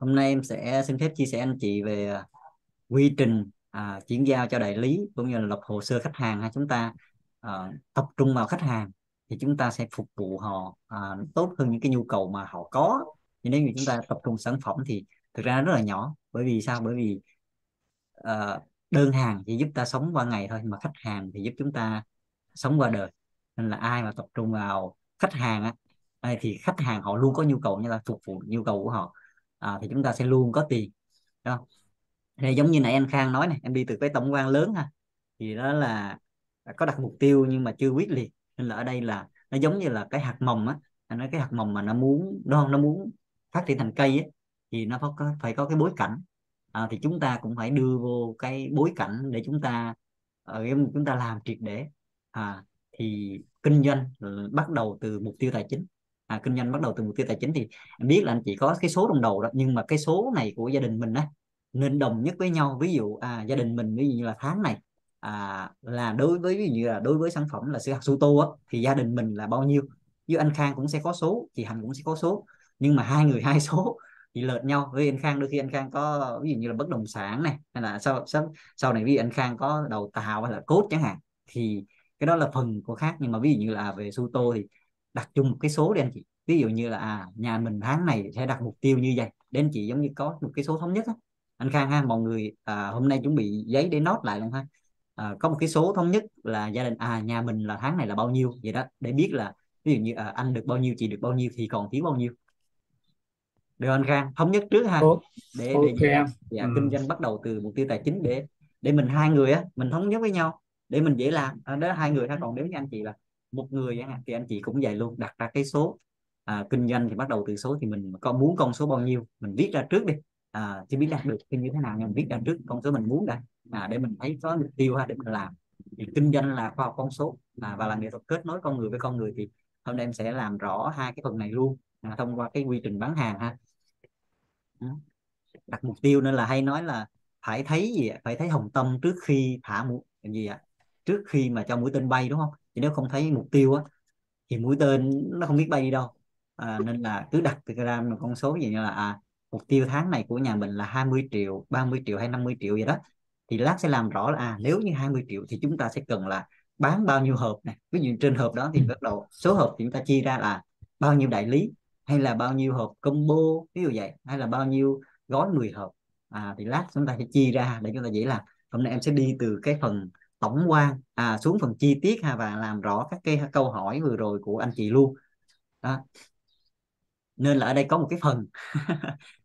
Hôm nay em sẽ xin phép chia sẻ anh chị về à, quy trình à, chuyển giao cho đại lý cũng như là lập hồ sơ khách hàng ha. Chúng ta à, tập trung vào khách hàng thì chúng ta sẽ phục vụ họ à, tốt hơn những cái nhu cầu mà họ có. Nhưng nếu như chúng ta tập trung sản phẩm thì thực ra rất là nhỏ bởi vì sao? Bởi vì à, đơn hàng chỉ giúp ta sống qua ngày thôi mà khách hàng thì giúp chúng ta sống qua đời. Nên là ai mà tập trung vào khách hàng á thì khách hàng họ luôn có nhu cầu như là phục vụ nhu cầu của họ à, thì chúng ta sẽ luôn có tiền. Đúng không thì giống như nãy anh Khang nói này em đi từ cái tổng quan lớn ha thì đó là có đặt mục tiêu nhưng mà chưa quyết liệt. Nên là ở đây là nó giống như là cái hạt mầm á anh nói cái hạt mầm mà nó muốn nó nó muốn phát triển thành cây á thì nó phải có phải có cái bối cảnh. À, thì chúng ta cũng phải đưa vô cái bối cảnh để chúng ta ờ, ở chúng ta làm triệt để. À, thì kinh doanh bắt đầu từ mục tiêu tài chính à, kinh doanh bắt đầu từ mục tiêu tài chính thì em biết là anh chị có cái số đồng đầu đó nhưng mà cái số này của gia đình mình á nên đồng nhất với nhau. Ví dụ à, gia đình mình ví dụ như là tháng này à, là đối với ví dụ như là đối với sản phẩm là sữa hạt su tô á thì gia đình mình là bao nhiêu? Như anh Khang cũng sẽ có số chị Hạnh cũng sẽ có số. Nhưng mà hai người hai số thì lợt nhau. Với anh Khang đôi khi anh Khang có ví dụ như là bất động sản này hay là sau sau sau này ví dụ anh Khang có đầu tàu hay là cốt chẳng hạn thì cái đó là phần của khác. Nhưng mà ví dụ như là về su tô thì đặt chung một cái số đi anh chị. Ví dụ như là à, nhà mình tháng này sẽ đặt mục tiêu như vậy đến chị giống như có một cái số thống nhất á. Anh Khang ha mọi người à, hôm nay chuẩn bị giấy để nốt lại luôn ha. À, có một cái số thống nhất là gia đình à nhà mình là tháng này là bao nhiêu vậy đó để biết là ví dụ như à, anh được bao nhiêu chị được bao nhiêu thì còn thiếu bao nhiêu. Được anh Khang? Thống nhất trước ha để okay. để dạ, ừ. kinh doanh bắt đầu từ mục tiêu tài chính để để mình hai người á mình thống nhất với nhau để mình dễ làm. À, đó hai người ha còn nếu như anh chị là một người chẳng hạn thì anh chị cũng vậy luôn đặt ra cái số à, kinh doanh thì bắt đầu từ số thì mình có muốn con số bao nhiêu mình viết ra trước đi. À, chưa biết đạt được thì như thế nào nhưng mình viết ra trước con số mình muốn đã à, để mình thấy có mục tiêu ha để mình làm. Thì kinh doanh là khoa học con số. À, và là nghệ thuật kết nối con người với con người thì hôm nay em sẽ làm rõ hai cái phần này luôn à, thông qua cái quy trình bán hàng ha. Đặt mục tiêu nên là hay nói là phải thấy gì phải thấy hồng tâm trước khi thả mũi gì ạ? Trước khi mà cho mũi tên bay đúng không? Thì nếu không thấy mục tiêu á thì mũi tên nó không biết bay đi đâu. À, nên là cứ đặt ra một con số gì như là à, mục tiêu tháng này của nhà mình là 20 triệu 30 triệu hay 50 triệu gì đó. Thì lát sẽ làm rõ là à, nếu như 20 triệu thì chúng ta sẽ cần là bán bao nhiêu hộp này ví dụ trên hộp đó thì ừ. bắt đầu số hộp thì chúng ta chia ra là bao nhiêu đại lý hay là bao nhiêu hộp combo ví dụ vậy hay là bao nhiêu gói 10 hộp. À, thì lát chúng ta sẽ chia ra để chúng ta dễ làm. Hôm nay em sẽ đi từ cái phần tổng quan à, xuống phần chi tiết ha và làm rõ các cái câu hỏi vừa rồi của anh chị luôn. Đó. nên là ở đây có một cái phần.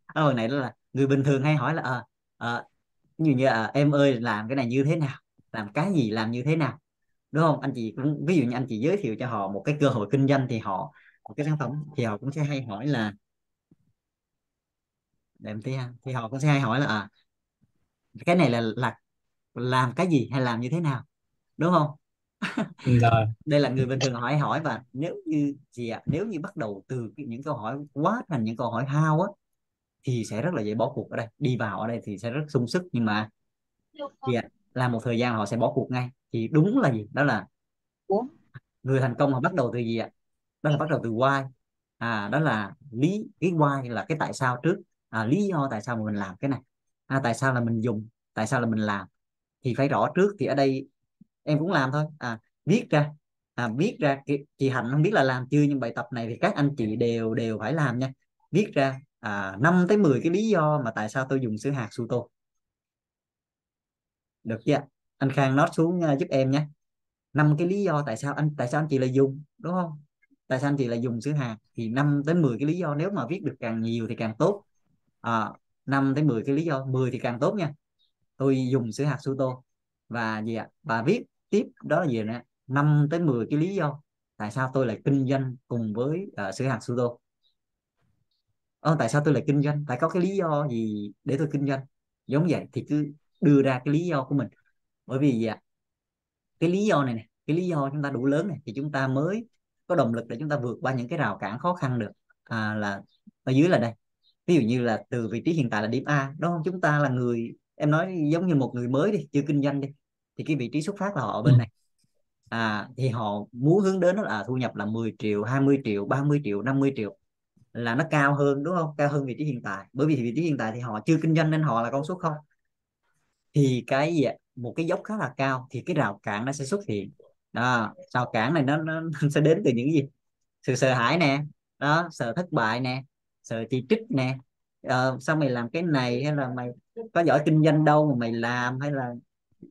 Ở phần này đó là người bình thường hay hỏi là à, à, như như à, em ơi làm cái này như thế nào? Làm cái gì làm như thế nào? Đúng không? Anh chị cũng ví dụ như anh chị giới thiệu cho họ một cái cơ hội kinh doanh thì họ một cái sản phẩm thì họ cũng sẽ hay hỏi là để em thấy thì họ cũng sẽ hay hỏi là à, cái này là là làm cái gì hay làm như thế nào? Đúng không? Rồi. Đây là người bình thường hỏi hỏi và nếu như gì ạ nếu như bắt đầu từ những câu hỏi quá thành những câu hỏi hao á thì sẽ rất là dễ bỏ cuộc ở đây. Đi vào ở đây thì sẽ rất sung sức nhưng mà gì ạ làm một thời gian họ sẽ bỏ cuộc ngay. Thì đúng là gì? Đó là người thành công họ bắt đầu từ gì ạ? Đó là bắt đầu từ why. À đó là lý cái why là cái tại sao trước. À, lý do tại sao mà mình làm cái này. À, tại sao là mình dùng tại sao là mình làm thì phải rõ trước thì ở đây em cũng làm thôi. À viết ra. À, viết ra chị Hạnh không biết là làm chưa nhưng bài tập này thì các anh chị đều đều phải làm nha. Viết ra à, 5 tới 10 cái lý do mà tại sao tôi dùng sữa hạt su tô được chưa? Anh Khang nốt xuống uh, giúp em nhé. Năm cái lý do tại sao anh tại sao anh chị lại dùng đúng không? Tại sao anh chị lại dùng sữa hạt thì 5 tới 10 cái lý do nếu mà viết được càng nhiều thì càng tốt. À, 5 tới 10 cái lý do 10 thì càng tốt nha tôi dùng sữa hạt su tô và gì ạ? Và viết tiếp đó là gì nè? Năm tới 10 cái lý do tại sao tôi lại kinh doanh cùng với uh, sữa hạt su tô ờ, tại sao tôi lại kinh doanh? Tại có cái lý do gì để tôi kinh doanh? Giống vậy thì cứ đưa ra cái lý do của mình. Bởi vì gì ạ? Cái lý do này nè cái lý do chúng ta đủ lớn này thì chúng ta mới có động lực để chúng ta vượt qua những cái rào cản khó khăn được. À, là ở dưới là đây. Ví dụ như là từ vị trí hiện tại là điểm A đúng không? Chúng ta là người em nói giống như một người mới đi chưa kinh doanh đi thì cái vị trí xuất phát là họ ở bên ừ. này. À thì họ muốn hướng đến đó là thu nhập là 10 triệu 20 triệu 30 triệu 50 triệu là nó cao hơn đúng không? Cao hơn vị trí hiện tại. Bởi vì vị trí hiện tại thì họ chưa kinh doanh nên họ là con số không. Thì cái gì một cái dốc khá là cao thì cái rào cản nó sẽ xuất hiện. Đó rào cản này nó, nó, nó sẽ đến từ những gì? Sự sợ hãi nè đó sợ thất bại nè sợ chỉ trích nè. Ờ, sao mày làm cái này hay là mày có giỏi kinh doanh đâu mà mày làm hay là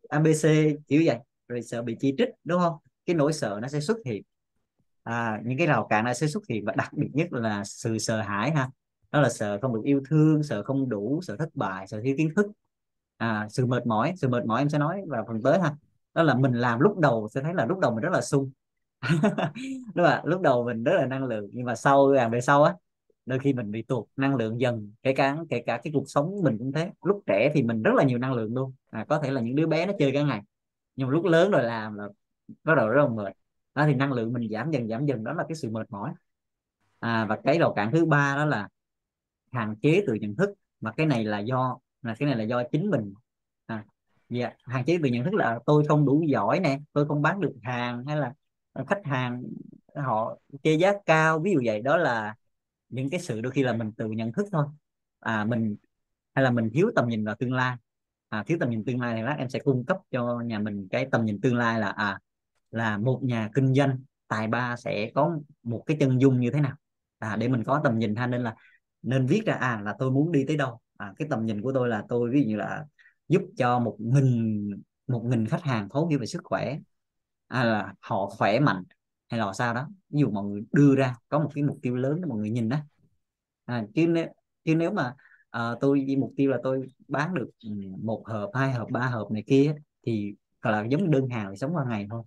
abc kiểu vậy. Rồi sợ bị chỉ trích đúng không? Cái nỗi sợ nó sẽ xuất hiện. À, những cái rào cản nó sẽ xuất hiện và đặc biệt nhất là sự sợ hãi ha. Đó là sợ không được yêu thương sợ không đủ sợ thất bại sợ thiếu kiến thức. À, sự mệt mỏi sự mệt mỏi em sẽ nói vào phần tới ha. Đó là mình làm lúc đầu sẽ thấy là lúc đầu mình rất là sung. Đúng không lúc đầu mình rất là năng lượng nhưng mà sau càng về sau á đôi khi mình bị tụt năng lượng dần kể cả kể cả cái cuộc sống mình cũng thế. Lúc trẻ thì mình rất là nhiều năng lượng luôn. À, có thể là những đứa bé nó chơi cả ngày nhưng mà lúc lớn rồi làm là bắt đầu rất là mệt. Đó thì năng lượng mình giảm dần giảm dần đó là cái sự mệt mỏi. À, và cái đầu cản thứ ba đó là hạn chế từ nhận thức mà cái này là do là cái này là do chính mình. À, yeah. hạn chế từ nhận thức là tôi không đủ giỏi nè tôi không bán được hàng hay là khách hàng họ chê giá cao ví dụ vậy. Đó là những cái sự đôi khi là mình tự nhận thức thôi. À mình hay là mình thiếu tầm nhìn vào tương lai. À, thiếu tầm nhìn tương lai thì lát em sẽ cung cấp cho nhà mình cái tầm nhìn tương lai là à là một nhà kinh doanh tài ba sẽ có một cái chân dung như thế nào. À, để mình có tầm nhìn ha nên là nên viết ra à là tôi muốn đi tới đâu. À, cái tầm nhìn của tôi là tôi ví dụ như là giúp cho một nghìn một nghìn khách hàng thấu hiểu về sức khỏe. À, là họ khỏe mạnh hay là sao đó. Ví dụ mọi người đưa ra có một cái mục tiêu lớn để mọi người nhìn đó. À, chứ nếu chứ nếu mà à, tôi mục tiêu là tôi bán được ừ, một hộp hai hộp ba hộp này kia thì là giống đơn hàng thì sống qua ngày thôi.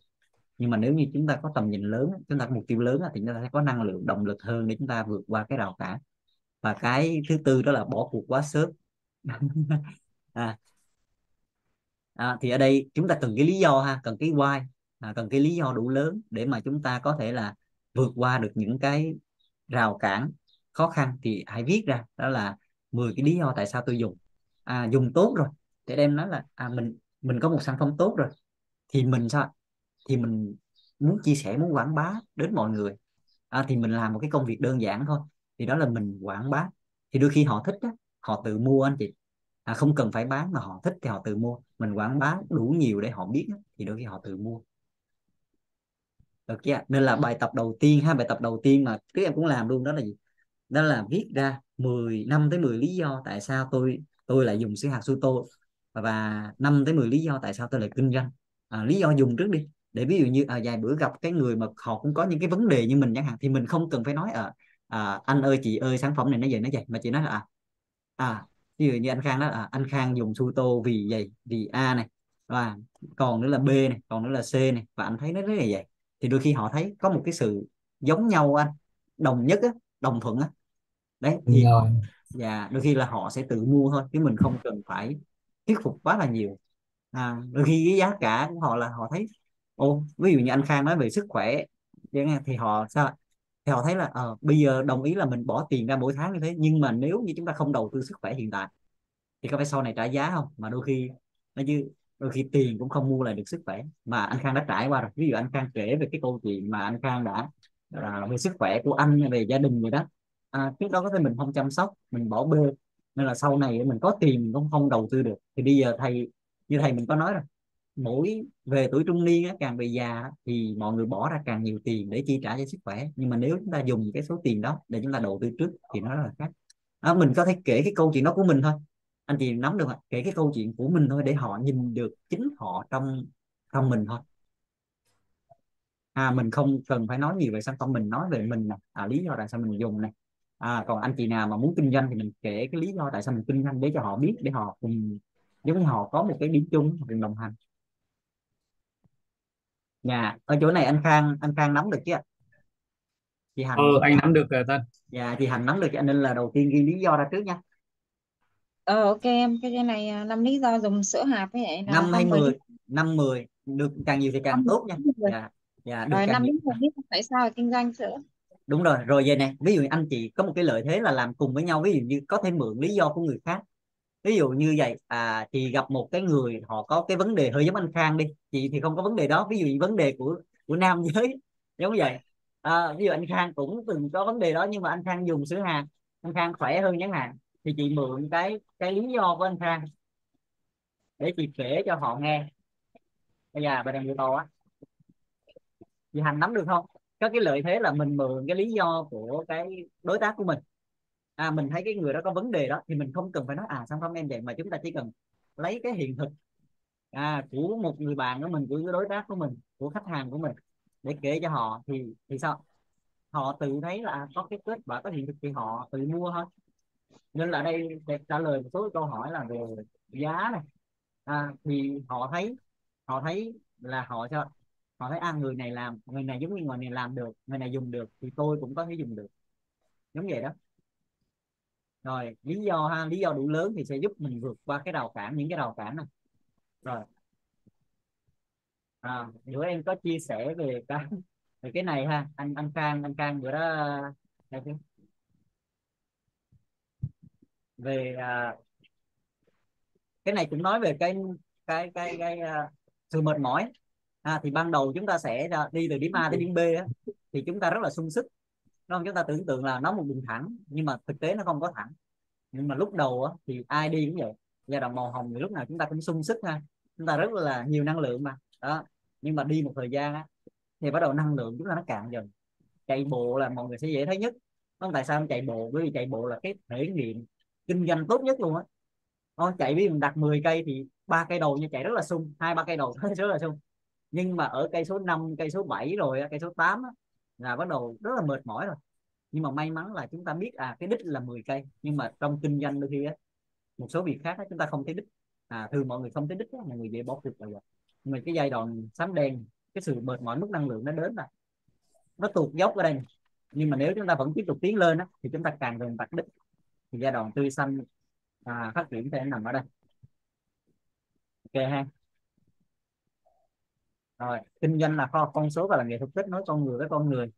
Nhưng mà nếu như chúng ta có tầm nhìn lớn chúng ta có mục tiêu lớn thì chúng ta sẽ có năng lượng động lực hơn để chúng ta vượt qua cái rào cản. Và cái thứ tư đó là bỏ cuộc quá sớm. À, à, thì ở đây chúng ta cần cái lý do ha cần cái why à, cần cái lý do đủ lớn để mà chúng ta có thể là vượt qua được những cái rào cản khó khăn thì hãy viết ra đó là 10 cái lý do tại sao tôi dùng. À, dùng tốt rồi để đem nói là à, mình mình có một sản phẩm tốt rồi thì mình sao thì mình muốn chia sẻ muốn quảng bá đến mọi người. À, thì mình làm một cái công việc đơn giản thôi thì đó là mình quảng bá. Thì đôi khi họ thích đó họ tự mua anh chị. À, không cần phải bán mà họ thích thì họ tự mua. Mình quảng bá đủ nhiều để họ biết đó, thì đôi khi họ tự mua được chưa nên là bài tập đầu tiên ha bài tập đầu tiên mà các em cũng làm luôn đó là gì? Đó là viết ra 10 năm tới 10 lý do tại sao tôi tôi lại dùng xứ hạt su tô và 5 tới 10 lý do tại sao tôi lại kinh doanh. À, lý do dùng trước đi. Để ví dụ như à, vài bữa gặp cái người mà họ cũng có những cái vấn đề như mình chẳng hạn thì mình không cần phải nói à, à anh ơi chị ơi sản phẩm này nó vậy nó vậy. Mà chị nói là à, à ví dụ như anh Khang đó à, anh Khang dùng su tô vì vậy vì A này và còn nữa là B này còn nữa là C này. Và anh thấy nó rất là vậy thì đôi khi họ thấy có một cái sự giống nhau anh đồng nhất á đồng thuận á. Đấy thì họ, và đôi khi là họ sẽ tự mua thôi chứ mình không cần phải thuyết phục quá là nhiều. À, đôi khi cái giá cả của họ là họ thấy ô ví dụ như anh Khang nói về sức khỏe thì họ sao thì họ thấy là à, bây giờ đồng ý là mình bỏ tiền ra mỗi tháng như thế nhưng mà nếu như chúng ta không đầu tư sức khỏe hiện tại thì có phải sau này trả giá không? Mà đôi khi nó chứ đôi khi tiền cũng không mua lại được sức khỏe. Mà anh Khang đã trải qua rồi. Ví dụ anh Khang kể về cái câu chuyện mà anh Khang đã à, về sức khỏe của anh về gia đình vậy đó. À, trước đó có thể mình không chăm sóc mình bỏ bê. Nên là sau này mình có tiền mình cũng không đầu tư được. Thì bây giờ thầy như thầy mình có nói rồi mỗi về tuổi trung niên á, càng về già thì mọi người bỏ ra càng nhiều tiền để chi trả cho sức khỏe. Nhưng mà nếu chúng ta dùng cái số tiền đó để chúng ta đầu tư trước thì nó rất là khác. À, mình có thể kể cái câu chuyện đó của mình thôi anh chị nắm được không? kể cái câu chuyện của mình thôi để họ nhìn được chính họ trong trong mình thôi. À mình không cần phải nói nhiều về sản phẩm mình nói về mình nè. À, lý do tại sao mình dùng này à, còn anh chị nào mà muốn kinh doanh thì mình kể cái lý do tại sao mình kinh doanh để cho họ biết để họ cùng giống như họ có một cái điểm chung cùng đồng hành. Dạ ở chỗ này anh Khang anh Khang nắm được chứ chị Hành ờ anh nắm được rồi tân dạ chị Hành nắm được cho nên là đầu tiên ghi lý do ra trước nha Ờ ok em, cái cái này à, năm lý do dùng sữa hạt với lại là năm hay năm mười 10 năm 10 được càng nhiều thì càng tốt nha. dạ dạ được rồi càng năm nhiều. lý do biết tại sao lại kinh doanh sữa. Đúng rồi rồi vậy nè ví dụ anh chị có một cái lợi thế là làm cùng với nhau ví dụ như có thể mượn lý do của người khác. Ví dụ như vậy à thì gặp một cái người họ có cái vấn đề hơi giống anh Khang đi chị thì không có vấn đề đó ví dụ như vấn đề của của nam giới giống vậy. À, ví dụ anh Khang cũng từng có vấn đề đó nhưng mà anh Khang dùng sữa hạt anh Khang khỏe hơn chẳng hạn thì chị mượn cái cái lý do của anh Khang để chị kể cho họ nghe. Bây giờ bà đang người to á. Chị hành nắm được không? Có cái lợi thế là mình mượn cái lý do của cái đối tác của mình. À mình thấy cái người đó có vấn đề đó thì mình không cần phải nói à xong không em vậy mà chúng ta chỉ cần lấy cái hiện thực à, của một người bạn của mình của đối tác của mình của khách hàng của mình để kể cho họ. Thì thì sao? Họ tự thấy là có cái kết quả có hiện thực thì họ tự mua thôi nên là đây để trả lời một số câu hỏi là về giá này. À, thì họ thấy họ thấy là họ sao họ thấy à người này làm người này giống như người này làm được người này dùng được thì tôi cũng có thể dùng được. Giống vậy đó. Rồi lý do ha lý do đủ lớn thì sẽ giúp mình vượt qua cái rào cản những cái rào cản này. Rồi. À, bữa em có chia sẻ về cái về cái này ha. Anh anh Khang anh Khang bữa đó đây chứ về à, cái này cũng nói về cái cái cái cái uh, sự mệt mỏi. À, thì ban đầu chúng ta sẽ đi từ điểm A tới điểm B á, thì chúng ta rất là sung sức. Đúng không? Chúng ta tưởng tượng là nó một đường thẳng nhưng mà thực tế nó không có thẳng. Nhưng mà lúc đầu á, thì ai đi cũng vậy. Giai đoạn màu hồng thì lúc nào chúng ta cũng sung sức ha. Chúng ta rất là nhiều năng lượng mà. Đó. Nhưng mà đi một thời gian á thì bắt đầu năng lượng chúng ta nó cạn dần. Chạy bộ là mọi người sẽ dễ thấy nhất. Không tại sao chạy bộ? Bởi vì chạy bộ là cái thể nghiệm kinh doanh tốt nhất luôn á. Nó chạy với mình đặt 10 cây thì ba cây đầu như chạy rất là sung hai ba cây đầu rất là sung. Nhưng mà ở cây số 5 cây số 7 rồi cây số 8 á, là bắt đầu rất là mệt mỏi rồi. Nhưng mà may mắn là chúng ta biết à cái đích là 10 cây. Nhưng mà trong kinh doanh đôi khi á một số việc khác á, chúng ta không thấy đích. À thường mọi người không thấy đích á, mọi người dễ bỏ cuộc là vậy nhưng mà cái giai đoạn xám đen cái sự mệt mỏi mức năng lượng nó đến là nó tụt dốc ở đây. Nhưng mà nếu chúng ta vẫn tiếp tục tiến lên á, thì chúng ta càng gần đạt đích thì giai đoạn tươi xanh à, phát triển sẽ nằm ở đây. Ok ha. Rồi kinh doanh là kho con số và là nghệ thuật tích nối con người với con người.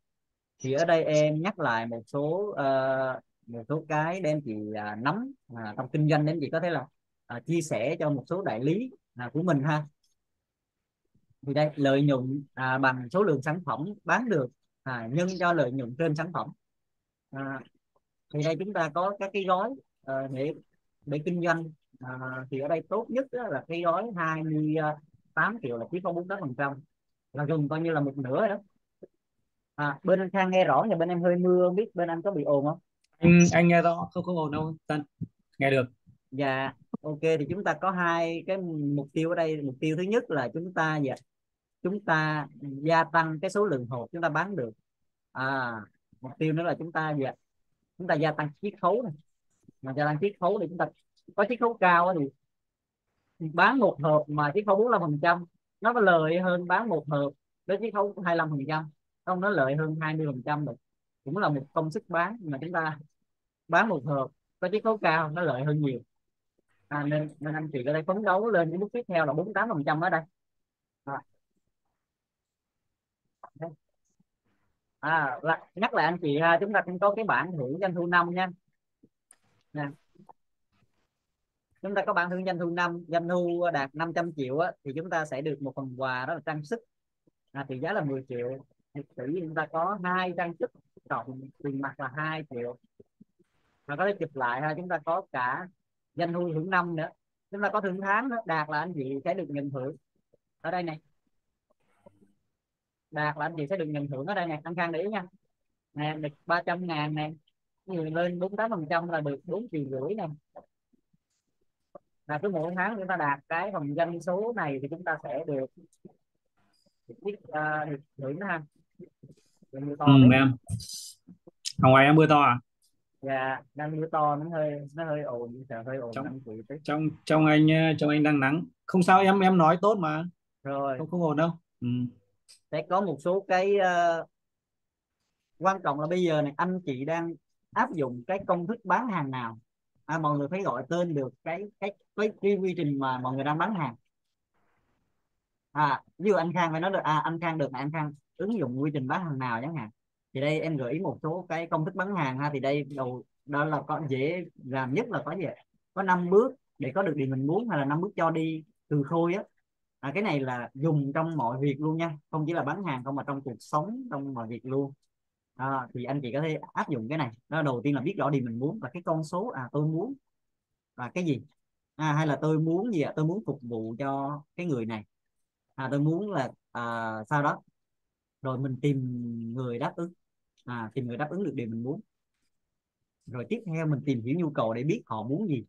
Thì ở đây em nhắc lại một số uh, một số cái để anh chị uh, nắm uh, trong kinh doanh đến chị có thể là uh, chia sẻ cho một số đại lý uh, của mình ha. Thì đây lợi nhuận uh, bằng số lượng sản phẩm bán được uh, nhân cho lợi nhuận trên sản phẩm. Uh, thì đây chúng ta có các cái gói à, để để kinh doanh. À, thì ở đây tốt nhất là cái gói 28 triệu là chiếm có 48 phần trăm. Là gần coi như là một nửa đó. À, bên anh Khang nghe rõ nhà bên em hơi mưa không biết bên anh có bị ồn không? Anh anh nghe rõ không không ồn đâu Tân. Nghe được. Dạ ok thì chúng ta có hai cái mục tiêu ở đây. Mục tiêu thứ nhất là chúng ta dạ, chúng ta gia tăng cái số lượng hộp chúng ta bán được. À mục tiêu nữa là chúng ta dạ, chúng ta gia tăng chiết khấu này. Mà gia tăng chiết khấu thì chúng ta có chiết khấu cao thì bán một hộp mà chiết khấu 45 phần trăm nó có lợi hơn bán một hộp với chiết khấu 25 phần trăm. Không nó lợi hơn 20 phần trăm được. Cũng là một công sức bán mà chúng ta bán một hộp có chiết khấu cao nó lợi hơn nhiều. À, nên nên anh chị ở đây phấn đấu lên cái bước tiếp theo là 48 phần trăm ở đây à à nhắc lại anh chị ha chúng ta cũng có cái bảng thưởng doanh thu năm nha. Nè. Chúng ta có bảng thưởng doanh thu năm doanh thu đạt 500 triệu á, thì chúng ta sẽ được một phần quà đó là trang sức. À, thì giá là 10 triệu. Thì chúng ta có hai trang sức cộng tiền mặt là 2 triệu. Và có thể chụp lại ha chúng ta có cả doanh thu hưởng năm nữa. Chúng ta có thưởng tháng nữa đạt là anh chị sẽ được nhận thưởng. Ở đây này đạt là anh chị sẽ được nhận thưởng ở đây này anh Khang để ý nha. Nè được 300 ngàn nè. Người lên 48 phần trăm là được 4 triệu rưỡi nè. Là cứ mỗi tháng chúng ta đạt cái phần doanh số này thì chúng ta sẽ được được, uh, được thưởng ha. Ừ, em. Hôm ngoài em mưa to à? Dạ đang mưa to nó hơi nó hơi ồn sợ hơi ồn trong trong trong anh trong anh đang nắng. Không sao em em nói tốt mà. Rồi. Không không ồn đâu. Ừ sẽ có một số cái uh, quan trọng là bây giờ này anh chị đang áp dụng cái công thức bán hàng nào? À, mọi người phải gọi tên được cái cái cái, cái quy trình mà mọi người đang bán hàng. À ví dụ anh Khang phải nói được à anh Khang được anh Khang ứng dụng quy trình bán hàng nào chẳng hạn? Thì đây em gợi ý một số cái công thức bán hàng ha thì đây đầu đó là có dễ làm nhất là có gì có năm bước để có được điều mình muốn hay là năm bước cho đi từ khôi á à, cái này là dùng trong mọi việc luôn nha. Không chỉ là bán hàng không mà trong cuộc sống trong mọi việc luôn. À, thì anh chị có thể áp dụng cái này. Đó đầu tiên là biết rõ điều mình muốn và cái con số à tôi muốn. Là cái gì? À, hay là tôi muốn gì ạ? Tôi muốn phục vụ cho cái người này. À, tôi muốn là à, sau đó? Rồi mình tìm người đáp ứng. À, tìm người đáp ứng được điều mình muốn. Rồi tiếp theo mình tìm hiểu nhu cầu để biết họ muốn gì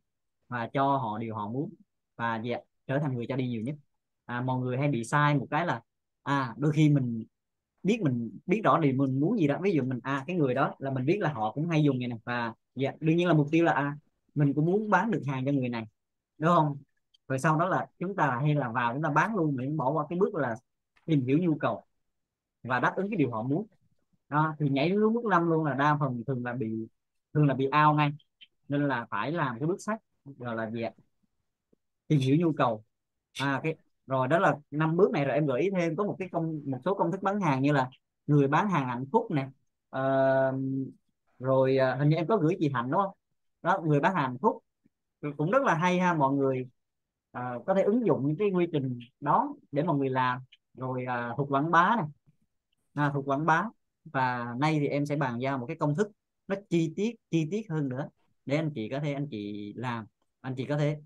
và cho họ điều họ muốn. Và gì ạ? trở thành người cho đi nhiều nhất à, mọi người hay bị sai một cái là à đôi khi mình biết mình biết rõ điều mình muốn gì đó. Ví dụ mình à cái người đó là mình biết là họ cũng hay dùng này nè. Và dạ, đương nhiên là mục tiêu là à mình cũng muốn bán được hàng cho người này đúng không? Rồi sau đó là chúng ta hay là vào chúng ta bán luôn mình bỏ qua cái bước là tìm hiểu nhu cầu và đáp ứng cái điều họ muốn. Đó, thì nhảy đến bước năm luôn là đa phần thường là bị thường là bị ao ngay. Nên là phải làm cái bước sách gọi là gì ạ? Tìm hiểu nhu cầu. À cái rồi đó là năm bước này rồi. Em gợi ý thêm có một cái công một số công thức bán hàng như là người bán hàng hạnh phúc nè. Uh, rồi uh, hình như em có gửi chị Hạnh đúng không? Đó người bán hàng hạnh phúc. Cũng rất là hay ha mọi người uh, có thể ứng dụng những cái quy trình đó để mọi người làm. Rồi à, uh, thuộc quảng bá này à, thuộc quảng bá. Và nay thì em sẽ bàn giao một cái công thức nó chi tiết chi tiết hơn nữa để anh chị có thể anh chị làm anh chị có thể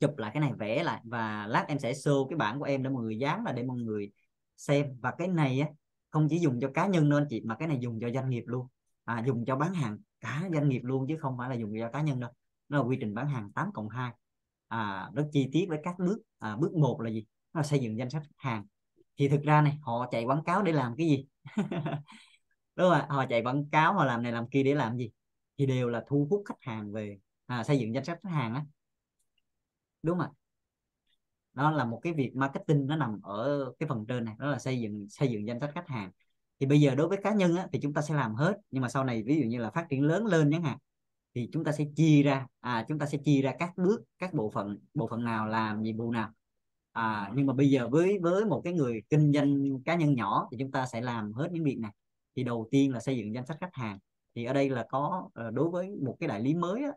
chụp lại cái này vẽ lại và lát em sẽ show cái bản của em để mọi người dán là để mọi người xem. Và cái này á không chỉ dùng cho cá nhân đâu anh chị mà cái này dùng cho doanh nghiệp luôn. À, dùng cho bán hàng cả doanh nghiệp luôn chứ không phải là dùng cho cá nhân đâu. Nó là quy trình bán hàng 8 cộng 2 à, rất chi tiết với các bước. À, bước một là gì? Nó là xây dựng danh sách khách hàng. Thì thực ra này họ chạy quảng cáo để làm cái gì? Đúng không họ chạy quảng cáo họ làm này làm kia để làm gì? Thì đều là thu hút khách hàng về. À, xây dựng danh sách khách hàng á đúng rồi. Đó là một cái việc marketing nó nằm ở cái phần trên này đó là xây dựng xây dựng danh sách khách hàng. Thì bây giờ đối với cá nhân á, thì chúng ta sẽ làm hết nhưng mà sau này ví dụ như là phát triển lớn lên chẳng hạn thì chúng ta sẽ chia ra à chúng ta sẽ chia ra các bước các bộ phận bộ phận nào làm nhiệm vụ nào. À nhưng mà bây giờ với với một cái người kinh doanh cá nhân nhỏ thì chúng ta sẽ làm hết những việc này. Thì đầu tiên là xây dựng danh sách khách hàng. Thì ở đây là có ờ, đối với một cái đại lý mới á,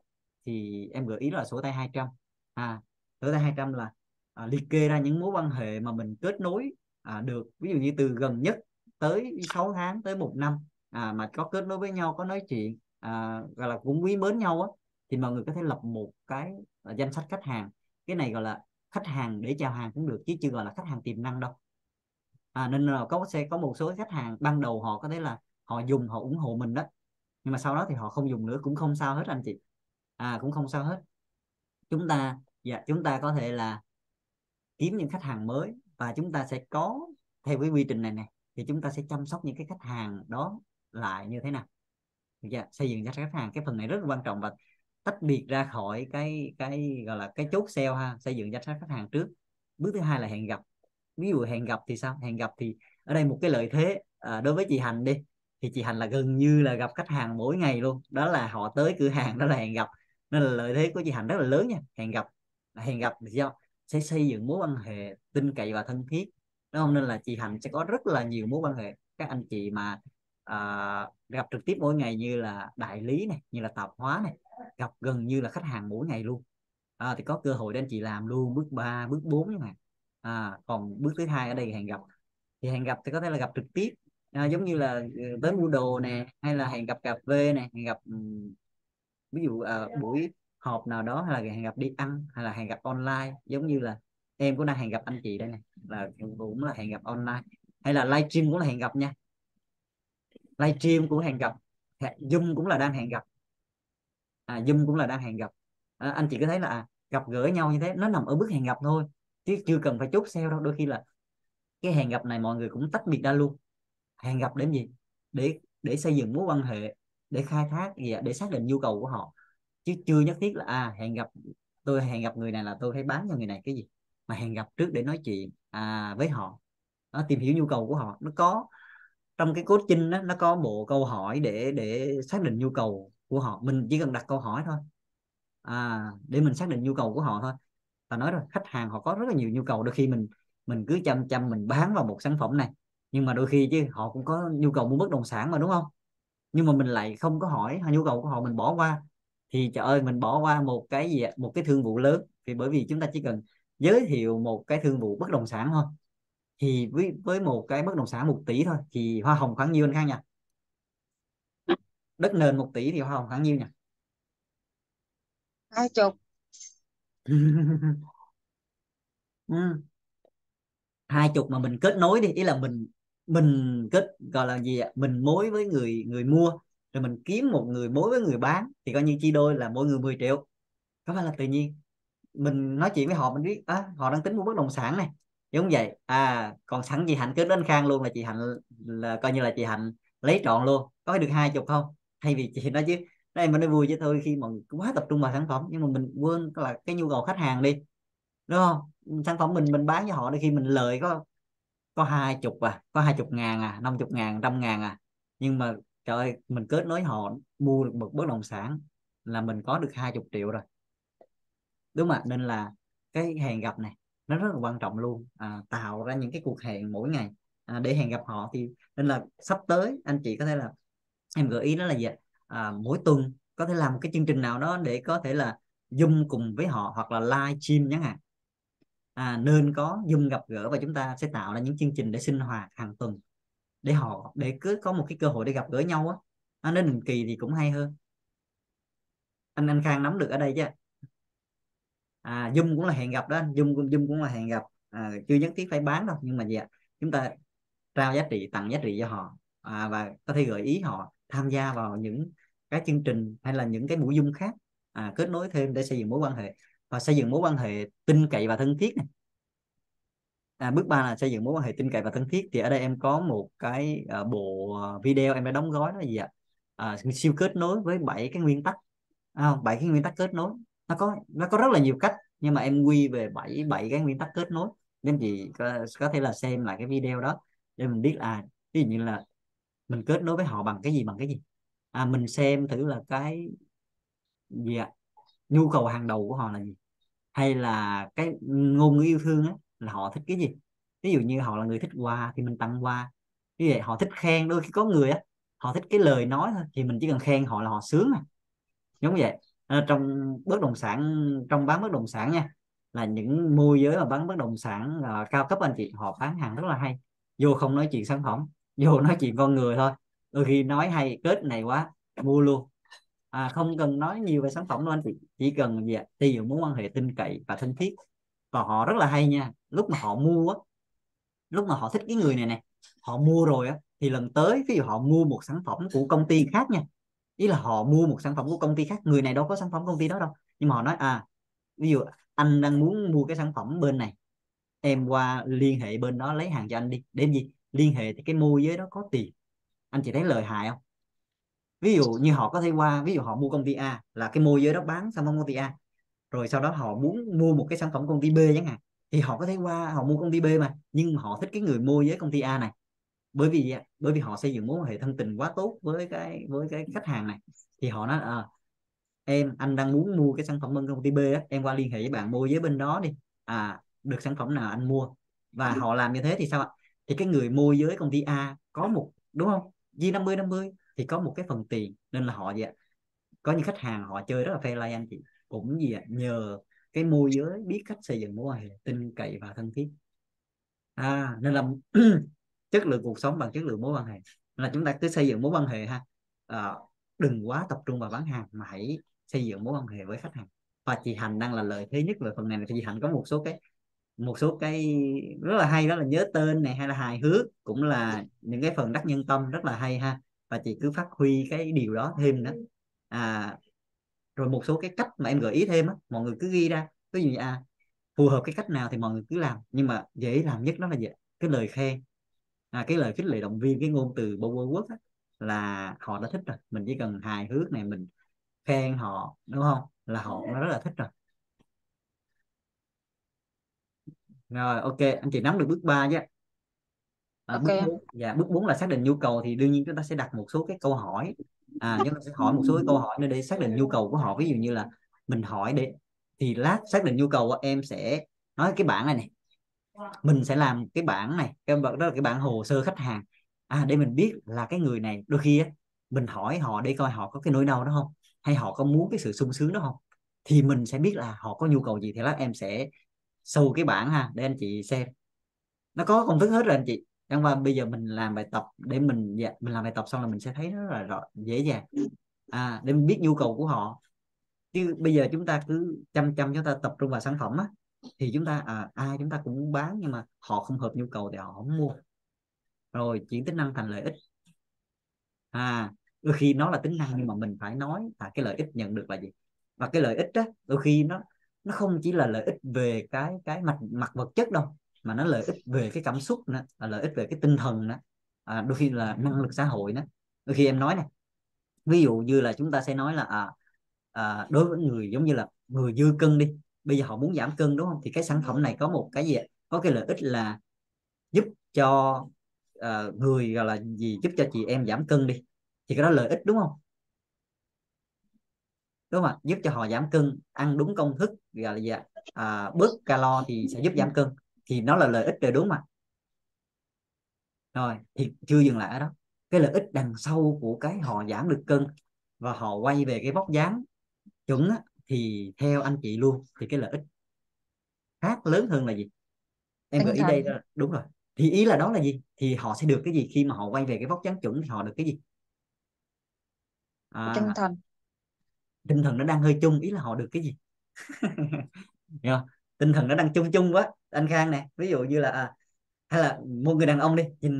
thì em gợi ý là sổ tay 200 à tới tay 200 là à, liệt kê ra những mối quan hệ mà mình kết nối à, được. Ví dụ như từ gần nhất tới 6 tháng tới một năm à, mà có kết nối với nhau có nói chuyện à, gọi là cũng quý mến nhau á thì mọi người có thể lập một cái à, danh sách khách hàng. Cái này gọi là khách hàng để chào hàng cũng được chứ chưa gọi là khách hàng tiềm năng đâu. À, nên là có sẽ có một số khách hàng ban đầu họ có thể là họ dùng họ ủng hộ mình đó nhưng mà sau đó thì họ không dùng nữa cũng không sao hết anh chị. À cũng không sao hết. Chúng ta dạ chúng ta có thể là kiếm những khách hàng mới và chúng ta sẽ có theo cái quy trình này này thì chúng ta sẽ chăm sóc những cái khách hàng đó lại như thế nào. Dạ, xây dựng danh sách khách hàng. Cái phần này rất là quan trọng và tách biệt ra khỏi cái cái gọi là cái chốt sale ha xây dựng danh sách khách hàng trước. Bước thứ hai là hẹn gặp. Ví dụ hẹn gặp thì sao? Hẹn gặp thì ở đây một cái lợi thế à, đối với chị Hành đi thì chị Hành là gần như là gặp khách hàng mỗi ngày luôn. Đó là họ tới cửa hàng đó là hẹn gặp. Nên là lợi thế của chị Hành rất là lớn nha. Hẹn gặp hẹn gặp thì do sẽ xây dựng mối quan hệ tin cậy và thân thiết. Đúng không? Nên là chị Hạnh sẽ có rất là nhiều mối quan hệ. Các anh chị mà à, gặp trực tiếp mỗi ngày như là đại lý này như là tạp hóa này gặp gần như là khách hàng mỗi ngày luôn. À, thì có cơ hội để anh chị làm luôn bước 3 bước 4 như này à, còn bước thứ hai ở đây hẹn gặp. Thì hẹn gặp thì có thể là gặp trực tiếp. À, giống như là ờ, tới mua đồ nè hay là hẹn gặp cà phê nè hẹn gặp ví dụ à, buổi họp nào đó hay là hẹn gặp đi ăn hay là hẹn gặp online. Giống như là em cũng đang hẹn gặp anh chị đây này là cũng là hẹn gặp online. Hay là livestream cũng là hẹn gặp nha. Livestream cũng hẹn gặp. Zoom cũng là đang hẹn gặp. À, zoom cũng là đang hẹn gặp. À, anh chị có thấy là à, gặp gỡ nhau như thế nó nằm ở bước hẹn gặp thôi chứ chưa cần phải chốt sale đâu. Đôi khi là cái hẹn gặp này mọi người cũng tách biệt ra luôn. Hẹn gặp để gì? Để để xây dựng mối quan hệ để khai thác gì để xác định nhu cầu của họ chứ chưa nhất thiết là à hẹn gặp tôi hẹn gặp người này là tôi phải bán cho người này cái gì? Mà hẹn gặp trước để nói chuyện à, với họ. Nó tìm hiểu nhu cầu của họ. Nó có trong cái coaching đó, nó có bộ câu hỏi để để xác định nhu cầu của họ. Mình chỉ cần đặt câu hỏi thôi. À, để mình xác định nhu cầu của họ thôi. Và nói rồi khách hàng họ có rất là nhiều nhu cầu. Đôi khi mình mình cứ chăm chăm mình bán vào một sản phẩm này. Nhưng mà đôi khi chứ họ cũng có nhu cầu mua bất động sản mà đúng không? Nhưng mà mình lại không có hỏi nhu cầu của họ mình bỏ qua thì trời ơi mình bỏ qua một cái gì một cái thương vụ lớn. Thì bởi vì chúng ta chỉ cần giới thiệu một cái thương vụ bất động sản thôi. Thì với với một cái bất động sản một tỷ thôi thì hoa hồng khoảng nhiêu anh Khang nhỉ? Đất nền một tỷ thì hoa hồng khoảng nhiêu nhỉ? Hai chục. Ừ. hai chục mà mình kết nối đi. Ý là mình mình kết gọi là gì ạ? Mình mối với người người mua rồi mình kiếm một người mối với người bán thì coi như chi đôi là mỗi người 10 triệu. Có phải là tự nhiên? Mình nói chuyện với họ mình biết à, họ đang tính mua bất động sản này. Giống vậy. À còn sẵn chị Hạnh cứ đến Khang luôn là chị Hạnh là coi như là chị Hạnh lấy trọn luôn. Có được hai chục không? Thay vì chị nói chứ đây mình nói vui chứ thôi khi mà quá tập trung vào sản phẩm. Nhưng mà mình quên là cái nhu cầu khách hàng đi đúng không? Sản phẩm mình mình bán cho họ đôi khi mình lời có có hai chục à có hai chục ngàn à năm chục ngàn trăm ngàn à. Nhưng mà trời ơi mình kết nối họ mua được một bất động sản là mình có được hai chục triệu rồi. Đúng không ạ? Nên là cái hẹn gặp này nó rất là quan trọng luôn. À, tạo ra những cái cuộc hẹn mỗi ngày. À, để hẹn gặp họ thì nên là sắp tới anh chị có thể là em gợi ý đó là gì à, mỗi tuần có thể làm một cái chương trình nào đó để có thể là zoom cùng với họ hoặc là live stream chẳng hạn. À, nên có zoom gặp gỡ và chúng ta sẽ tạo ra những chương trình để sinh hoạt hàng tuần để họ để cứ có một cái cơ hội để gặp gỡ nhau á. À, nên định kỳ thì cũng hay hơn. Anh anh Khang nắm được ở đây chứ? À Zoom cũng là hẹn gặp đó Zoom Zoom cũng là hẹn gặp. À, chưa nhất thiết phải bán đâu nhưng mà gì ạ? Chúng ta trao giá trị tặng giá trị cho họ. À, và có thể gợi ý họ tham gia vào những cái chương trình hay là những cái buổi dung khác. À, kết nối thêm để xây dựng mối quan hệ. Và xây dựng mối quan hệ tin cậy và thân thiết này à, bước ba là xây dựng mối quan hệ tin cậy và thân thiết. Thì ở đây em có một cái à, bộ à, video em đã đóng gói đó gì ạ? À, siêu kết nối với bảy cái nguyên tắc. À, bảy cái nguyên tắc kết nối. Nó có nó có rất là nhiều cách nhưng mà em quy về bảy bảy cái nguyên tắc kết nối. Nên chị có, có thể là xem lại cái video đó để mình biết à ví dụ như là mình kết nối với họ bằng cái gì bằng cái gì? À mình xem thử là cái gì ạ? Nhu cầu hàng đầu của họ là gì? Hay là cái ngôn ngữ yêu thương ấy là họ thích cái gì? Ví dụ như họ là người thích quà thì mình tặng quà. Như vậy họ thích khen đôi khi có người á họ thích cái lời nói thôi thì mình chỉ cần khen họ là họ sướng à. Giống vậy. À, trong bất động sản trong bán bất động sản nha là những môi giới mà bán bất động sản uh, cao cấp anh chị họ bán hàng rất là hay. Vô không nói chuyện sản phẩm vô nói chuyện con người thôi. Đôi khi nói hay kết này quá mua luôn. À, không cần nói nhiều về sản phẩm đâu anh chị chỉ cần gì xây dựng mối quan hệ tin cậy và thân thiết. Và họ rất là hay nha lúc mà họ mua á, lúc mà họ thích cái người này này họ mua rồi á, thì lần tới, ví dụ họ mua một sản phẩm của công ty khác nha, ý là họ mua một sản phẩm của công ty khác, người này đâu có sản phẩm công ty đó đâu, nhưng mà họ nói à ví dụ anh đang muốn mua cái sản phẩm bên này, em qua liên hệ bên đó lấy hàng cho anh đi đến gì? Liên hệ thì cái môi giới đó có tiền, anh chị thấy lời hại không? Ví dụ như họ có thể qua, ví dụ họ mua công ty A là cái môi giới đó bán sản phẩm công ty A, rồi sau đó họ muốn mua một cái sản phẩm công ty B chẳng hạn thì họ có thể qua họ mua công ty B mà nhưng họ thích cái người môi giới công ty A này. Bởi vì bởi vì họ xây dựng mối quan hệ thân tình quá tốt với cái với cái khách hàng này. Thì họ nói à, em anh đang muốn mua cái sản phẩm bên công ty B á, em qua liên hệ với bạn môi giới bên đó đi. À được sản phẩm nào anh mua. Và họ làm như thế thì sao ạ? Thì cái người môi giới công ty A có một đúng không? G 50 50 thì có một cái phần tiền. Nên là họ gì ạ? Có những khách hàng họ chơi rất là fair like anh chị. Cũng gì ạ? Nhờ cái môi giới biết cách xây dựng mối quan hệ tin cậy và thân thiết. À nên là chất lượng cuộc sống bằng chất lượng mối quan hệ. Là chúng ta cứ xây dựng mối quan hệ ha. À, đừng quá tập trung vào bán hàng mà hãy xây dựng mối quan hệ với khách hàng. Và chị Hành đang là lợi thế nhất về phần này là chị Hành có một số cái một số cái rất là hay đó là nhớ tên này hay là hài hước cũng là những cái phần đắc nhân tâm rất là hay ha. Và chị cứ phát huy cái điều đó thêm nữa. À rồi một số cái cách mà em gợi ý thêm á mọi người cứ ghi ra. Ví dụ như à phù hợp cái cách nào thì mọi người cứ làm nhưng mà dễ làm nhất đó là gì cái lời khen. À, cái lời khích lệ động viên cái ngôn từ Power Word á, là họ đã thích rồi. Mình chỉ cần hài hước này mình khen họ đúng không? Là họ nó rất là thích rồi. Rồi ok anh chị nắm được bước 3 chứ à, bước 4 dạ bước 4 là xác định nhu cầu thì đương nhiên chúng ta sẽ đặt một số cái câu hỏi à chúng ta sẽ hỏi một số cái câu hỏi nữa để xác định nhu cầu của họ. Ví dụ như là mình hỏi để thì lát xác định nhu cầu em sẽ nói cái bảng này này mình sẽ làm cái bảng này cái đó là cái bảng hồ sơ khách hàng. À để mình biết là cái người này đôi khi á, mình hỏi họ để coi họ có cái nỗi đau đó không hay họ có muốn cái sự sung sướng đó không. Thì mình sẽ biết là họ có nhu cầu gì thì lát em sẽ sâu cái bảng ha để anh chị xem. Nó có công thức hết rồi anh chị chẳng qua bây giờ mình làm bài tập để mình dạ, mình làm bài tập xong là mình sẽ thấy rất là rõ, dễ dàng. À để mình biết nhu cầu của họ. Chứ bây giờ chúng ta cứ chăm chăm chúng ta tập trung vào sản phẩm á thì chúng ta à, ai chúng ta cũng muốn bán nhưng mà họ không hợp nhu cầu thì họ không mua. Rồi chuyển tính năng thành lợi ích. À đôi khi nó là tính năng nhưng mà mình phải nói là cái lợi ích nhận được là gì. Và cái lợi ích đó đôi khi nó nó không chỉ là lợi ích về cái cái mặt mặt vật chất đâu mà nó lợi ích về cái cảm xúc nữa à, lợi ích về cái tinh thần nữa à, đôi khi là năng lực xã hội nữa đôi khi em nói này ví dụ như là chúng ta sẽ nói là à, à, đối với người giống như là người dư cân đi bây giờ họ muốn giảm cân đúng không? Thì cái sản phẩm này có một cái gì có cái lợi ích là giúp cho uh, người gọi là gì? Giúp cho chị em giảm cân đi. Thì cái đó lợi ích đúng không? Đúng không ạ? Giúp cho họ giảm cân ăn đúng công thức gọi là gì à, bớt calo thì sẽ giúp giảm cân thì nó là lợi ích rồi đúng mà. Rồi thì chưa dừng lại ở đó. Cái lợi ích đằng sau của cái họ giảm được cân và họ quay về cái vóc dáng chuẩn á, thì theo anh chị luôn thì cái lợi ích khác lớn hơn là gì? Em gợi ý đây đó, đúng rồi. Thì ý là đó là gì? Thì họ sẽ được cái gì khi mà họ quay về cái vóc dáng chuẩn thì họ được cái gì? À, tinh thần. tinh thần nó đang hơi chung ý là họ được cái gì tinh thần nó đang chung chung quá. Anh Khang nè ví dụ như là à, hay là một người đàn ông đi nhìn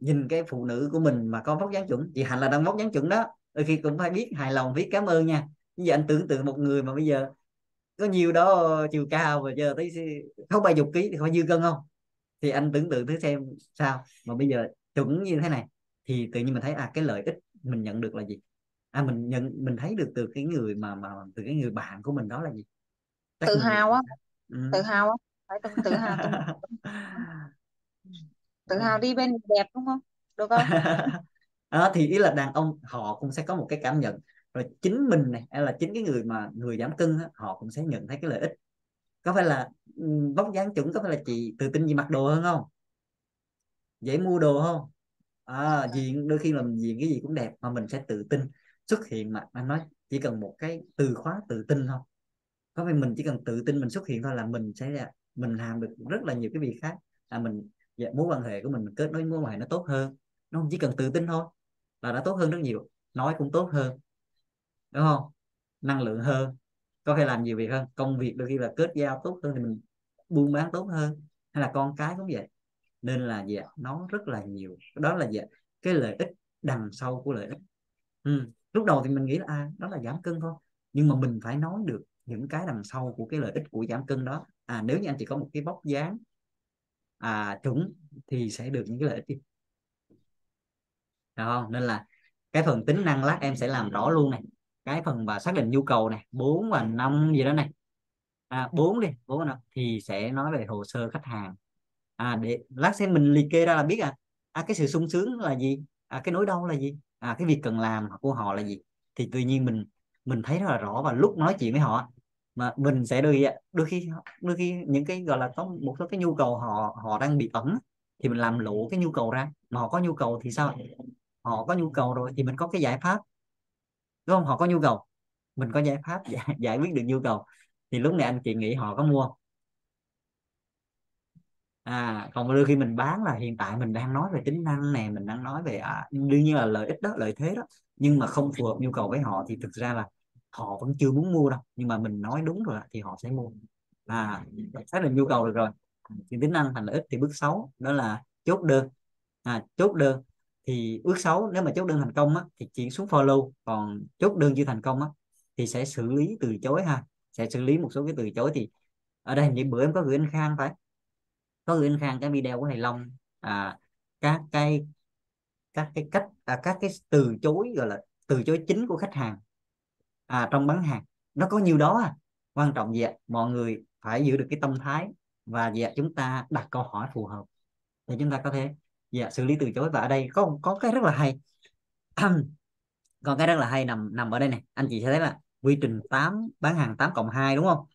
nhìn cái phụ nữ của mình mà có vóc dáng chuẩn chị Hạnh là đang vóc dáng chuẩn đó đôi khi cũng phải biết hài lòng biết cảm ơn nha. Như vậy anh tưởng tượng một người mà bây giờ có nhiều đó chiều cao và giờ tới không ba chục ký thì phải dư cân không? Thì anh tưởng tượng thử xem sao. Mà bây giờ chuẩn như thế này thì tự nhiên mình thấy à cái lợi ích mình nhận được là gì? À mình nhận mình thấy được từ cái người mà mà từ cái người bạn của mình đó là gì? Chắc tự hào á. Tự hào á phải tự, tự hào tự, tự hào đi bên đẹp đúng không? Được không? Đó thì ý là đàn ông họ cũng sẽ có một cái cảm nhận. Rồi chính mình này hay là chính cái người mà người giảm cân họ cũng sẽ nhận thấy cái lợi ích. Có phải là ừ, vóc dáng chuẩn có phải là chị tự tin gì mặc đồ hơn không? Dễ mua đồ không? À, diện đôi khi là mình diện cái gì cũng đẹp mà mình sẽ tự tin. Xuất hiện mà anh nói chỉ cần một cái từ khóa tự tin thôi có phải mình chỉ cần tự tin mình xuất hiện thôi là mình sẽ mình làm được rất là nhiều cái việc khác là mình dạ, mối quan hệ của mình, mình kết nối mối quan hệ nó tốt hơn. Nó không chỉ cần tự tin thôi là đã tốt hơn rất nhiều nói cũng tốt hơn đúng không? Năng lượng hơn có thể làm nhiều việc hơn? Công việc đôi khi là kết giao tốt hơn thì mình buôn bán tốt hơn hay là con cái cũng vậy. Nên là dạ nó rất là nhiều. Đó là dạ cái lợi ích đằng sau của lợi ích. Ừ. lúc đầu thì mình nghĩ là à, đó là giảm cân thôi nhưng mà mình phải nói được những cái đằng sau của cái lợi ích của giảm cân đó. À nếu như anh chỉ có một cái bóc dáng à chuẩn thì sẽ được những cái lợi ích gì được không? Nên là cái phần tính năng lát em sẽ làm rõ luôn này. Cái phần mà xác định nhu cầu này 4 và 5 gì đó này. À, 4 đi 4 và thì sẽ nói về hồ sơ khách hàng. À để lát xem mình liệt kê ra là biết à, à cái sự sung sướng là gì? À cái nỗi đau là gì? À cái việc cần làm của họ là gì? Thì tự nhiên mình mình thấy rất là rõ và lúc nói chuyện với họ mà mình sẽ đôi khi đôi khi đôi khi những cái gọi là có một số cái nhu cầu họ họ đang bị ẩn thì mình làm lộ cái nhu cầu ra. Mà họ có nhu cầu thì sao họ có nhu cầu rồi thì mình có cái giải pháp. Đúng không? Họ có nhu cầu mình có giải pháp giải, giải quyết được nhu cầu. Thì lúc này anh chị nghĩ họ có mua à còn đôi khi mình bán là hiện tại mình đang nói về tính năng này mình đang nói về à, đương nhiên là lợi ích đó lợi thế đó. Nhưng mà không phù hợp nhu cầu với họ thì thực ra là họ vẫn chưa muốn mua đâu nhưng mà mình nói đúng rồi thì họ sẽ mua. À xác định nhu cầu được rồi. Thì tính năng thành lợi ích thì bước 6 đó là chốt đơn. À, chốt đơn thì bước 6 nếu mà chốt đơn thành công á, thì chuyển xuống follow. Còn chốt đơn chưa thành công á, thì sẽ xử lý từ chối ha. Sẽ xử lý một số cái từ chối thì ở đây những bữa em có gửi anh Khang phải. Có gửi anh Khang cái video của thầy Long. À, các cái các cái cách à, các cái từ chối gọi là từ chối chính của khách hàng à, trong bán hàng. Nó có nhiều đó à. Quan trọng gì ạ? Mọi người phải giữ được cái tâm thái và gì ạ? Chúng ta đặt câu hỏi phù hợp để chúng ta có thể dạ, xử lý từ chối. Và ở đây có có cái rất là hay. Còn cái rất là hay nằm nằm ở đây này. Anh chị sẽ thấy là quy trình 8 bán hàng 8 cộng 2 đúng không?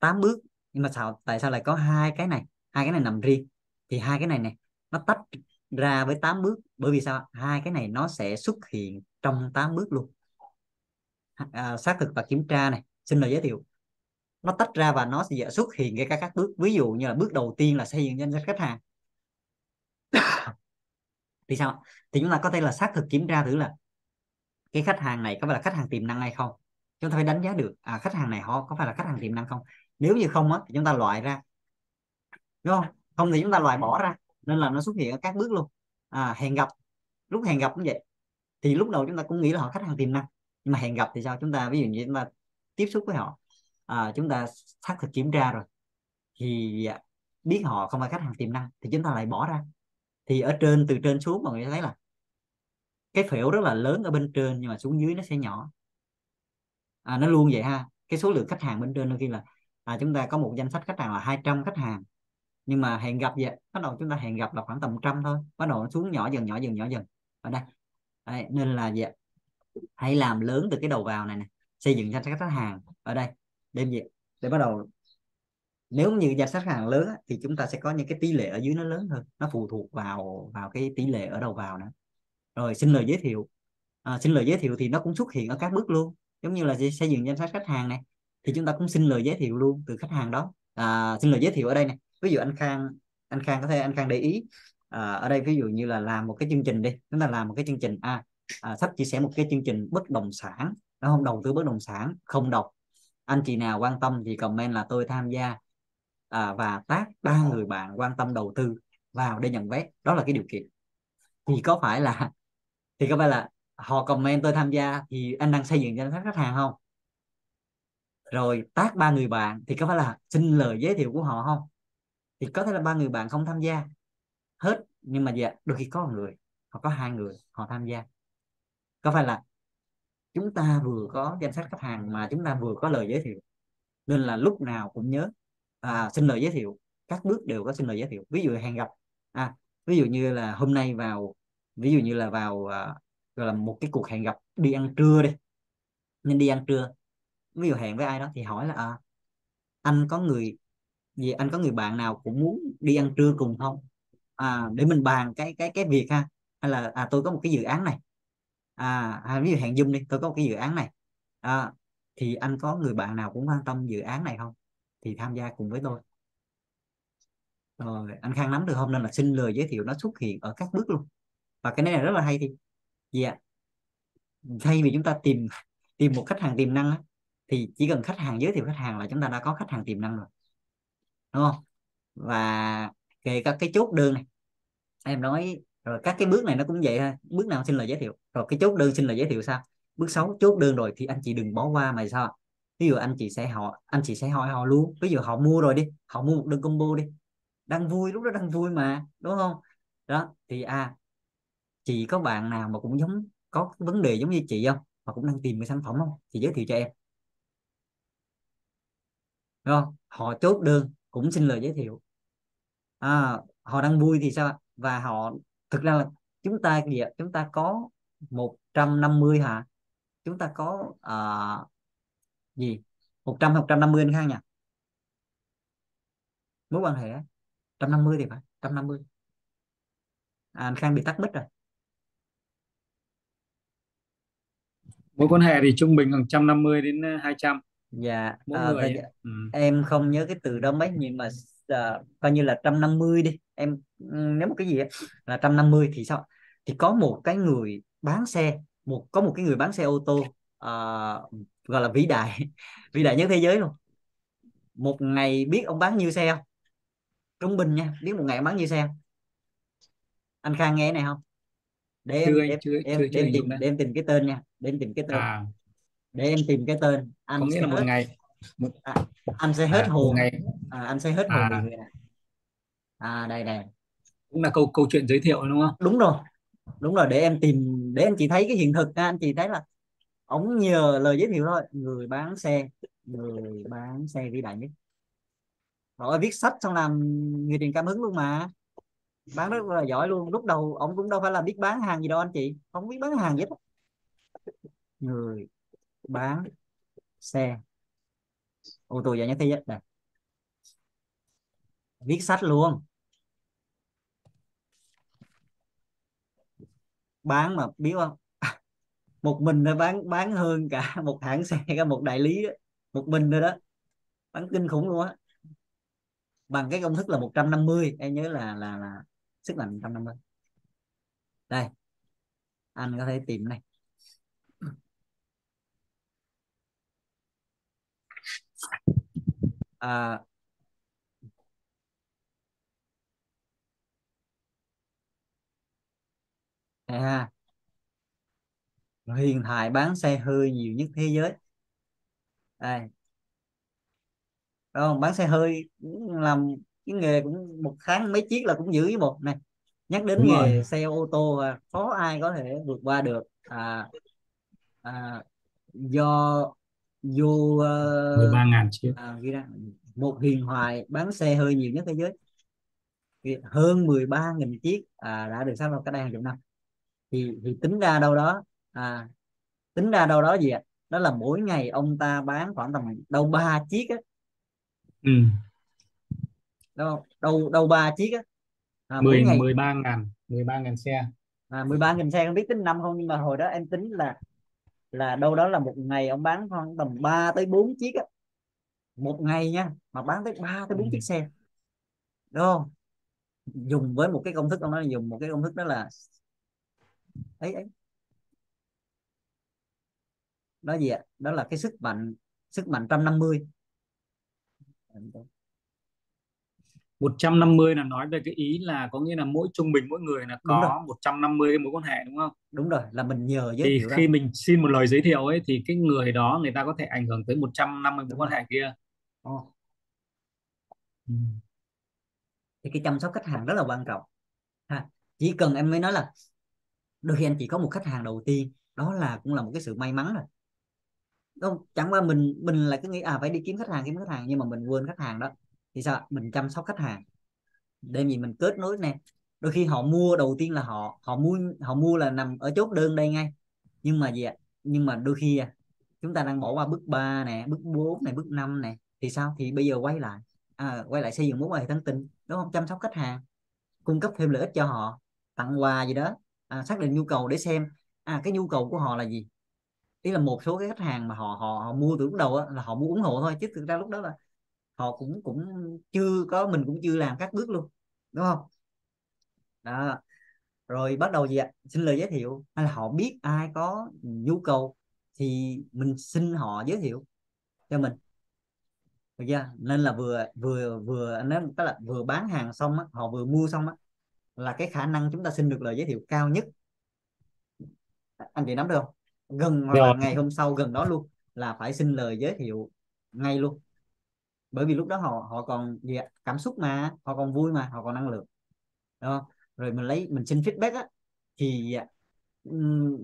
8 bước. Nhưng mà sao tại sao lại có hai cái này? Hai cái này nằm riêng. Thì hai cái này này nó tách ra với 8 bước. Bởi vì sao? Hai cái này nó sẽ xuất hiện trong 8 bước luôn à, xác thực và kiểm tra này. Xin lời giới thiệu. Nó tách ra và nó sẽ xuất hiện cái các các bước. Ví dụ như là bước đầu tiên là xây dựng danh sách khách hàng. Thì sao? Thì chúng ta có thể là xác thực kiểm tra thử là cái khách hàng này có phải là khách hàng tiềm năng hay không. Chúng ta phải đánh giá được à khách hàng này họ có phải là khách hàng tiềm năng không? Nếu như không á thì chúng ta loại ra. Đúng không? Không thì chúng ta loại bỏ ra nên là nó xuất hiện ở các bước luôn. À, hẹn gặp. Lúc hẹn gặp cũng vậy. Thì lúc đầu chúng ta cũng nghĩ là họ khách hàng tiềm năng nhưng mà hẹn gặp thì sao? Chúng ta ví dụ như chúng ta tiếp xúc với họ à, chúng ta xác thực kiểm tra rồi thì à, biết họ không phải khách hàng tiềm năng thì chúng ta lại bỏ ra. Thì ở trên từ trên xuống mọi người thấy là cái phễu rất là lớn ở bên trên nhưng mà xuống dưới nó sẽ nhỏ. À, nó luôn vậy ha. Cái số lượng khách hàng bên trên đôi khi là à, chúng ta có một danh sách khách hàng là 200 khách hàng. Nhưng mà hẹn gặp vậy bắt đầu chúng ta hẹn gặp là khoảng tầm trăm thôi. Bắt đầu nó xuống nhỏ dần nhỏ dần nhỏ dần. Ở đây. Đấy, nên là vậy hãy làm lớn từ cái đầu vào này nè. Xây dựng danh sách khách hàng. Ở đây đêm gì để bắt đầu. Nếu như danh sách khách hàng lớn thì chúng ta sẽ có những cái tỷ lệ ở dưới nó lớn hơn. Nó phụ thuộc vào vào cái tỷ lệ ở đầu vào nữa. Rồi xin lời giới thiệu. À, xin lời giới thiệu thì nó cũng xuất hiện ở các bước luôn. Giống như là xây dựng danh sách khách hàng này thì chúng ta cũng xin lời giới thiệu luôn từ khách hàng đó. À, xin lời giới thiệu ở đây này ví dụ anh Khang anh Khang có thể anh Khang để ý. À, ở đây ví dụ như là làm một cái chương trình đi. Chúng ta làm một cái chương trình. A à, sắp chia sẻ một cái chương trình bất động sản. Nó không đầu tư bất động sản không độc anh chị nào quan tâm thì comment là tôi tham gia. À, và tác ba người bạn quan tâm đầu tư vào để nhận vé. Đó là cái điều kiện. Thì có phải là thì có phải là họ comment tôi tham gia thì anh đang xây dựng danh sách khách hàng không? Rồi tác ba người bạn thì có phải là xin lời giới thiệu của họ không? Thì có thể là ba người bạn không tham gia. Hết. Nhưng mà dạ đôi khi có một người họ có hai người họ tham gia có phải là chúng ta vừa có danh sách khách hàng mà chúng ta vừa có lời giới thiệu? Nên là lúc nào cũng nhớ à, xin lời giới thiệu. Các bước đều có xin lời giới thiệu. Ví dụ hẹn gặp à, ví dụ như là hôm nay vào ví dụ như là vào à, gọi là một cái cuộc hẹn gặp đi ăn trưa đi. Nên đi ăn trưa. Ví dụ hẹn với ai đó thì hỏi là à, anh có người gì anh có người bạn nào cũng muốn đi ăn trưa cùng không? À, để mình bàn cái cái cái việc ha. Hay là à tôi có một cái dự án này à, à ví dụ hẹn dung đi tôi có một cái dự án này. À, thì anh có người bạn nào cũng quan tâm dự án này không? Thì tham gia cùng với tôi. Rồi anh Khang nắm được không? Nên là xin lời giới thiệu nó xuất hiện ở các bước luôn. Và cái này rất là hay thì gì ạ? Thay vì chúng ta tìm tìm một khách hàng tiềm năng á, thì chỉ cần khách hàng giới thiệu khách hàng là chúng ta đã có khách hàng tiềm năng rồi. Đúng không? Và kể cả cái chốt đơn này em nói rồi các cái bước này nó cũng vậy ha. Bước nào xin lời giới thiệu. Rồi cái chốt đơn xin lời giới thiệu sao? Bước 6 chốt đơn rồi thì anh chị đừng bỏ qua mà sao ví dụ anh chị sẽ họ anh chị sẽ hỏi họ luôn. Ví dụ họ mua rồi đi họ mua một đơn combo đi. Đang vui lúc đó đang vui mà đúng không? Đó thì à chị có bạn nào mà cũng giống có vấn đề giống như chị không? Mà cũng đang tìm cái sản phẩm không? Thì giới thiệu cho em. Đúng không? Họ chốt đơn cũng xin lời giới thiệu. À, họ đang vui thì sao và họ thực ra là chúng ta gì ạ? Chúng ta có 150 hả? Chúng ta có uh, gì? 100 150 anh Khang nhỉ? Mối quan hệ 150 thì phải 150 à, anh Khang bị tắt mic rồi. Mối quan hệ thì trung bình khoảng 150 đến 200 dạ mỗi à, người ừ. em không nhớ cái từ đó mấy nhưng mà à, coi như là 150 đi. Em nếu một cái gì ấy, là 150 thì sao? Thì có một cái người bán xe một có một cái người bán xe ô tô à, gọi là vĩ đại vĩ đại nhất thế giới luôn. Một ngày biết ông bán nhiêu xe không? Trung bình nha biết một ngày ông bán nhiêu xe không? Anh Khang nghe này không? Để em chưa, em chưa, em chưa, để em tìm để em tìm cái tên nha để em tìm cái tên. À. Để em tìm cái tên. Anh có nghĩa sẽ là một hết. ngày một, à, anh sẽ hết à, hồn. ngày à, anh sẽ hết hồn vì à người này à đây đây. Cũng là câu câu chuyện giới thiệu đúng không? Đúng rồi. Đúng rồi để em tìm để anh chị thấy cái hiện thực nha. Anh chị thấy là ổng nhờ lời giới thiệu thôi. Người bán xe người bán xe vĩ đại nhất rồi viết sách xong làm người truyền cảm hứng luôn mà. Bán rất là giỏi luôn. Lúc đầu ông cũng đâu phải là biết bán hàng gì đâu anh chị. Không biết bán hàng gì hết. Người bán xe. Ô tô giải nhất thế giới đây viết sách luôn. Bán mà biết không? Một mình nó bán bán hơn cả một hãng xe cả một đại lý đó. một mình rồi đó. Bán kinh khủng luôn á. Bằng cái công thức là 150 em nhớ là là là sức mạnh 150 đây. Anh có thể tìm này. À, à huyền thoại bán xe hơi nhiều nhất thế giới. Đây. Không? Bán xe hơi làm cái nghề cũng một tháng mấy chiếc là cũng giữ với một này. Nhắc đến Đúng nghề rồi. xe ô tô à, khó ai có thể vượt qua được. À, à, do vô uh, 13.000 chiếc. à, ghi ra. Một huyền thoại bán xe hơi nhiều nhất thế giới. Hơn 13.000 chiếc à, đã được xác lập cách đây hàng chục năm thì thì tính ra đâu đó à, tính ra đâu đó gì ạ? Đó là mỗi ngày ông ta bán khoảng tầm đâu ba chiếc á. Ừ. đâu đâu đâu ba chiếc á. À, mỗi 10 ngày 13.000 13.000 xe. À, 13.000 xe không biết tính năm không nhưng mà hồi đó em tính là là đâu đó là một ngày ông bán khoảng tầm 3 tới 4 chiếc á. Một ngày nha mà bán tới 3 tới 4 ừ. chiếc xe. Đúng không? Dùng với một cái công thức ông nói dùng một cái công thức đó là ấy ấy. Đó gì ạ? Đó là cái sức mạnh sức mạnh 150 150 là nói về cái ý là có nghĩa là mỗi trung bình mỗi người là đúng rồi. có 150 cái mối quan hệ đúng không? đúng rồi là mình nhờ giới Thì thiệu đó khi mình xin một lời giới thiệu ấy thì cái người đó người ta có thể ảnh hưởng tới 150 mối quan hệ kia. Ừ. thì cái chăm sóc khách hàng rất là quan trọng. Ha chỉ cần em mới nói là đôi khi anh chỉ có một khách hàng đầu tiên đó là cũng là một cái sự may mắn rồi. Không? Chẳng qua mình mình là cứ nghĩ à phải đi kiếm khách hàng kiếm khách hàng nhưng mà mình quên khách hàng đó. Thì sao mình chăm sóc khách hàng. Để gì mình kết nối nè. Đôi khi họ mua đầu tiên là họ họ mua họ mua là nằm ở chốt đơn đây ngay. Nhưng mà gì ạ? Nhưng mà đôi khi à, chúng ta đang bỏ qua bước 3 nè bước 4 này bước 5 này thì sao? Thì bây giờ quay lại. À, quay lại xây dựng mối quan hệ thân tình đúng không? Chăm sóc khách hàng cung cấp thêm lợi ích cho họ tặng quà gì đó à, xác định nhu cầu để xem à cái nhu cầu của họ là gì. Ý là một số cái khách hàng mà họ họ, họ mua từ lúc đầu á, là họ mua ủng hộ thôi chứ thực ra lúc đó là họ cũng cũng chưa có mình cũng chưa làm các bước luôn đúng không? Đó. Rồi bắt đầu gì ạ? Xin lời giới thiệu hay là họ biết ai có nhu cầu thì mình xin họ giới thiệu cho mình. Được chưa? Nên là vừa vừa vừa anh nói tức là vừa bán hàng xong á, họ vừa mua xong á, là cái khả năng chúng ta xin được lời giới thiệu cao nhất. Anh chị nắm được không? Gần là Rồi. ngày hôm sau gần đó luôn là phải xin lời giới thiệu ngay luôn. Bởi vì lúc đó họ họ còn gì ạ? cảm xúc mà họ còn vui mà họ còn năng lượng. Không? Rồi mình lấy mình xin feedback á thì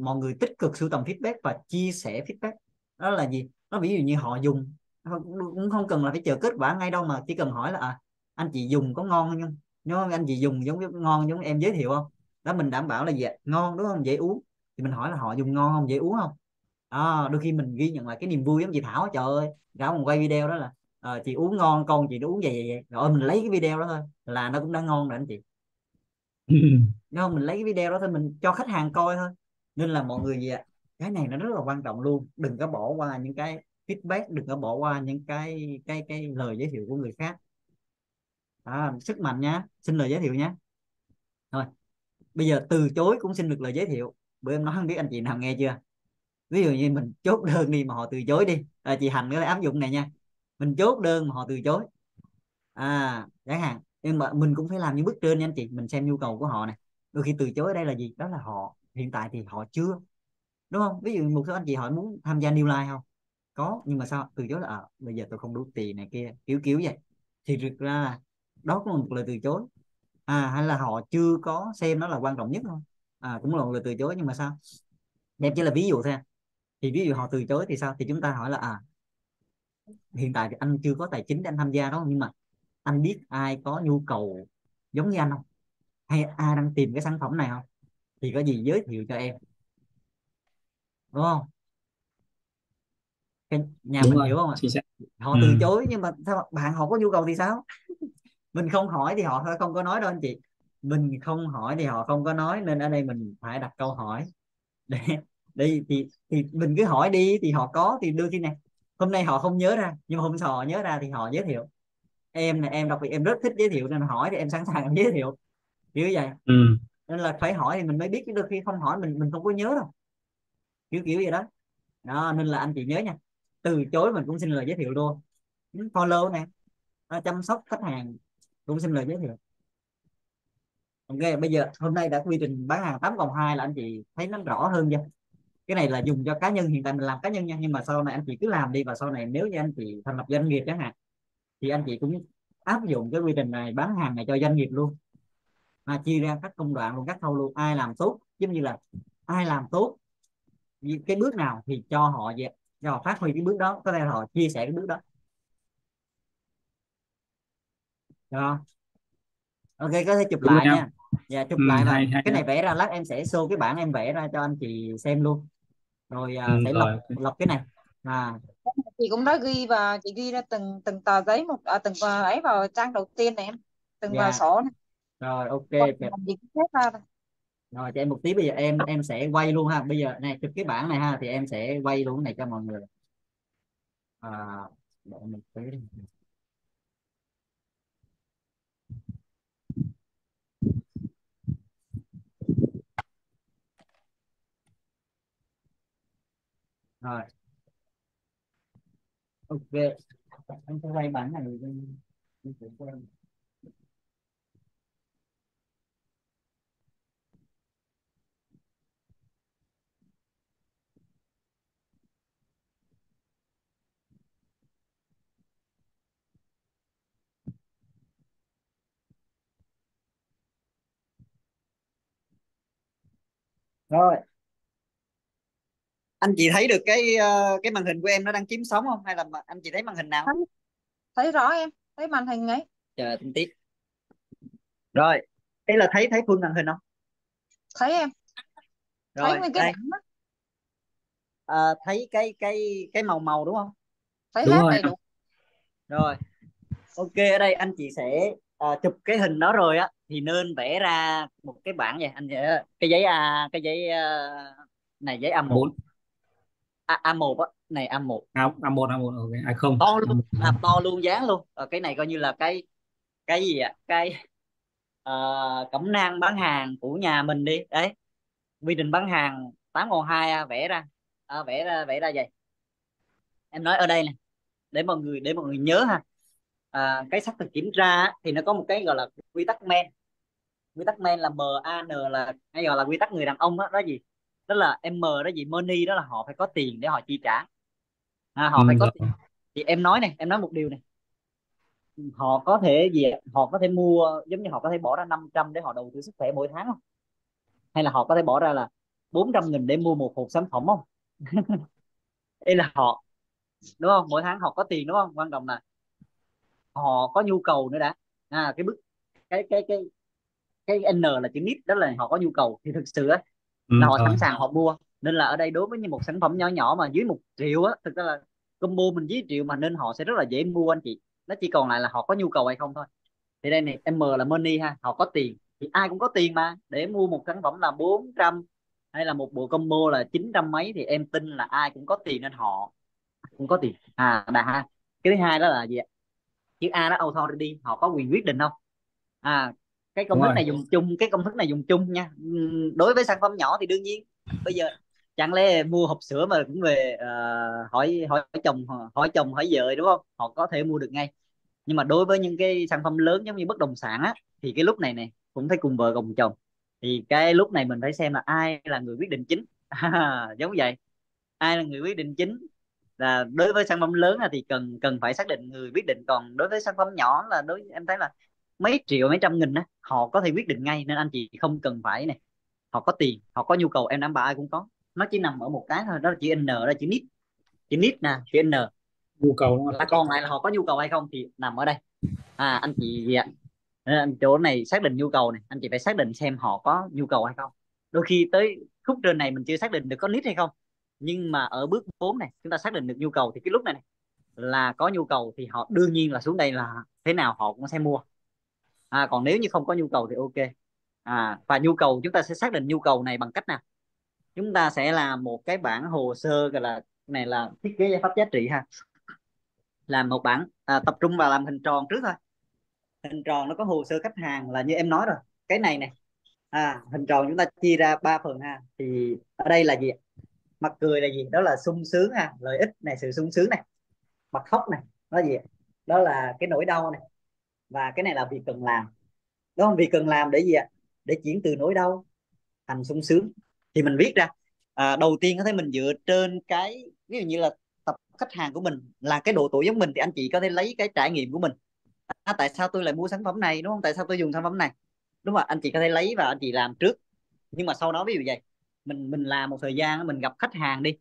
mọi người tích cực sưu tầm feedback và chia sẻ feedback. Đó là gì? Nó ví dụ như họ dùng không- cũng không cần là phải chờ kết quả ngay đâu mà chỉ cần hỏi là à, anh chị dùng có ngon không nhớ không? Anh chị dùng giống ngon giống em giới thiệu không? Đó mình đảm bảo là gì ạ? ngon đúng không? Dễ uống. Thì mình hỏi là họ dùng ngon không dễ uống không? À, đôi khi mình ghi nhận lại cái niềm vui giống chị Thảo trời ơi. Thảo còn quay video đó là ờ, chị uống ngon con chị nó uống vậy, vậy vậy. Rồi mình lấy cái video đó thôi là nó cũng đã ngon rồi anh chị. Đúng không? Mình lấy cái video đó thôi mình cho khách hàng coi thôi. Nên là mọi người gì ạ cái này nó rất là quan trọng luôn. Đừng có bỏ qua những cái feedback đừng có bỏ qua những cái cái cái lời giới thiệu của người khác à, sức mạnh nhá xin lời giới thiệu nhé thôi bây giờ từ chối cũng xin được lời giới thiệu. Bữa em nói không biết anh chị nào nghe chưa? Ví dụ như mình chốt đơn đi mà họ từ chối đi. À, chị Hành có thể áp dụng này nha. Mình chốt đơn mà họ từ chối. À chẳng hạn nhưng mà mình cũng phải làm những bước trên nha anh chị. Mình xem nhu cầu của họ này đôi khi từ chối ở đây là gì? Đó là họ hiện tại thì họ chưa. Đúng không? Ví dụ một số anh chị hỏi muốn tham gia New Life không? Có nhưng mà sao? Từ chối là à, bây giờ tôi không đủ tiền này kia. Kiểu kiểu vậy. Thì thực ra là đó cũng là một lời từ chối. À hay là họ chưa có xem nó là quan trọng nhất không à cũng là một lời từ chối nhưng mà sao? Em chỉ là ví dụ thôi thì ví dụ họ từ chối thì sao? Thì chúng ta hỏi là à hiện tại thì anh chưa có tài chính để anh tham gia đó nhưng mà anh biết ai có nhu cầu giống như anh không? Hay ai đang tìm cái sản phẩm này không? Thì có gì giới thiệu cho em. Đúng không? Cái nhà Đúng mình rồi. hiểu không ạ? họ Ừ. từ chối nhưng mà sao bạn họ có nhu cầu thì sao mình không hỏi thì họ không có nói đâu anh chị. Mình không hỏi thì họ không có nói nên ở đây mình phải đặt câu hỏi. Để đi thì thì mình cứ hỏi đi thì họ có thì đôi khi này hôm nay họ không nhớ ra nhưng mà hôm sau họ nhớ ra thì họ giới thiệu. Em này em đặc biệt em rất thích giới thiệu nên hỏi thì em sẵn sàng em giới thiệu. Kiểu vậy. Ừ. nên là phải hỏi thì mình mới biết chứ đôi khi không hỏi mình mình không có nhớ đâu. Kiểu kiểu vậy đó. Đó nên là anh chị nhớ nha. Từ chối mình cũng xin lời giới thiệu luôn. Follow nè. Chăm sóc khách hàng cũng xin lời giới thiệu. Ok, bây giờ hôm nay đã quy trình bán hàng 8 cộng 2 là anh chị thấy nó rõ hơn chưa? Cái này là dùng cho cá nhân, hiện tại mình làm cá nhân nha, nhưng mà sau này anh chị cứ làm đi, và sau này nếu như anh chị thành lập doanh nghiệp chẳng hạn, thì anh chị cũng áp dụng cái quy trình này bán hàng này cho doanh nghiệp luôn. Mà chia ra các công đoạn luôn, các khâu luôn, ai làm tốt, giống như là ai làm tốt cái bước nào thì cho họ về, cho họ phát huy cái bước đó, có thể họ chia sẻ cái bước đó. Rồi ok có thể chụp lại nha. dạ chụp ừ, lại và hay, hay, cái này vẽ ra lát em sẽ show cái bản em vẽ ra cho anh chị xem luôn. Rồi à, ừ, sẽ rồi. lọc lọc cái này. À. Chị cũng đã ghi và chị ghi ra từng từng tờ giấy một à, từng ấy vào trang đầu tiên này em. Từng dạ. vào sổ này. Rồi ok làm gì cũng ra thôi rồi cho em một tí bây giờ em em sẽ quay luôn ha. Bây giờ này chụp cái bản này ha thì em sẽ quay luôn cái này cho mọi người. À, để một tí rồi. Ok. Anh sẽ quay bán này lên lên sẽ quên rồi anh chị thấy được cái ờ, cái màn hình của em nó đang chiếm sóng không? Hay là anh chị thấy màn hình nào? Thấy, thấy rõ em thấy màn hình ấy. Chờ tinh tiết rồi đây là thấy thấy full màn hình không? Thấy em. Rồi thấy mấy cái đây. bảng à, thấy cái cái cái màu màu đúng không? Thấy Đúng hết rồi. đầy đủ. Rồi ok ở đây anh chị sẽ à, chụp cái hình đó rồi á. Thì nên vẽ ra một cái bảng vậy. Anh sẽ cái giấy a cái giấy à, này giấy A1 bốn A, A1 á. Này A1 a a một a một ok. À không. To luôn A1. làm to luôn dán luôn. Ờ, cái này coi như là cái cái gì ạ? Cái uh, cẩm nang bán hàng của nhà mình đi. Đấy. Quy trình bán hàng 8 còn 2 vẽ ra. À, vẽ ra vẽ ra vậy. Em nói ở đây này để mọi người để mọi người nhớ ha. À, cái xác thực kiểm tra thì nó có một cái gọi là quy tắc men. Quy tắc men là MAN là hay gọi là quy tắc người đàn ông đó, đó gì đó là M đó gì money đó là họ phải có tiền để họ chi trả. À, họ Ừ, phải có rồi. tiền. Thì em nói này em nói một điều này. Họ có thể gì họ có thể mua giống như họ có thể bỏ ra 500 để họ đầu tư sức khỏe mỗi tháng không? Hay là họ có thể bỏ ra là 400 nghìn để mua một hộp sản phẩm không? Đây là họ đúng không? Mỗi tháng họ có tiền đúng không? Quan trọng là họ có nhu cầu nữa đã. À cái bước cái cái cái cái N là chữ need đó là họ có nhu cầu. Thì thực sự á Ừ, là họ sẵn sàng họ mua. Nên là ở đây đối với như một sản phẩm nhỏ nhỏ mà dưới một triệu á thực ra là combo mình dưới triệu mà nên họ sẽ rất là dễ mua anh chị. Nó chỉ còn lại là họ có nhu cầu hay không thôi. Thì đây này M là money ha họ có tiền. Thì ai cũng có tiền mà. Để mua một sản phẩm là 400 hay là một bộ combo là 900 mấy thì em tin là ai cũng có tiền nên họ cũng có tiền. À đã ha cái thứ hai đó là gì ạ? Chữ A đó authority họ có quyền quyết định không? À cái công Đúng thức rồi. này dùng chung cái công thức này dùng chung nha. Đối với sản phẩm nhỏ thì đương nhiên. Bây giờ chẳng lẽ mua hộp sữa mà cũng về ờ, hỏi hỏi chồng hỏi chồng hỏi vợ đúng không? Họ có thể mua được ngay. Nhưng mà đối với những cái sản phẩm lớn giống như bất động sản á thì cái lúc này này cũng phải cùng vợ cùng chồng. Thì cái lúc này mình phải xem là ai là người quyết định chính. Giống vậy. Ai là người quyết định chính? Là đối với sản phẩm lớn là thì cần cần phải xác định người quyết định. Còn đối với sản phẩm nhỏ là đối em thấy là mấy triệu mấy trăm nghìn á họ có thể quyết định ngay nên anh chị không cần phải này họ có tiền họ có nhu cầu em đảm bảo ai cũng có. Nó chỉ nằm ở một cái thôi đó là chữ N đó là chữ need chữ need nè chữ N. Nhu cầu đúng không? còn lại là họ có nhu cầu hay không thì nằm ở đây. À anh chị gì ạ? Nên chỗ này xác định nhu cầu này anh chị phải xác định xem họ có nhu cầu hay không. Đôi khi tới khúc trên này mình chưa xác định được có need hay không. Nhưng mà ở bước 4 này chúng ta xác định được nhu cầu thì cái lúc này, này là có nhu cầu thì họ đương nhiên là xuống đây là thế nào họ cũng sẽ mua à, còn nếu như không có nhu cầu thì ok. À, và nhu cầu chúng ta sẽ xác định nhu cầu này bằng cách nào? Chúng ta sẽ làm một cái bản hồ sơ gọi là này là thiết kế giải pháp giá trị ha. Làm một bản à, tập trung vào làm hình tròn trước thôi. Hình tròn nó có hồ sơ khách hàng là như em nói rồi. Cái này này à, hình tròn chúng ta chia ra ba phần ha. Thì ở đây là gì mặt cười là gì? Đó là sung sướng ha. Lợi ích này sự sung sướng này. Mặt khóc này. Đó gì đó là cái nỗi đau này và cái này là việc cần làm. Đúng không? Việc cần làm để gì ạ? Để chuyển từ nỗi đau thành sung sướng. Thì mình viết ra à, đầu tiên có thể mình dựa trên cái ví dụ như là tập khách hàng của mình là cái độ tuổi giống mình thì anh chị có thể lấy cái trải nghiệm của mình. À, tại sao tôi lại mua sản phẩm này đúng không? Tại sao tôi dùng sản phẩm này? Đúng không anh chị có thể lấy và anh chị làm trước. Nhưng mà sau đó ví dụ vậy mình mình làm một thời gian mình gặp khách hàng đi.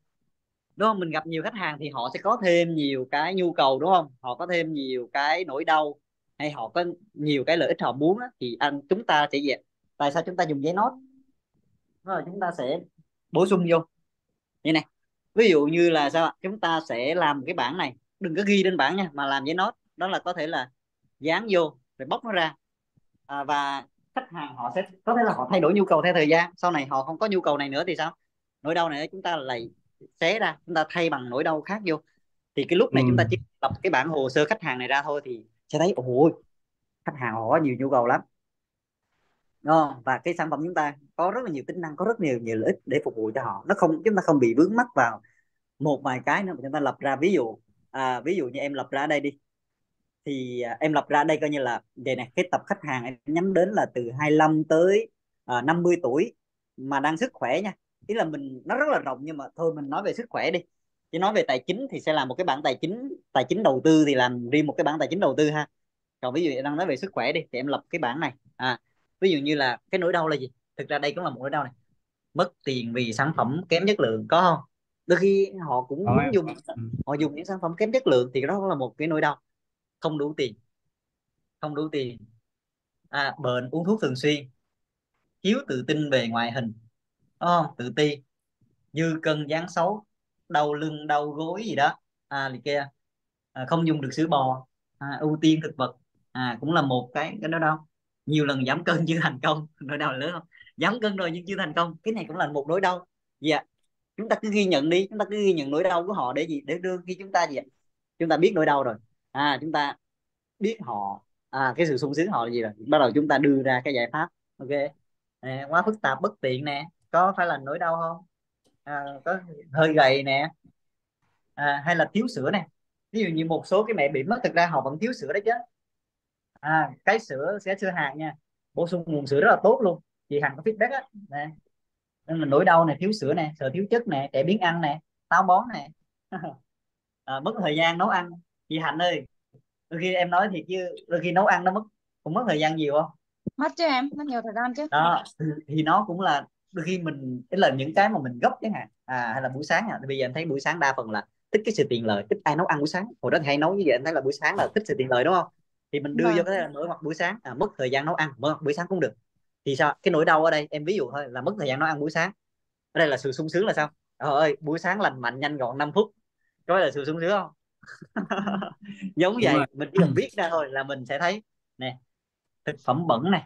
Đúng không? Mình gặp nhiều khách hàng thì họ sẽ có thêm nhiều cái nhu cầu đúng không? Họ có thêm nhiều cái nỗi đau hay họ có nhiều cái lợi ích họ muốn thì anh chúng ta sẽ gì tại sao chúng ta dùng giấy nốt? Rồi chúng ta sẽ bổ sung vô. Như này ví dụ như là sao chúng ta sẽ làm cái bảng này. Đừng có ghi lên bảng nha mà làm giấy nốt. Đó là có thể là dán vô rồi bóc nó ra. À, và khách hàng họ sẽ có thể là họ thay đổi nhu cầu theo thời gian. Sau này họ không có nhu cầu này nữa thì sao? Nỗi đau này chúng ta lại xé ra chúng ta thay bằng nỗi đau khác vô. Thì cái lúc này ừ. chúng ta chỉ lập cái bản hồ sơ khách hàng này ra thôi thì sẽ thấy ôi khách hàng họ có nhiều nhu cầu lắm. Không? và cái sản phẩm chúng ta có rất là nhiều tính năng có rất nhiều nhiều lợi ích để phục vụ cho họ. Nó không chúng ta không bị vướng mắc vào một vài cái nữa mà chúng ta lập ra. Ví dụ à, ví dụ như em lập ra đây đi. Thì à, em lập ra đây coi như là vậy này cái tập khách hàng em nhắm đến là từ 25 tới à, 50 tuổi mà đang sức khỏe nha. Ý là mình nó rất là rộng nhưng mà thôi mình nói về sức khỏe đi chứ nói về tài chính thì sẽ làm một cái bản tài chính tài chính đầu tư thì làm riêng một cái bản tài chính đầu tư ha. Còn ví dụ em đang nói về sức khỏe đi thì em lập cái bản này. À ví dụ như là cái nỗi đau là gì? Thực ra đây cũng là một nỗi đau này. Mất tiền vì sản phẩm kém chất lượng có không? Đôi khi họ cũng muốn dùng ừ. họ dùng những sản phẩm kém chất lượng thì đó cũng là một cái nỗi đau. Không đủ tiền. Không đủ tiền. À, bệnh uống thuốc thường xuyên. Thiếu tự tin về ngoại hình. Oh, tự ti. Dư cân dáng xấu đau lưng đau gối gì đó. À thì kia. À, không dùng được sữa bò. À, ưu tiên thực vật. À cũng là một cái cái đó đâu. Nhiều lần giảm cân chưa thành công. Nỗi đau lớn không? Giảm cân rồi nhưng chưa thành công. Cái này cũng là một nỗi đau. Dạ. Yeah. chúng ta cứ ghi nhận đi. Chúng ta cứ ghi nhận nỗi đau của họ để gì? Để đưa khi chúng ta gì chúng ta biết nỗi đau rồi. À chúng ta biết họ. À cái sự sung sướng họ là gì rồi? Bắt đầu chúng ta đưa ra cái giải pháp. Ok. À, quá phức tạp bất tiện nè. Có phải là nỗi đau không? À, có hơi gầy nè. À, hay là thiếu sữa nè. Ví dụ như một số cái mẹ bị mất thực ra họ vẫn thiếu sữa đấy chứ. À cái sữa sẽ sữa hạt nha. Bổ sung nguồn sữa rất là tốt luôn. Chị hằng có feedback á. Nè. Nên là nỗi đau này thiếu sữa nè sợ thiếu chất nè trẻ biến ăn nè táo bón nè. À, mất thời gian nấu ăn. Chị hạnh ơi đôi khi em nói thiệt chứ đôi khi nấu ăn nó mất cũng mất thời gian nhiều không? Mất chứ em mất nhiều thời gian chứ. Đó thì nó cũng là đôi khi mình cái là những cái mà mình gấp chẳng hạn à hay là buổi sáng à bây giờ em thấy buổi sáng đa phần là thích cái sự tiện lợi thích ai nấu ăn buổi sáng. Hồi đó thì hay nấu như vậy em thấy là buổi sáng là thích sự tiện lợi đúng không? Thì mình đưa vâng. vô cái là mở mặt buổi sáng à, mất thời gian nấu ăn mở mặt buổi sáng cũng được. Thì sao? Cái nỗi đau ở đây em ví dụ thôi là mất thời gian nấu ăn buổi sáng. Ở đây là sự sung sướng là sao? Trời ơi buổi sáng lành mạnh nhanh gọn 5 phút. Có là sự sung sướng không? Giống vậy mình chỉ cần biết ra thôi là mình sẽ thấy nè thực phẩm bẩn này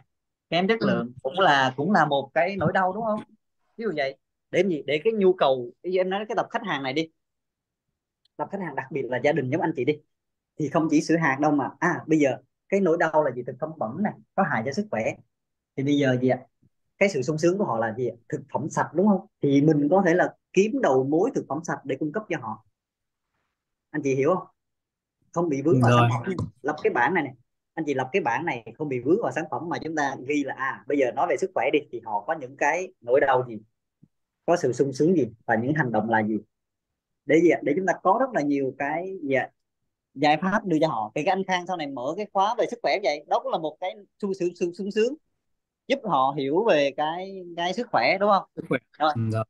kém chất lượng cũng là cũng là một cái nỗi đau đúng không? Ví dụ vậy. Để gì? Để cái nhu cầu em nói cái tập khách hàng này đi. Tập khách hàng đặc biệt là gia đình giống anh chị đi. Thì không chỉ sữa hạt đâu mà à bây giờ cái nỗi đau là gì? Thực phẩm bẩn này có hại cho sức khỏe. Thì bây giờ gì ạ? Cái sự sung sướng của họ là gì ạ? thực phẩm sạch đúng không? Thì mình có thể là kiếm đầu mối thực phẩm sạch để cung cấp cho họ. Anh chị hiểu không? Không bị vướng vào sản phẩm. Lập cái bảng này này anh chị lập cái bảng này không bị vướng vào sản phẩm mà chúng ta ghi là à bây giờ nói về sức khỏe đi thì họ có những cái nỗi đau gì? Có sự sung sướng gì? Và những hành động là gì? Để gì để chúng ta có rất là nhiều cái gì giải pháp đưa cho họ. Thì cái anh Khang sau này mở cái khóa về sức khỏe vậy. Đó cũng là một cái sung sướng sung, sung sướng. Giúp họ hiểu về cái cái sức khỏe đúng không? Sức khỏe. Rồi. Ừ,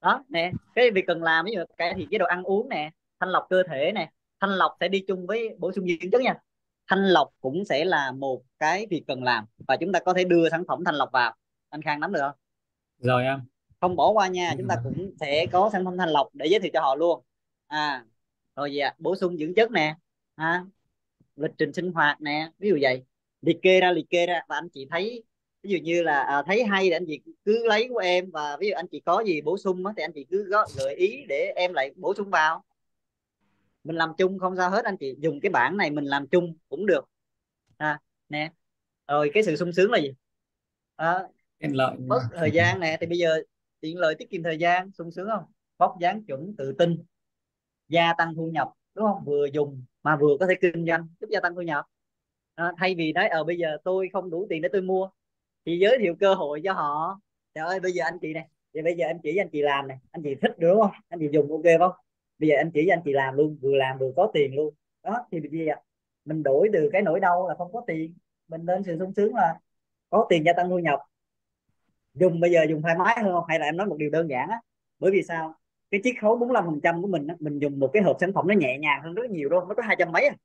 đó nè. Cái việc cần làm ví dụ cải thiện chế độ ăn uống nè thanh lọc cơ thể nè. Thanh lọc sẽ đi chung với bổ sung dưỡng chất nha thanh lọc cũng sẽ là một cái việc cần làm. Và chúng ta có thể đưa sản phẩm thanh lọc vào. Anh Khang nắm được không? Rồi em. Không bỏ qua nha chúng ta cũng sẽ có sản phẩm thanh lọc để giới thiệu cho họ luôn. À rồi gì ạ. Bổ sung dưỡng chất nè. Ha lịch trình sinh hoạt nè ví dụ vậy. Liệt kê ra liệt kê ra. Và anh chị thấy ví dụ như là à, thấy hay thì anh chị cứ lấy của em. Và ví dụ anh chị có gì bổ sung thì anh chị cứ gợi ý để em lại bổ sung vào mình làm chung không sao hết anh chị dùng cái bảng này mình làm chung cũng được. À, nè. Rồi cái sự sung sướng là gì? À, tiện lợi mất thời gian nè thì bây giờ tiện lợi tiết kiệm thời gian sung sướng không? Bóc dáng chuẩn tự tin gia tăng thu nhập đúng không? Vừa dùng mà vừa có thể kinh doanh giúp gia tăng thu nhập. À, thay vì nói ở ờ, bây giờ tôi không đủ tiền để tôi mua thì giới thiệu cơ hội cho họ. Trời ơi bây giờ anh chị này thì bây giờ anh chỉ anh chị làm này anh chị thích đúng không? Anh chị dùng ok không bây giờ anh chỉ anh chị làm luôn vừa làm vừa có tiền luôn. Đó thì bây giờ mình đổi từ cái nỗi đau là không có tiền. Mình lên sự sung sướng là có tiền gia tăng thu nhập. Dùng bây giờ dùng thoải mái hơn không? Hay là em nói một điều đơn giản á. Bởi vì sao? Cái chiết khấu 45 phần trăm của mình á, mình dùng một cái hộp sản phẩm nó nhẹ nhàng hơn rất nhiều đâu nó có hai trăm mấy à?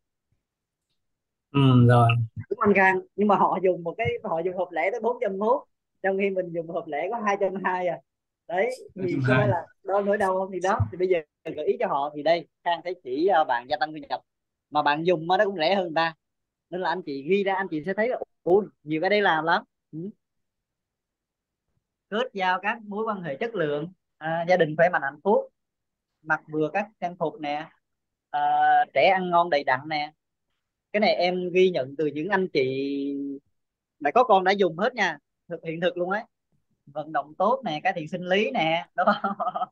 Ừ, rồi. Đúng anh Khang? Nhưng mà họ dùng một cái họ dùng hộp lẻ tới bốn trăm trong khi mình dùng hộp lẻ có hai trăm hai à đấy thì phải là đo nỗi đau không thì đó thì bây giờ gợi ý cho họ thì đây Khang thấy chỉ uh, bạn gia tăng thu nhập mà bạn dùng nó cũng rẻ hơn ta. Nên là anh chị ghi ra anh chị sẽ thấy là ui nhiều cái đây làm lắm. Ừ. kết giao các mối quan hệ chất lượng à, gia đình khỏe mạnh hạnh phúc. Mặc vừa các trang phục nè à, trẻ ăn ngon đầy đặn nè. Cái này em ghi nhận từ những anh chị đã có con đã dùng hết nha. Thực hiện thực luôn ấy vận động tốt nè cải thiện sinh lý nè đó.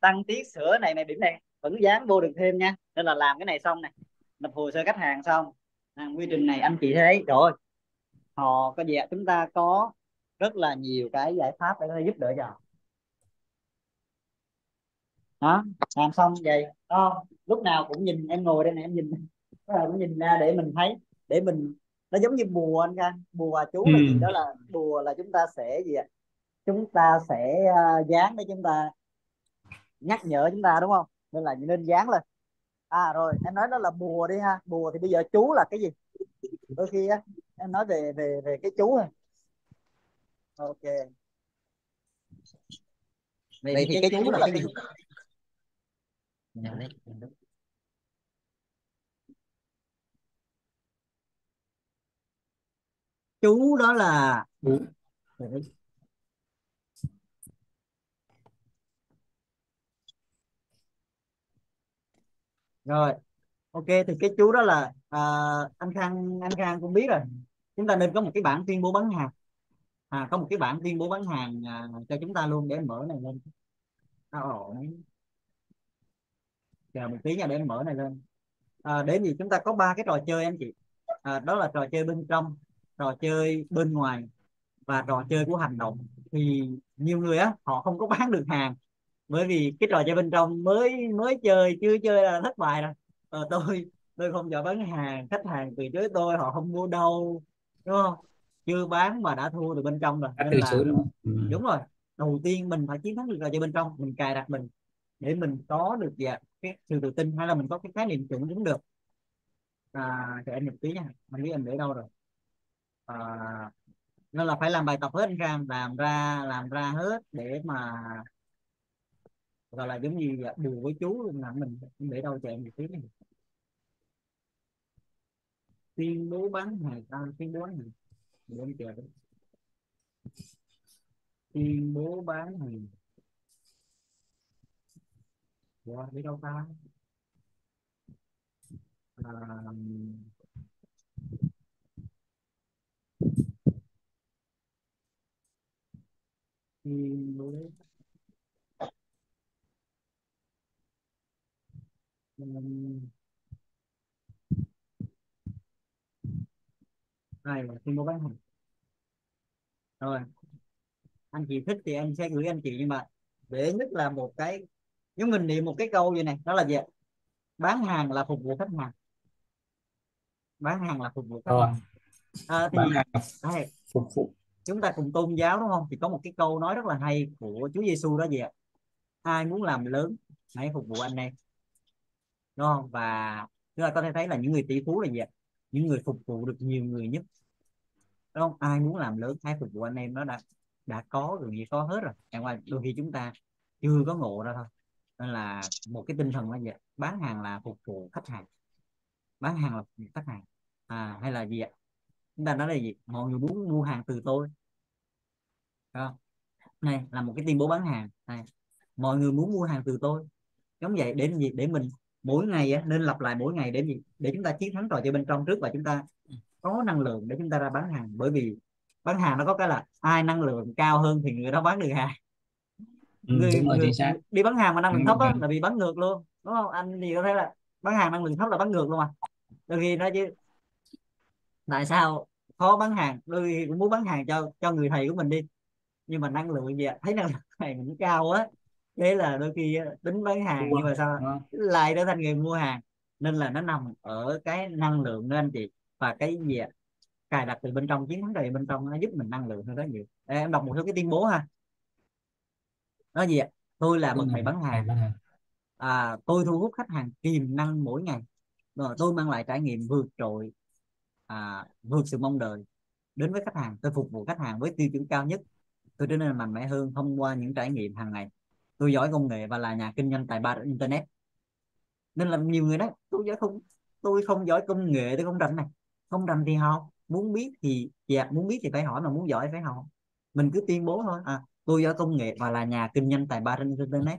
Tăng tiết sữa này này điểm này vẫn dán vô được thêm nha. Nên là làm cái này xong này lập hồ sơ khách hàng xong. À, quy trình này anh chị thấy rồi họ có gì chúng ta có rất là nhiều cái giải pháp để có thể giúp đỡ cho đó làm xong vậy. Đó lúc nào cũng nhìn em ngồi đây này em nhìn. Lúc nào cũng nhìn ra để mình thấy để mình nó giống như bùa anh Khang bùa chú là gì? Ừ. đó là bùa là chúng ta sẽ gì ạ chúng ta sẽ uh, dán để chúng ta nhắc nhở chúng ta đúng không? Nên là nên dán lên. À rồi em nói đó là bùa đi ha. Bùa thì bây giờ chú là cái gì? Đôi khi á em nói về về về cái chú thôi. Ok. Vậy, vậy thì cái, cái chú là cái gì? chú đó là rồi ok thì cái chú đó là à, anh Khang anh Khang cũng biết rồi. Chúng ta nên có một cái bản tuyên bố bán hàng. À, có một cái bản tuyên bố bán hàng à, cho chúng ta luôn để mở này lên. À, ổn. Chờ một tí nha để mở này lên. À, để gì? Chúng ta có ba cái trò chơi anh chị. À, đó là trò chơi bên trong trò chơi bên ngoài và trò chơi của hành động. Thì nhiều người á họ không có bán được hàng bởi vì cái trò chơi bên trong mới mới chơi chưa chơi là thất bại rồi. Ờ, tôi tôi không giỏi bán hàng khách hàng từ chối tôi họ không mua đâu đúng không? Chưa bán mà đã thua từ bên trong rồi nên là đúng, ừ. đúng rồi. Đầu tiên mình phải chiến thắng được trò chơi bên trong mình cài đặt mình để mình có được dạ, cái sự tự tin hay là mình có cái khái niệm chuẩn cũng được. À cho em một tí nha mình biết em để đâu rồi. À, nên là phải làm bài tập hết anh Ram làm ra làm ra hết để mà gọi là giống như bù với chú luôn là mình để đâu cho em một tí này. Tuyên bố bán hàng ta tuyên bố bán hàng để em chờ đấy tuyên bố bán hàng Ủa, dạ, đi đâu ta? À, tuyên bố đây là tuyên bố bán hàng rồi. Anh chị thích thì anh sẽ gửi anh chị nhưng mà để nhất là một cái giống mình niệm một cái câu vậy này đó là gì bán hàng là phục vụ khách hàng. Bán hàng là phục vụ khách hàng. À, thì bán hàng đây, phục vụ. Chúng ta cùng tôn giáo đúng không? Thì có một cái câu nói rất là hay của Chúa Giêsu đó gì ạ? Ai muốn làm lớn hãy phục vụ anh em đúng không? Và chúng ta có thể thấy là những người tỷ phú là gì ạ? Những người phục vụ được nhiều người nhất. Đúng không? Ai muốn làm lớn hãy phục vụ anh em nó đã đã có rồi gì có hết rồi. Chẳng qua đôi khi chúng ta chưa có ngộ ra thôi. Nên là một cái tinh thần là gì bán hàng là phục vụ khách hàng. Bán hàng là phục vụ khách hàng. À, hay là gì ạ? Chúng ta nói là gì? Mọi người muốn mua hàng từ tôi. Không? này là một cái tuyên bố bán hàng. Này mọi người muốn mua hàng từ tôi. Giống vậy để gì? Để mình mỗi ngày á, nên lặp lại mỗi ngày để gì? Để chúng ta chiến thắng trò chơi bên trong trước và chúng ta có năng lượng để chúng ta ra bán hàng. Bởi vì bán hàng nó có cái là ai năng lượng cao hơn thì người đó bán được hàng. Ừ, người, rồi người đi bán hàng mà năng lượng thấp á là bị bán ngược luôn. Đúng không? Anh thì có thấy là bán hàng năng lượng thấp là bán ngược luôn mà đôi khi nói chứ tại sao khó bán hàng? Đôi khi cũng muốn bán hàng cho cho người thầy của mình đi. Nhưng mà năng lượng gì ạ? Thấy năng lượng này cũng cao quá thế là đôi khi tính bán hàng Mua, nhưng mà sao? đúng lại trở thành người mua hàng nên là nó nằm ở cái năng lượng đó anh chị. Và cái gì ạ? Cài đặt từ bên trong chiến thắng từ bên trong nó giúp mình năng lượng hơn rất nhiều. Ê, em đọc một số cái tuyên bố ha. Đó gì ạ? Tôi là một Đúng thầy bán hàng. À, tôi thu hút khách hàng tiềm năng mỗi ngày. Rồi tôi mang lại trải nghiệm vượt trội à, vượt sự mong đợi đến với khách hàng. Tôi phục vụ khách hàng với tiêu chuẩn cao nhất. Tôi trở nên mạnh mẽ hơn thông qua những trải nghiệm hàng ngày tôi giỏi công nghệ và là nhà kinh doanh tài ba trên internet. Nên là nhiều người nói tôi giỏi không tôi không giỏi công nghệ tôi không rành này. Không rành thì họ muốn biết thì dạ muốn biết thì phải hỏi mà muốn giỏi phải học mình cứ tuyên bố thôi à tôi giỏi công nghệ và là nhà kinh doanh tài ba trên internet.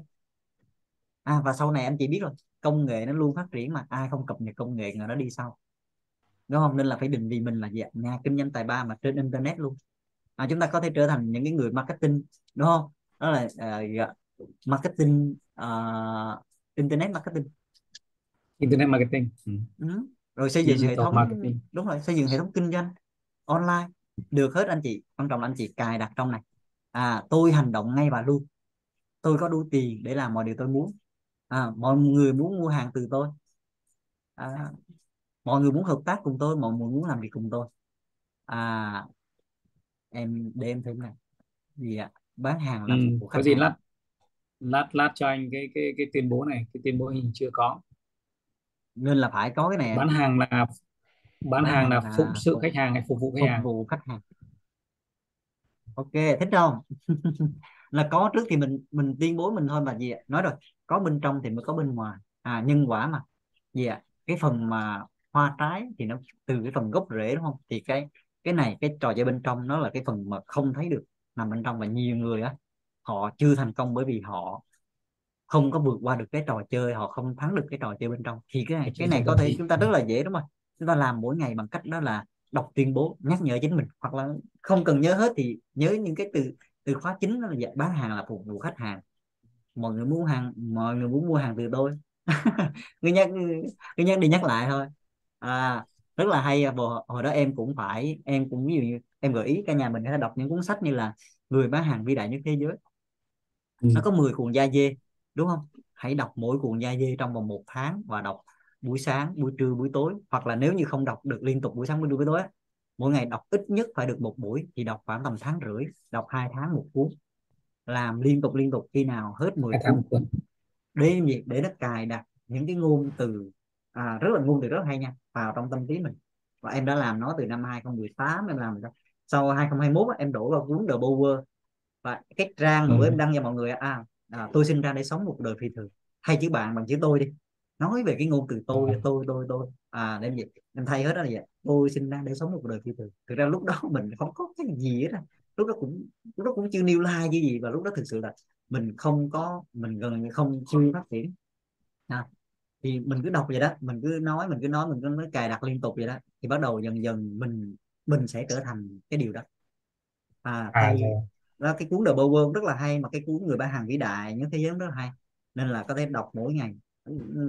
À và sau này anh chị biết rồi công nghệ nó luôn phát triển mà ai không cập nhật công nghệ người đó đi sau. Đúng không? Nên là phải định vị mình là gì nhà kinh doanh tài ba mà trên internet luôn. À, chúng ta có thể trở thành những cái người marketing đúng không? Đó là uh, marketing uh, internet marketing. Internet marketing. Ừ. ừ. rồi xây dựng hệ digital thống marketing. Đúng rồi xây dựng hệ thống kinh doanh online. Được hết anh chị. Quan trọng là anh chị cài đặt trong này. À tôi hành động ngay và luôn. Tôi có đủ tiền để làm mọi điều tôi muốn. À, mọi người muốn mua hàng từ tôi. À, mọi người muốn hợp tác cùng tôi mọi người muốn làm việc cùng tôi. À em để em thêm này. Gì ạ? Bán hàng là ừ. phục vụ có khách gì hàng lát lát cho anh cái cái cái tuyên bố này cái tuyên bố hình chưa có. Nên là phải có cái này bán hàng là bán bán hàng hàng là là phụng sự phục, khách hàng hay phục vụ khách phục hàng? vụ khách hàng. Ok thích không? Là có trước thì mình mình tuyên bố mình thôi mà gì ạ? Nói rồi có bên trong thì mới có bên ngoài. À nhân quả mà. Gì ạ? Cái phần mà hoa trái thì nó từ cái phần gốc rễ đúng không? Thì cái cái này cái trò chơi bên trong nó là cái phần mà không thấy được nằm bên trong và nhiều người á họ chưa thành công bởi vì họ không có vượt qua được cái trò chơi họ không thắng được cái trò chơi bên trong. Thì cái này cái này có thể chúng ta rất là dễ đúng không? Chúng ta làm mỗi ngày bằng cách đó là đọc tuyên bố nhắc nhở chính mình hoặc là không cần nhớ hết thì nhớ những cái từ từ khóa chính đó là bán hàng là phục vụ khách hàng. Mọi người muốn hàng mọi người muốn mua hàng từ tôi. Cứ nhắc cứ nhắc đi nhắc lại thôi. À, rất là hay hồi, hồi đó em cũng phải em cũng ví dụ như em gợi ý cả nhà mình có thể đọc những cuốn sách như là người bán hàng vĩ đại nhất thế giới ừ. nó có 10 cuộn da dê đúng không? Hãy đọc mỗi cuộn da dê trong vòng một tháng và đọc buổi sáng buổi trưa buổi tối. Hoặc là nếu như không đọc được liên tục buổi sáng buổi trưa buổi tối mỗi ngày đọc ít nhất phải được một buổi thì đọc khoảng tầm tháng rưỡi đọc hai tháng một cuốn. Làm liên tục liên tục khi nào hết 10 hai tháng một cuốn. Để gì để nó cài đặt những cái ngôn từ à, rất là ngôn từ rất hay nha vào trong tâm trí mình. Và em đã làm nó từ năm 2018 em làm rồi sau 2021 em đổ vào cuốn The Power và cái trang mà ừ. bữa em đăng cho mọi người à, à tôi sinh ra để sống một đời phi thường. Thay chữ bạn bằng chữ tôi đi. Nói về cái ngôn từ tôi tôi tôi tôi. À em gì em thay hết đó là vậy. Tôi sinh ra để sống một đời phi thường. Thực ra lúc đó mình không có cái gì hết lúc đó cũng lúc đó cũng chưa new like gì gì và lúc đó thực sự là mình không có mình gần như không chưa phát triển. À, thì mình cứ đọc vậy đó. Mình cứ nói mình cứ nói mình cứ nói cài đặt liên tục vậy đó. Thì bắt đầu dần dần mình mình sẽ trở thành cái điều đó. À, à, thay rồi. Đó cái cuốn The Power rất là hay mà cái cuốn người bán hàng vĩ đại nhất thế giới rất là hay. Nên là có thể đọc mỗi ngày.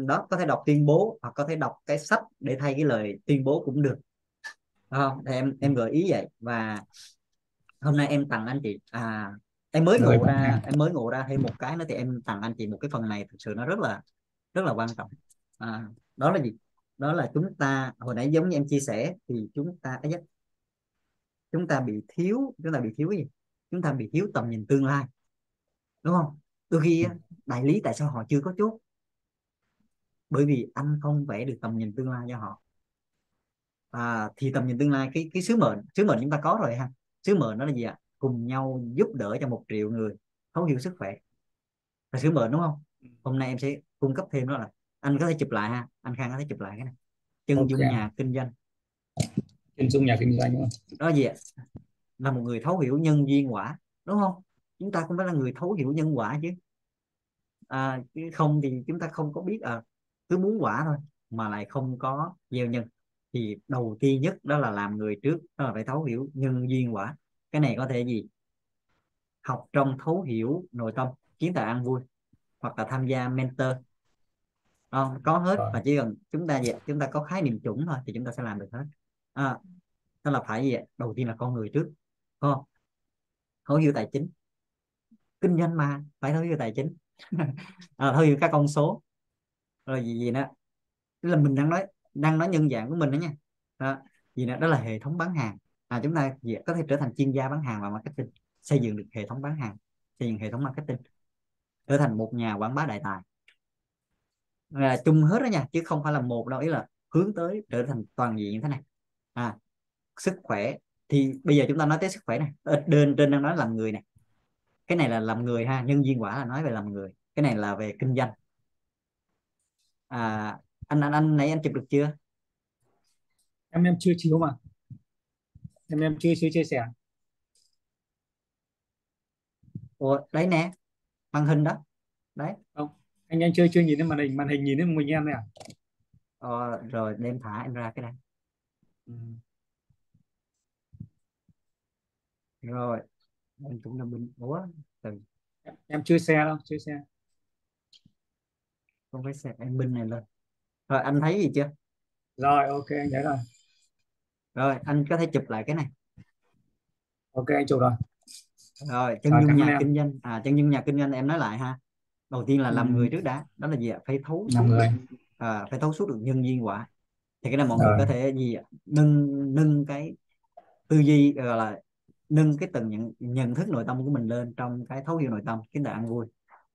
Đó có thể đọc tuyên bố hoặc có thể đọc cái sách để thay cái lời tuyên bố cũng được. Không thì em em gợi ý vậy. Và hôm nay em tặng anh chị à em mới ngộ ra em mới ngộ ra thêm một cái nữa thì em tặng anh chị một cái phần này thực sự nó rất là rất là quan trọng. À, đó là gì? Đó là chúng ta hồi nãy giống như em chia sẻ thì chúng ta ấy, chúng ta bị thiếu chúng ta bị thiếu cái gì chúng ta bị thiếu tầm nhìn tương lai. Đúng không? Đôi khi đại lý tại sao họ chưa có chốt? Bởi vì anh không vẽ được tầm nhìn tương lai cho họ. À, thì tầm nhìn tương lai cái cái sứ mệnh sứ mệnh chúng ta có rồi ha. Sứ mệnh đó là gì ạ? Cùng nhau giúp đỡ cho một triệu người thấu hiểu sức khỏe. Là sứ mệnh đúng không? Hôm nay em sẽ cung cấp thêm đó là anh có thể chụp lại ha. Anh Khang có thể chụp lại cái này. Chân Ok. dung nhà kinh doanh. Chân dung nhà kinh doanh đúng không? đó gì ạ là một người thấu hiểu nhân duyên quả đúng không? Chúng ta cũng phải là người thấu hiểu nhân quả chứ. À, chứ không thì chúng ta không có biết à, cứ muốn quả thôi mà lại không có gieo nhân. Thì đầu tiên nhất đó là làm người trước đó là phải thấu hiểu nhân duyên quả. Cái này có thể gì? Học trong thấu hiểu nội tâm kiến tạo ăn vui hoặc là tham gia mentor. Không có hết và chỉ cần chúng ta gì chúng ta có khái niệm chuẩn thôi thì chúng ta sẽ làm được hết. À, đó là phải gì đầu tiên là con người trước không thấu hiểu tài chính. Kinh doanh mà phải thấu hiểu tài chính. À, thấu hiểu các con số. Rồi gì gì nữa? Tức là mình đang nói đang nói nhân dạng của mình đó nha. Đó, gì nữa? Đó là hệ thống bán hàng. À chúng ta có thể trở thành chuyên gia bán hàng và marketing xây dựng được hệ thống bán hàng xây dựng hệ thống marketing trở thành một nhà quảng bá đại tài. Là chung hết đó nha chứ không phải là một đâu. Ý là hướng tới trở thành toàn diện như thế này. À sức khỏe thì bây giờ chúng ta nói tới sức khỏe này. Ở trên trên đang nói làm người này. Cái này là làm người ha nhân viên quả là nói về làm người. Cái này là về kinh doanh. À anh anh anh nãy anh chụp được chưa? Em em chưa chiếu mà. Em em chưa chưa chia sẻ. Ủa, đấy nè. Màn hình đó. Đấy. Không anh anh chưa chưa nhìn đến màn hình. Màn hình nhìn đến mình em này à? Ờ, rồi đem thả em ra cái này ừ. Rồi. Em cũng là bình ủa? Từ. Em, chưa share đâu chưa share không phải xẹp em binh này lên. Rồi anh thấy gì chưa? Rồi ok anh thấy rồi. Rồi anh có thể chụp lại cái này. Ok anh chụp rồi. Rồi chân dung nhà em. kinh doanh. À chân dung nhà kinh doanh em nói lại ha. Đầu tiên là làm Ừ. người trước đã. Đó là gì ạ? Phải thấu làm suốt người. à, phải thấu suốt được nhân viên quả. Thì cái này mọi người Rồi. có thể gì ạ? nâng nâng cái tư duy gọi là nâng cái tầng nhận nhận thức nội tâm của mình lên trong cái thấu hiểu nội tâm kiến tạo ăn vui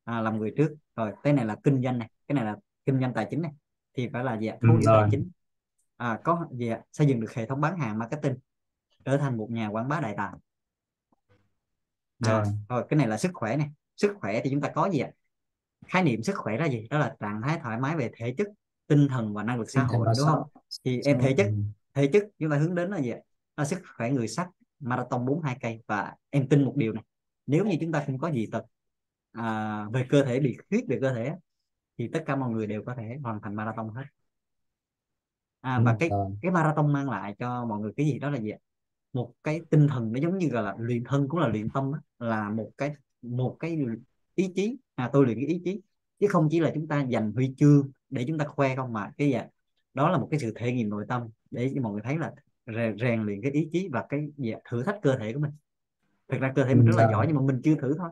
à, làm người trước. Rồi cái này là kinh doanh này cái này là kinh doanh tài chính này thì phải là gì ạ? thấu Ừ, hiểu tài chính. À, có gì ạ? xây dựng được hệ thống bán hàng marketing trở thành một nhà quảng bá đại tài. À, rồi. Rồi cái này là sức khỏe này. Sức khỏe thì chúng ta có gì ạ? Khái niệm sức khỏe là gì? Đó là trạng thái thoải mái về thể chất tinh thần và năng lực xã hội đúng không? thì em thể chất Ừ. thể chất chúng ta hướng đến là gì ạ? Là sức khỏe người sắt marathon 42 cây. Và em tin một điều này nếu như chúng ta không có gì tật à, về cơ thể bị khuyết về cơ thể thì tất cả mọi người đều có thể hoàn thành marathon hết. À, Ừ, và cái rồi. cái marathon mang lại cho mọi người cái gì đó là gì ạ? Một cái tinh thần nó giống như gọi là luyện thân cũng là luyện tâm là một cái một cái ý chí. À tôi luyện cái ý chí chứ không chỉ là chúng ta giành huy chương để chúng ta khoe không mà. Cái gì đó là một cái sự thể nghiệm nội tâm để cho mọi người thấy là rèn, rèn luyện cái ý chí và cái gì ạ? thử thách cơ thể của mình. Thực ra cơ thể mình Ừ, rất là rồi. giỏi nhưng mà mình chưa thử thôi.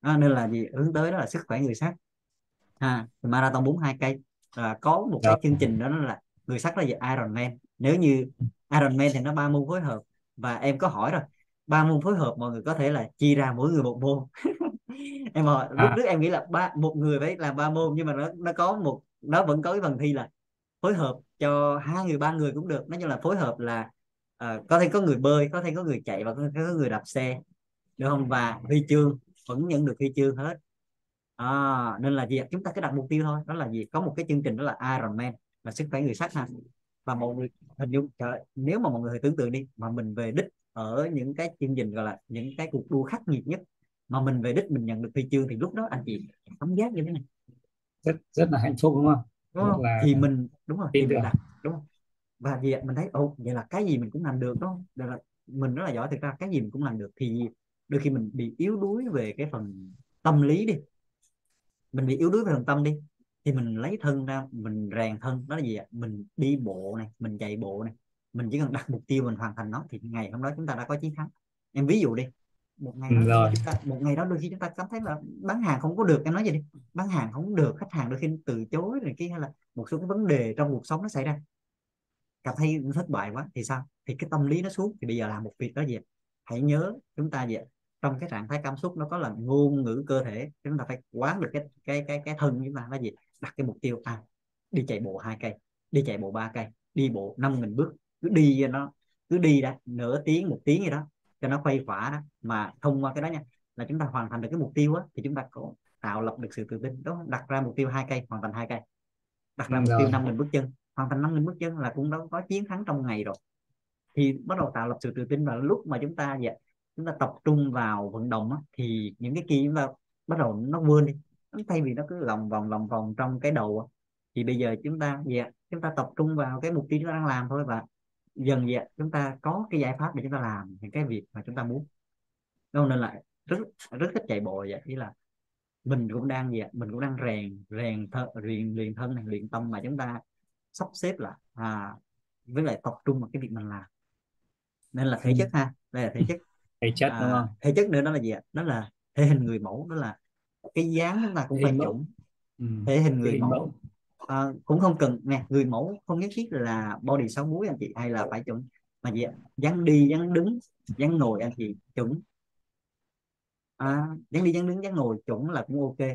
À, nên là gì? Hướng tới đó là sức khỏe người sắt. À, marathon 42 cây. À, có một cái Rồi. chương trình đó là người sắt là gì? Ironman nếu như Ironman thì nó ba môn phối hợp và em có hỏi rồi. Ba môn phối hợp mọi người có thể là chia ra mỗi người một môn. Em hỏi lúc À. trước em nghĩ là ba một người phải làm ba môn nhưng mà nó nó có một nó vẫn có cái phần thi là phối hợp cho hai người ba người cũng được. Nói chung là phối hợp là ờ, có thể có người bơi có thể có người chạy và có thể có người đạp xe được không? Và huy chương vẫn nhận được huy chương hết. À, nên là gì chúng ta cứ đặt mục tiêu thôi. Đó là gì? Có một cái chương trình đó là Ironman là sức khỏe người sắt ha và mọi người hình dung trời, nếu mà mọi người tưởng tượng đi mà mình về đích ở những cái chương trình gọi là những cái cuộc đua khắc nghiệt nhất mà mình về đích mình nhận được huy chương thì lúc đó anh chị cảm giác như thế này rất rất là hạnh phúc đúng không? Đúng không? Là thì mình đúng rồi tin tưởng. đặt đúng không và vì mình thấy ồ vậy là cái gì mình cũng làm được Vậy là mình rất là giỏi. Thực ra cái gì mình cũng làm được thì đôi khi mình bị yếu đuối về cái phần tâm lý đi. Mình bị yếu đuối về phần tâm đi thì mình lấy thân ra mình rèn thân. Đó là gì ạ? Mình đi bộ này mình chạy bộ này. Mình chỉ cần đặt mục tiêu mình hoàn thành nó thì ngày hôm đó chúng ta đã có chiến thắng. Em ví dụ đi một ngày Ừ, đó rồi. chúng ta một ngày đó đôi khi chúng ta cảm thấy là bán hàng không có được em nói gì đi. Bán hàng không được khách hàng đôi khi từ chối này kia hay là một số cái vấn đề trong cuộc sống nó xảy ra cảm thấy thất bại quá thì sao? Thì cái tâm lý nó xuống thì bây giờ làm một việc đó gì hãy nhớ chúng ta gì trong cái trạng thái cảm xúc nó có là ngôn ngữ cơ thể chúng ta phải quán được cái cái cái cái thân chúng ta là gì? Đặt cái mục tiêu à đi chạy bộ hai cây đi chạy bộ ba cây đi bộ năm nghìn bước cứ đi cho nó cứ đi đã nửa tiếng một tiếng gì đó cho nó khuây khỏa đó. Mà thông qua cái đó nha là chúng ta hoàn thành được cái mục tiêu á thì chúng ta có tạo lập được sự tự tin. Đó đặt ra mục tiêu hai cây hoàn thành hai cây. Đặt ra mục tiêu năm nghìn bước chân hoàn thành năm nghìn bước chân là cũng đã có chiến thắng trong ngày rồi thì bắt đầu tạo lập sự tự tin và lúc mà chúng ta vậy chúng ta tập trung vào vận động á, thì những cái kia chúng ta bắt đầu nó quên đi thay vì nó cứ lòng vòng lòng vòng trong cái đầu á, thì bây giờ chúng ta vậy chúng ta tập trung vào cái mục tiêu chúng ta đang làm thôi và dần dần chúng ta có cái giải pháp để chúng ta làm những cái việc mà chúng ta muốn đâu nên là rất rất thích chạy bộ vậy ý là mình cũng đang gì ạ? mình cũng đang rèn rèn thân rèn luyện thân này luyện tâm mà chúng ta sắp xếp lại. À, với lại tập trung vào cái việc mình làm. Nên là thể ừ. chất ha đây là thể chất. Thể chất đúng à, không? thể chất nữa đó là gì ạ? Đó là thể hình người mẫu đó là cái dáng chúng ta cũng phải chuẩn ừ. thể hình người mẫu. mẫu. À, cũng không cần nè người mẫu không nhất thiết là body 6 múi anh chị hay là phải chuẩn mà gì ạ? Dáng đi dáng đứng dáng ngồi anh chị chuẩn à, dáng đi dáng đứng dáng ngồi chuẩn là cũng ok.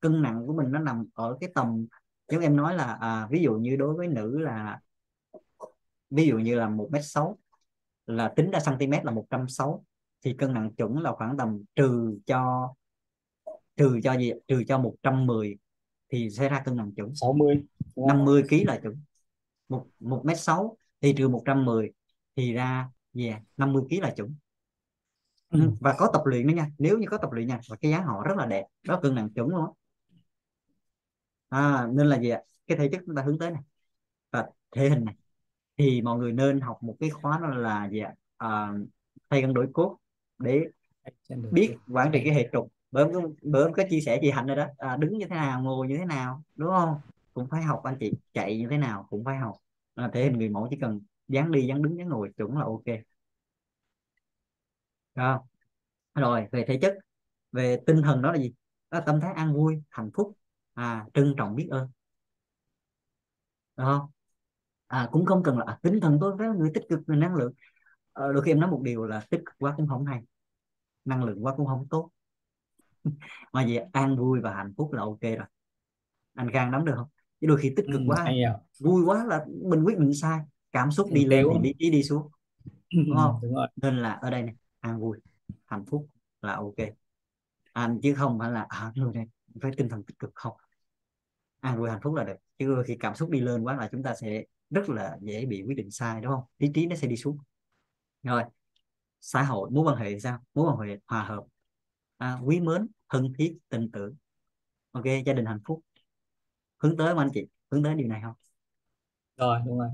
Cân nặng của mình nó nằm ở cái tầm giống em nói là à, ví dụ như đối với nữ là ví dụ như là một mét sáu là tính ra cm là 160 thì cân nặng chuẩn là khoảng tầm trừ cho trừ cho gì trừ cho 110 thì sẽ ra cân nặng chuẩn. 60 50 kg là chuẩn. Một một mét sáu thì trừ 110 thì ra về yeah, 50 kg là chuẩn. Ừ. và có tập luyện nữa nha. Nếu như có tập luyện nha và cái dáng họ rất là đẹp đó cân nặng chuẩn luôn á à, nên là gì ạ? Cái thể chất chúng ta hướng tới này. Và thể hình này. Thì mọi người nên học một cái khóa đó là gì ạ? À, thay cân đổi cốt để biết quản trị cái hệ trục. Bữa bữa có chia sẻ chị hạnh rồi đó. À, đứng như thế nào ngồi như thế nào đúng không? Cũng phải học anh chị chạy như thế nào cũng phải học. À, thể hình người mẫu chỉ cần dáng đi dáng đứng dáng ngồi chuẩn là ok. Rồi. Rồi về thể chất. Về tinh thần đó là gì? Đó là tâm thái an vui hạnh phúc à, trân trọng biết ơn. Được không? À, cũng không cần là à, tinh thần tôi với người tích cực người năng lượng. À, đôi khi em nói một điều là tích cực quá cũng không hay. Năng lượng quá cũng không tốt. Mà gì an vui và hạnh phúc là ok rồi. Anh Khang nắm được không? Chứ đôi khi tích cực ừ, quá à. vui quá là mình quyết định sai cảm xúc đi lên thì lý trí đi xuống. Đúng không? Đúng rồi. nên là ở đây này an vui hạnh phúc là ok. Anh chứ không phải là à, người này phải tinh thần tích cực không an vui hạnh phúc là được. Chứ khi cảm xúc đi lên quá là chúng ta sẽ rất là dễ bị quyết định sai đúng không? Lý trí nó sẽ đi xuống. Rồi xã hội mối quan hệ sao? Mối quan hệ hòa hợp. À, quý mến thân thiết tin tưởng ok gia đình hạnh phúc. Hướng tới không anh chị? Hướng tới điều này không? Rồi đúng rồi.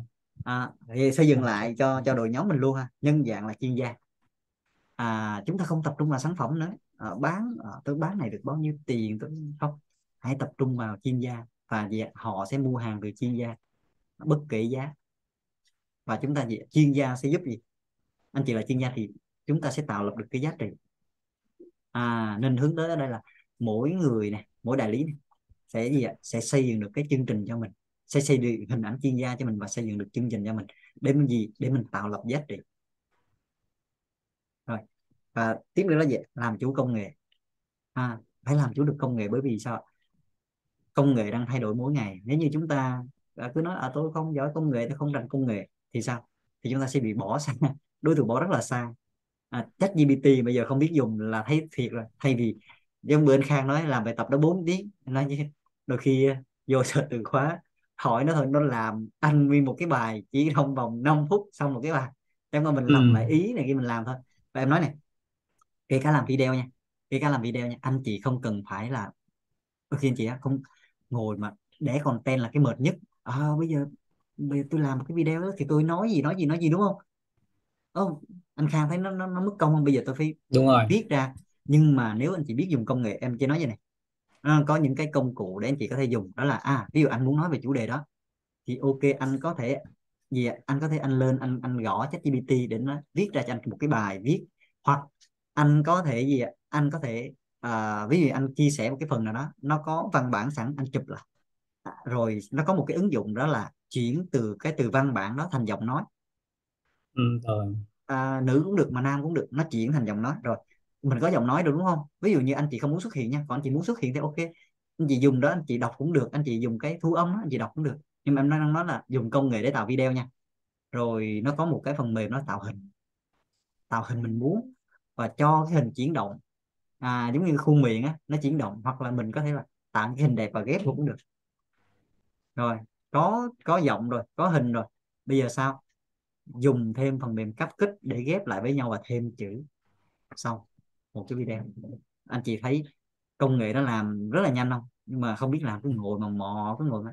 À, thì xây dựng lại cho cho đội nhóm mình luôn ha. Nhân dạng là chuyên gia. À, chúng ta không tập trung vào sản phẩm nữa. À, bán à, tôi bán này được bao nhiêu tiền tôi không hãy tập trung vào chuyên gia và gì họ sẽ mua hàng từ chuyên gia bất kể giá. Và chúng ta gì chuyên gia sẽ giúp gì? Anh chị là chuyên gia thì chúng ta sẽ tạo lập được cái giá trị. À nên hướng tới ở đây là mỗi người này mỗi đại lý này, sẽ gì ạ? Sẽ xây dựng được cái chương trình cho mình sẽ xây dựng hình ảnh chuyên gia cho mình và xây dựng được chương trình cho mình để mình gì? Để mình tạo lập giá trị. Rồi và tiếp nữa là gì làm chủ công nghệ. À, phải làm chủ được công nghệ bởi vì sao công nghệ đang thay đổi mỗi ngày. Nếu như chúng ta à, cứ nói à tôi không giỏi công nghệ tôi không rành công nghệ thì sao? Thì chúng ta sẽ bị bỏ xa. Đối thủ bỏ rất là xa. À, chat GPT bây giờ không biết dùng là thấy thiệt rồi. Thay vì giống bữa anh Khang nói làm bài tập đó 4 tiếng nói như đôi khi vô sợ từ khóa hỏi nó thôi nó làm anh nguyên một cái bài chỉ trong vòng 5 phút xong một cái bài. Em mà mình ừ. làm lại ý này kia mình làm thôi. Và em nói này kể cả làm video nha kể cả làm video nha anh chị không cần phải là đôi khi anh chị không ngồi mà để content là cái mệt nhất. À, bây giờ bây giờ tôi làm một cái video đó thì tôi nói gì nói gì nói gì đúng không? Oh, anh Khang thấy nó nó, nó mất công không? Bây giờ tôi phải đúng rồi. viết ra. Nhưng mà nếu anh chị biết dùng công nghệ em chỉ nói vậy này. À, có những cái công cụ để anh chị có thể dùng. Đó là à ví dụ anh muốn nói về chủ đề đó thì ok anh có thể gì anh có thể anh lên anh anh gõ chat GPT để nó viết ra cho anh một cái bài viết. Hoặc anh có thể gì anh có thể à, ví dụ anh chia sẻ một cái phần nào đó nó có văn bản sẵn anh chụp lại. Rồi nó có một cái ứng dụng đó là chuyển từ cái từ văn bản đó thành giọng nói. Ừ, rồi. À, nữ cũng được mà nam cũng được nó chuyển thành giọng nói. Rồi mình có giọng nói được đúng không? Ví dụ như anh chị không muốn xuất hiện nha còn anh chị muốn xuất hiện thì ok. Anh chị dùng đó anh chị đọc cũng được anh chị dùng cái thu âm đó, anh chị đọc cũng được. Nhưng mà em đang nói là dùng công nghệ để tạo video nha. Rồi nó có một cái phần mềm nó tạo hình. Tạo hình mình muốn và cho cái hình chuyển động à, giống như khuôn miệng á nó chuyển động hoặc là mình có thể là tạo cái hình đẹp và ghép cũng được. Rồi có có giọng rồi có hình rồi. Bây giờ sao? Dùng thêm phần mềm cấp kích để ghép lại với nhau và thêm chữ. Xong một cái video. Anh chị thấy công nghệ nó làm rất là nhanh không? Nhưng mà không biết làm cứ ngồi mà mò cứ ngồi đó.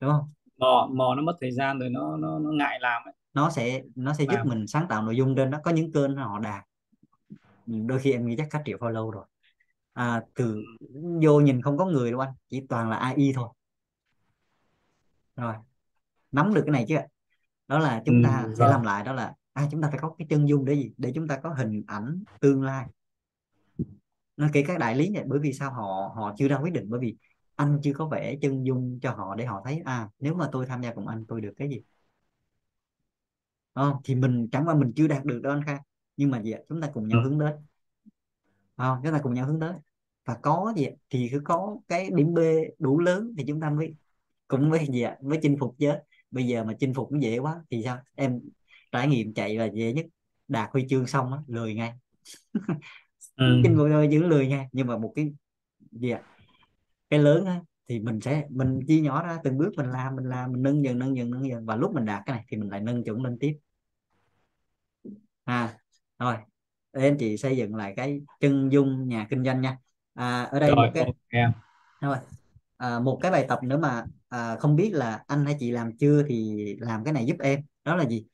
đúng không? Mò mò nó mất thời gian rồi nó nó nó ngại làm ấy. nó sẽ nó sẽ giúp làm. mình sáng tạo nội dung trên đó. Có những kênh họ đạt đôi khi em nghĩ chắc cả triệu follow rồi. À, từ vô nhìn không có người đâu anh chỉ toàn là AI thôi. Rồi nắm được cái này chứ đó là chúng ta ừ, sẽ làm lại đó là à chúng ta phải có cái chân dung để gì? Để chúng ta có hình ảnh tương lai. Nó kể các đại lý này bởi vì sao? Họ họ chưa ra quyết định bởi vì anh chưa có vẽ chân dung cho họ để họ thấy à nếu mà tôi tham gia cùng anh tôi được cái gì? Không? Thì mình chẳng qua mình chưa đạt được đó anh Khang nhưng mà gì chúng ta cùng nhau ừ. hướng đến. Không? Chúng ta cùng nhau hướng đến. Và có gì thì cứ có cái điểm B đủ lớn thì chúng ta mới cũng mới gì mới chinh phục chứ. Bây giờ mà chinh phục cũng dễ quá thì sao? Em trải nghiệm chạy là dễ nhất. Đạt huy chương xong á lười ngay. Ừ. chinh phục thôi chứ lười ngay. Nhưng mà một cái gì ạ? Cái lớn á thì mình sẽ mình chia nhỏ ra từng bước mình làm mình làm mình nâng dần nâng dần nâng dần. Và lúc mình đạt cái này thì mình lại nâng chuẩn lên tiếp. À rồi để anh chị xây dựng lại cái chân dung nhà kinh doanh nha. À, ở đây rồi một cái okay. rồi à, một cái bài tập nữa mà à, không biết là anh hay chị làm chưa thì làm cái này giúp em. Đó là gì?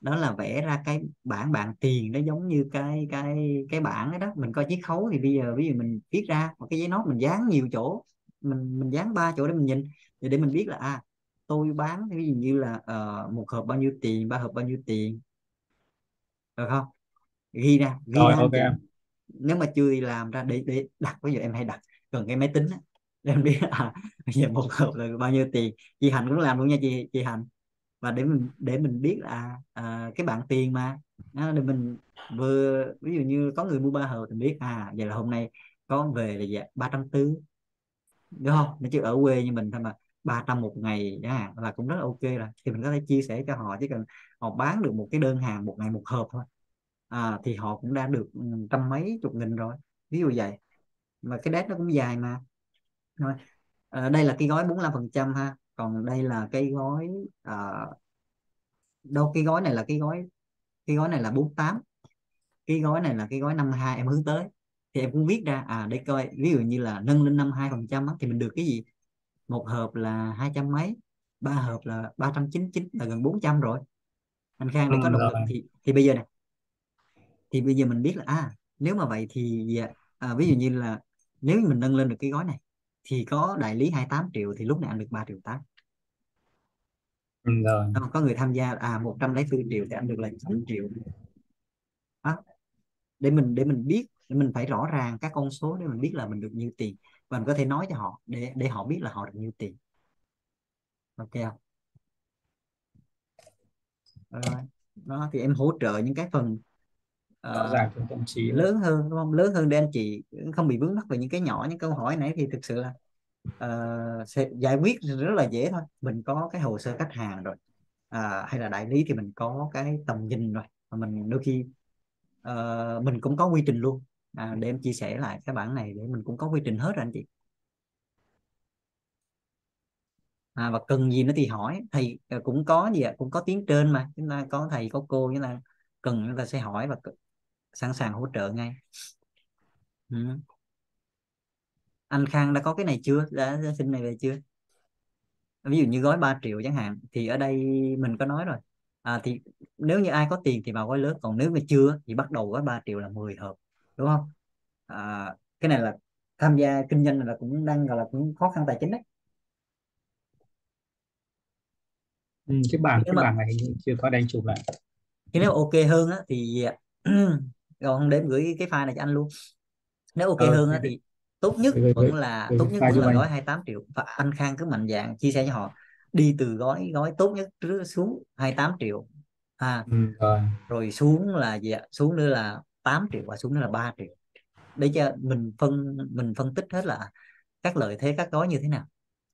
Đó là vẽ ra cái bảng bạn tiền nó giống như cái cái cái bảng đó, đó. Mình coi chiết khấu thì bây giờ ví dụ mình viết ra một cái giấy nốt mình dán nhiều chỗ mình mình dán ba chỗ để mình nhìn. Để, để mình biết là à tôi bán ví dụ như là uh, một hộp bao nhiêu tiền ba hộp bao nhiêu tiền. Được không ghi ra ghi rồi ra. ok em. Nếu mà chưa thì làm ra để để đặt ví dụ em hay đặt gần cái máy tính á để em biết à giờ một hộp là bao nhiêu tiền. Chị Hạnh cũng làm luôn nha chị chị Hạnh. Và để mình để mình biết là à, cái bạn tiền mà à, để mình vừa ví dụ như có người mua ba hộp thì biết à vậy là hôm nay có về là dạ, ba trăm tư. Đúng không? Nó chứ ở quê như mình thôi mà ba trăm một ngày hạn là cũng rất là ok rồi. Thì mình có thể chia sẻ cho họ chứ cần họ bán được một cái đơn hàng một ngày một hộp thôi à, thì họ cũng đã được ừ, trăm mấy chục nghìn rồi ví dụ vậy. Mà cái date nó cũng dài mà. Rồi à, đây là cái gói 45 phần trăm ha. Còn đây là cái gói à, đâu cái gói này là cái gói cái gói này là 48 cái gói này là cái gói 52 em hướng tới. Thì em cũng viết ra à để coi ví dụ như là nâng lên 52 phần trăm thì mình được cái gì? Một hộp là hai trăm mấy ba hộp là 399 là gần 400 rồi. Anh Khang để ừ, có động rồi. lực thì thì bây giờ này thì bây giờ mình biết là à nếu mà vậy thì à, ví dụ như là nếu mình nâng lên được cái gói này thì có đại lý 28 triệu thì lúc này anh được 3 triệu 8 ừ, rồi. Có người tham gia à 104 triệu thì anh được là 9 triệu. Đó. để mình để mình biết để mình phải rõ ràng các con số để mình biết là mình được nhiêu tiền. Và mình có thể nói cho họ để để họ biết là họ được nhiêu tiền. Ok không? Rồi. Đó thì em hỗ trợ những cái phần rõ uh, ràng trong tâm trí lớn hơn đúng không? Lớn hơn để anh chị không bị vướng mắc về những cái nhỏ những câu hỏi này thì thực sự là uh, sẽ giải quyết rất là dễ thôi. Mình có cái hồ sơ khách hàng rồi à, hay là đại lý thì mình có cái tầm nhìn rồi. Và mình đôi khi uh, mình cũng có quy trình luôn. À, để em chia sẻ lại cái bản này để mình cũng có quy trình hết rồi anh chị. À, và cần gì nữa thì hỏi. Thầy ờ, cũng có gì ạ? Cũng có tiếng trên mà. Chúng ta có thầy có cô chúng ta cần chúng ta sẽ hỏi và sẵn sàng hỗ trợ ngay. Ừ. anh Khang đã có cái này chưa? Đã, xin này về chưa? Ví dụ như gói 3 triệu chẳng hạn thì ở đây mình có nói rồi. À, thì nếu như ai có tiền thì vào gói lớn còn nếu mà chưa thì bắt đầu gói 3 triệu là 10 hộp đúng không? À, cái này là tham gia kinh doanh là cũng đang gọi là cũng khó khăn tài chính đấy. Ừ, cái bảng cái mà, bảng này chưa có đánh chụp lại. thì nếu ok hơn á, thì rồi không đến gửi cái file này cho anh luôn. Nếu ok ờ, hơn thì tốt nhất gửi, vẫn là gửi tốt nhất vẫn là gói 28 triệu. Và anh Khang cứ mạnh dạng chia sẻ cho họ. Đi từ gói gói tốt nhất trước xuống 28 triệu. À, ừ, rồi. rồi xuống là gì ạ? Xuống nữa là 8 triệu và xuống nữa là 3 triệu. Để cho mình phân mình phân tích hết là các lợi thế các gói như thế nào.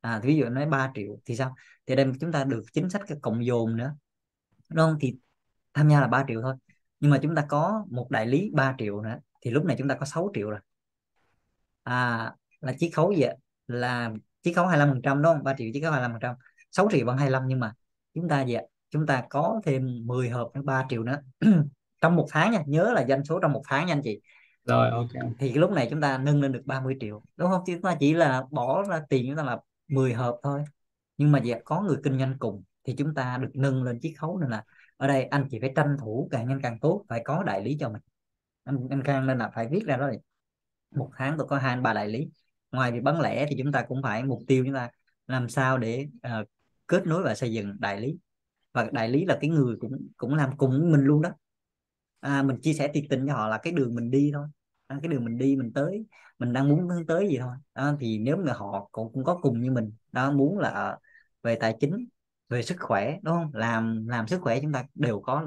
À ví dụ nói 3 triệu thì sao? Thì đây chúng ta được chính sách cái cộng dồn nữa. Đúng không? Thì tham gia là 3 triệu thôi nhưng mà chúng ta có một đại lý 3 triệu nữa thì lúc này chúng ta có 6 triệu rồi. À là chiết khấu gì ạ? Là chiết khấu 25 phần trăm đúng không? 3 triệu chiết khấu 25 phần trăm. 6 triệu bằng 25 nhưng mà chúng ta gì ạ? Chúng ta có thêm 10 hộp 3 triệu nữa. Trong một tháng nha nhớ là doanh số trong một tháng nha anh chị. Rồi ok. Thì lúc này chúng ta nâng lên được 30 triệu đúng không? Chúng ta chỉ là bỏ ra tiền chúng ta là 10 hộp thôi. Nhưng mà gì ạ? có người kinh doanh cùng thì chúng ta được nâng lên chiết khấu nên là ở đây anh chị phải tranh thủ càng nhanh càng tốt phải có đại lý cho mình. Anh anh Khang nên là phải viết ra đó này một tháng tôi có hai ba đại lý. Ngoài việc bán lẻ thì chúng ta cũng phải mục tiêu chúng ta làm sao để uh, kết nối và xây dựng đại lý. Và đại lý là cái người cũng cũng làm cùng mình luôn đó. À, mình chia sẻ thiệt tình cho họ là cái đường mình đi thôi. À, cái đường mình đi mình tới mình đang muốn hướng tới gì thôi. À, thì nếu mà họ cũng, cũng có cùng như mình đang muốn là ờ, về tài chính về sức khỏe đúng không? Làm làm sức khỏe chúng ta đều có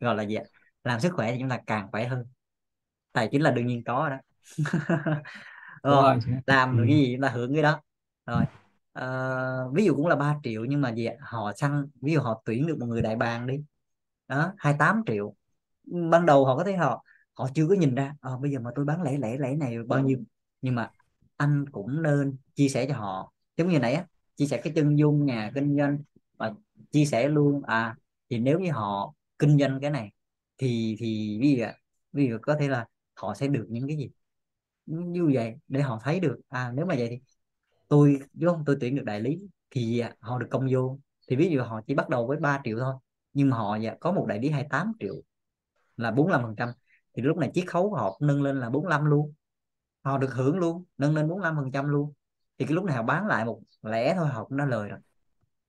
gọi là gì làm sức khỏe thì chúng ta càng khỏe hơn. Tài chính là đương nhiên có đó. Không? làm được ừ. cái gì chúng ta hưởng cái đó. Rồi à, ví dụ cũng là 3 triệu nhưng mà gì họ săn ví dụ họ tuyển được một người đại bàng đi. Đó 28 triệu. Ban đầu họ có thấy họ họ chưa có nhìn ra à, bây giờ mà tôi bán lẻ lẻ lẻ này bao nhiêu? Nhưng mà anh cũng nên chia sẻ cho họ. Giống như nãy á chia sẻ cái chân dung nhà kinh doanh chia sẻ luôn. À thì nếu như họ kinh doanh cái này, thì thì ví dụ ví dụ có thể là họ sẽ được những cái gì? Như vậy để họ thấy được. À nếu mà vậy thì tôi đúng không tôi tuyển được đại lý thì họ được công vô. Thì ví dụ họ chỉ bắt đầu với 3 triệu thôi, nhưng mà họ dạ, có một đại lý 28 triệu là 45 phần trăm. Thì lúc này chiết khấu họ nâng lên là 45 luôn. Họ được hưởng luôn, nâng lên 45 phần trăm luôn. Thì cái lúc này họ bán lại một lẻ thôi, họ cũng đã lời rồi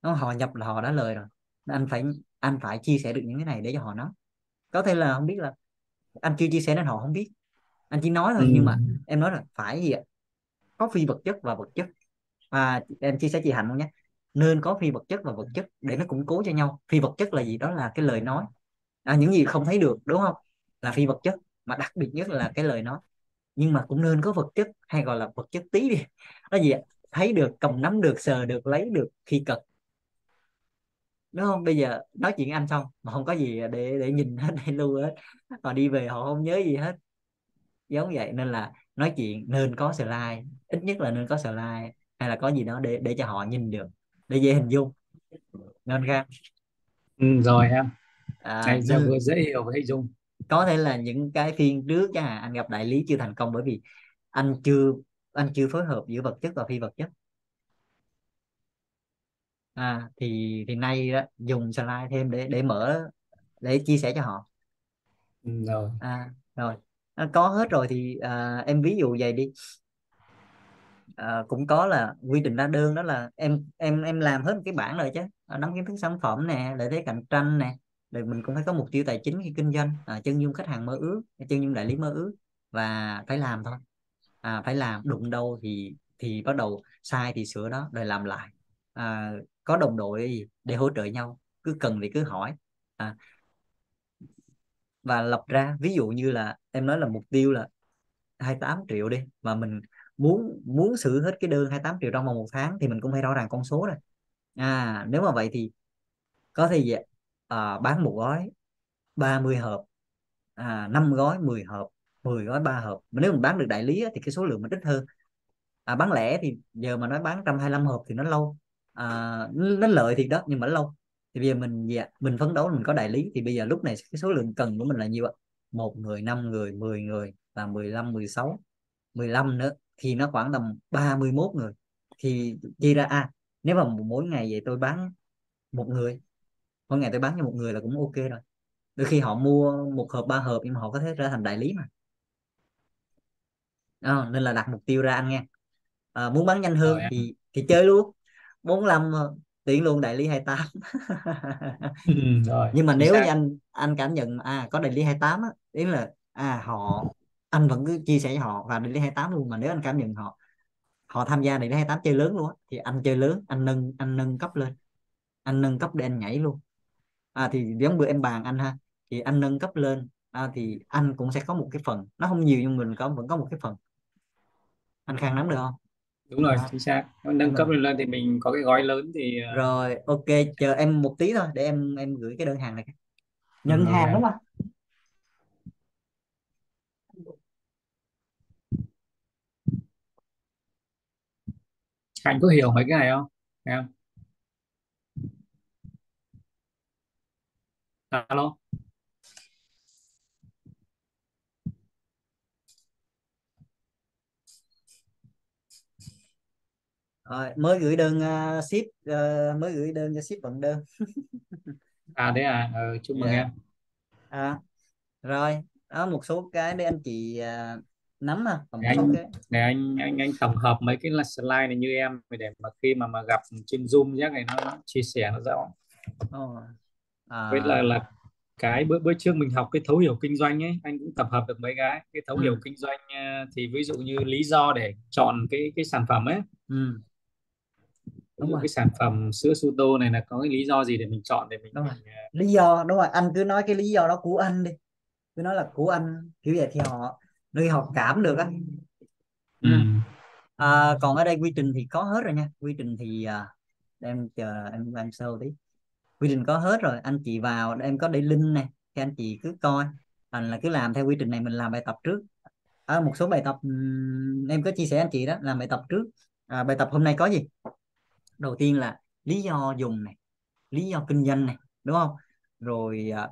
nó họ nhập là họ đã lời rồi. Anh phải anh phải chia sẻ được những cái này để cho họ nói. Có thể là không biết là anh chưa chia sẻ nên họ không biết. Anh chỉ nói thôi ừ. nhưng mà em nói là phải gì ạ? Có phi vật chất và vật chất. À, em chia sẻ chị hạnh luôn nhé. Nên có phi vật chất và vật chất để nó củng cố cho nhau. Phi vật chất là gì? Đó là cái lời nói. À, những gì không thấy được đúng không? Là phi vật chất. Mà đặc biệt nhất là cái lời nói. Nhưng mà cũng nên có vật chất hay gọi là vật chất tí đi. Nó gì ạ? Thấy được cầm nắm được sờ được lấy được khi cần đúng không? Bây giờ nói chuyện anh xong mà không có gì để để nhìn hết để lưu hết. Mà đi về họ không nhớ gì hết. Giống vậy nên là nói chuyện nên có slide ít nhất là nên có slide hay là có gì đó để để cho họ nhìn được để dễ hình dung. Nên ra. Ừ, rồi em. À, như, vừa dễ hiểu và hình dung. Có thể là những cái phiên trước chẳng hạn anh gặp đại lý chưa thành công bởi vì anh chưa anh chưa phối hợp giữa vật chất và phi vật chất à thì thì nay đó, dùng slide thêm để để mở để chia sẻ cho họ. Ừ, rồi. À rồi. À, có hết rồi thì à, em ví dụ vậy đi. À, cũng có là quy trình ra đơn đó là em em em làm hết cái bảng rồi chứ. À, nắm kiến thức sản phẩm nè lợi thế cạnh tranh nè rồi mình cũng phải có mục tiêu tài chính khi kinh doanh. À, chân dung khách hàng mơ ước chân dung đại lý mơ ước và phải làm thôi. À, phải làm đụng đâu thì thì bắt đầu sai thì sửa đó rồi làm lại. À, có đồng đội để hỗ trợ nhau cứ cần thì cứ hỏi. À, và lập ra ví dụ như là em nói là mục tiêu là 28 triệu đi mà mình muốn muốn xử hết cái đơn 28 triệu trong vòng một tháng thì mình cũng phải rõ ràng con số rồi. À nếu mà vậy thì có thể à, bán một gói 30 hộp à, 5 gói 10 hộp 10 gói 3 hộp. Mà nếu mình bán được đại lý thì cái số lượng mình ít hơn. À, bán lẻ thì giờ mà nói bán 125 hộp thì nó lâu à, nó lợi thì đó nhưng mà lâu. Thì bây giờ mình dạ, mình phấn đấu mình có đại lý thì bây giờ lúc này cái số lượng cần của mình là nhiêu ạ? Một người năm người 10 người và 15 16 15 nữa thì nó khoảng tầm 31 người. Thì chia ra à nếu mà mỗi ngày vậy tôi bán một người mỗi ngày tôi bán cho một người là cũng ok rồi. Đôi khi họ mua một hộp ba hộp nhưng mà họ có thể trở thành đại lý mà. À, nên là đặt mục tiêu ra anh nghe à, muốn bán nhanh hơn thì thì chơi luôn 45 tiện luôn đại lý 28 ừ, rồi, nhưng mà nếu như anh anh cảm nhận à có đại lý 28 á ý là à họ anh vẫn cứ chia sẻ cho họ và đại lý 28 luôn mà nếu anh cảm nhận họ họ tham gia đại lý 28 chơi lớn luôn á thì anh chơi lớn anh nâng anh nâng cấp lên. Anh nâng cấp để anh nhảy luôn. À thì giống bữa em bàn anh ha thì anh nâng cấp lên à, thì anh cũng sẽ có một cái phần nó không nhiều nhưng mình có vẫn có một cái phần. Anh khang nắm được không đúng rồi à, chính xác. Nâng cấp lên thì mình có cái gói lớn thì ờ, rồi ok chờ em một tí thôi để em em gửi cái đơn hàng này. Nhận ừ, hàng đúng không? Khánh có hiểu mấy cái này không? Em alo rồi mới gửi đơn uh, ship uh, mới gửi đơn cho ship vận đơn. À thế à? Ừ, chúc mừng dạ. em. À, rồi đó một số cái để anh chị à, nắm còn một để số anh cái. để anh anh anh tổng hợp mấy cái là slide này như em để mà khi mà mà gặp trên Zoom nhé này nó chia sẻ nó rõ. Ồ, à, với là là cái bữa bữa trước mình học cái thấu hiểu kinh doanh ấy anh cũng tập hợp được mấy cái. Cái thấu Ừ. hiểu kinh doanh à, thì ví dụ như lý do để chọn cái cái sản phẩm ấy. Ừ, Đúng rồi. cái sản phẩm sữa Suto này là có cái lý do gì để mình chọn để mình, Đúng rồi. à, lý do đúng rồi. Anh cứ nói cái lý do đó của anh đi. Cứ nói là của anh kiểu vậy thì họ khi họ cảm được á. Ừ. à, còn ở đây quy trình thì có hết rồi nha. Quy trình thì à, em chờ em em sâu tí. Quy trình có hết rồi. Anh chị vào em có để link này thì anh chị cứ coi. Thành là cứ làm theo quy trình này mình làm bài tập trước. À, một số bài tập em có chia sẻ anh chị đó làm bài tập trước. À, bài tập hôm nay có gì đầu tiên là lý do dùng này lý do kinh doanh này đúng không? Rồi à,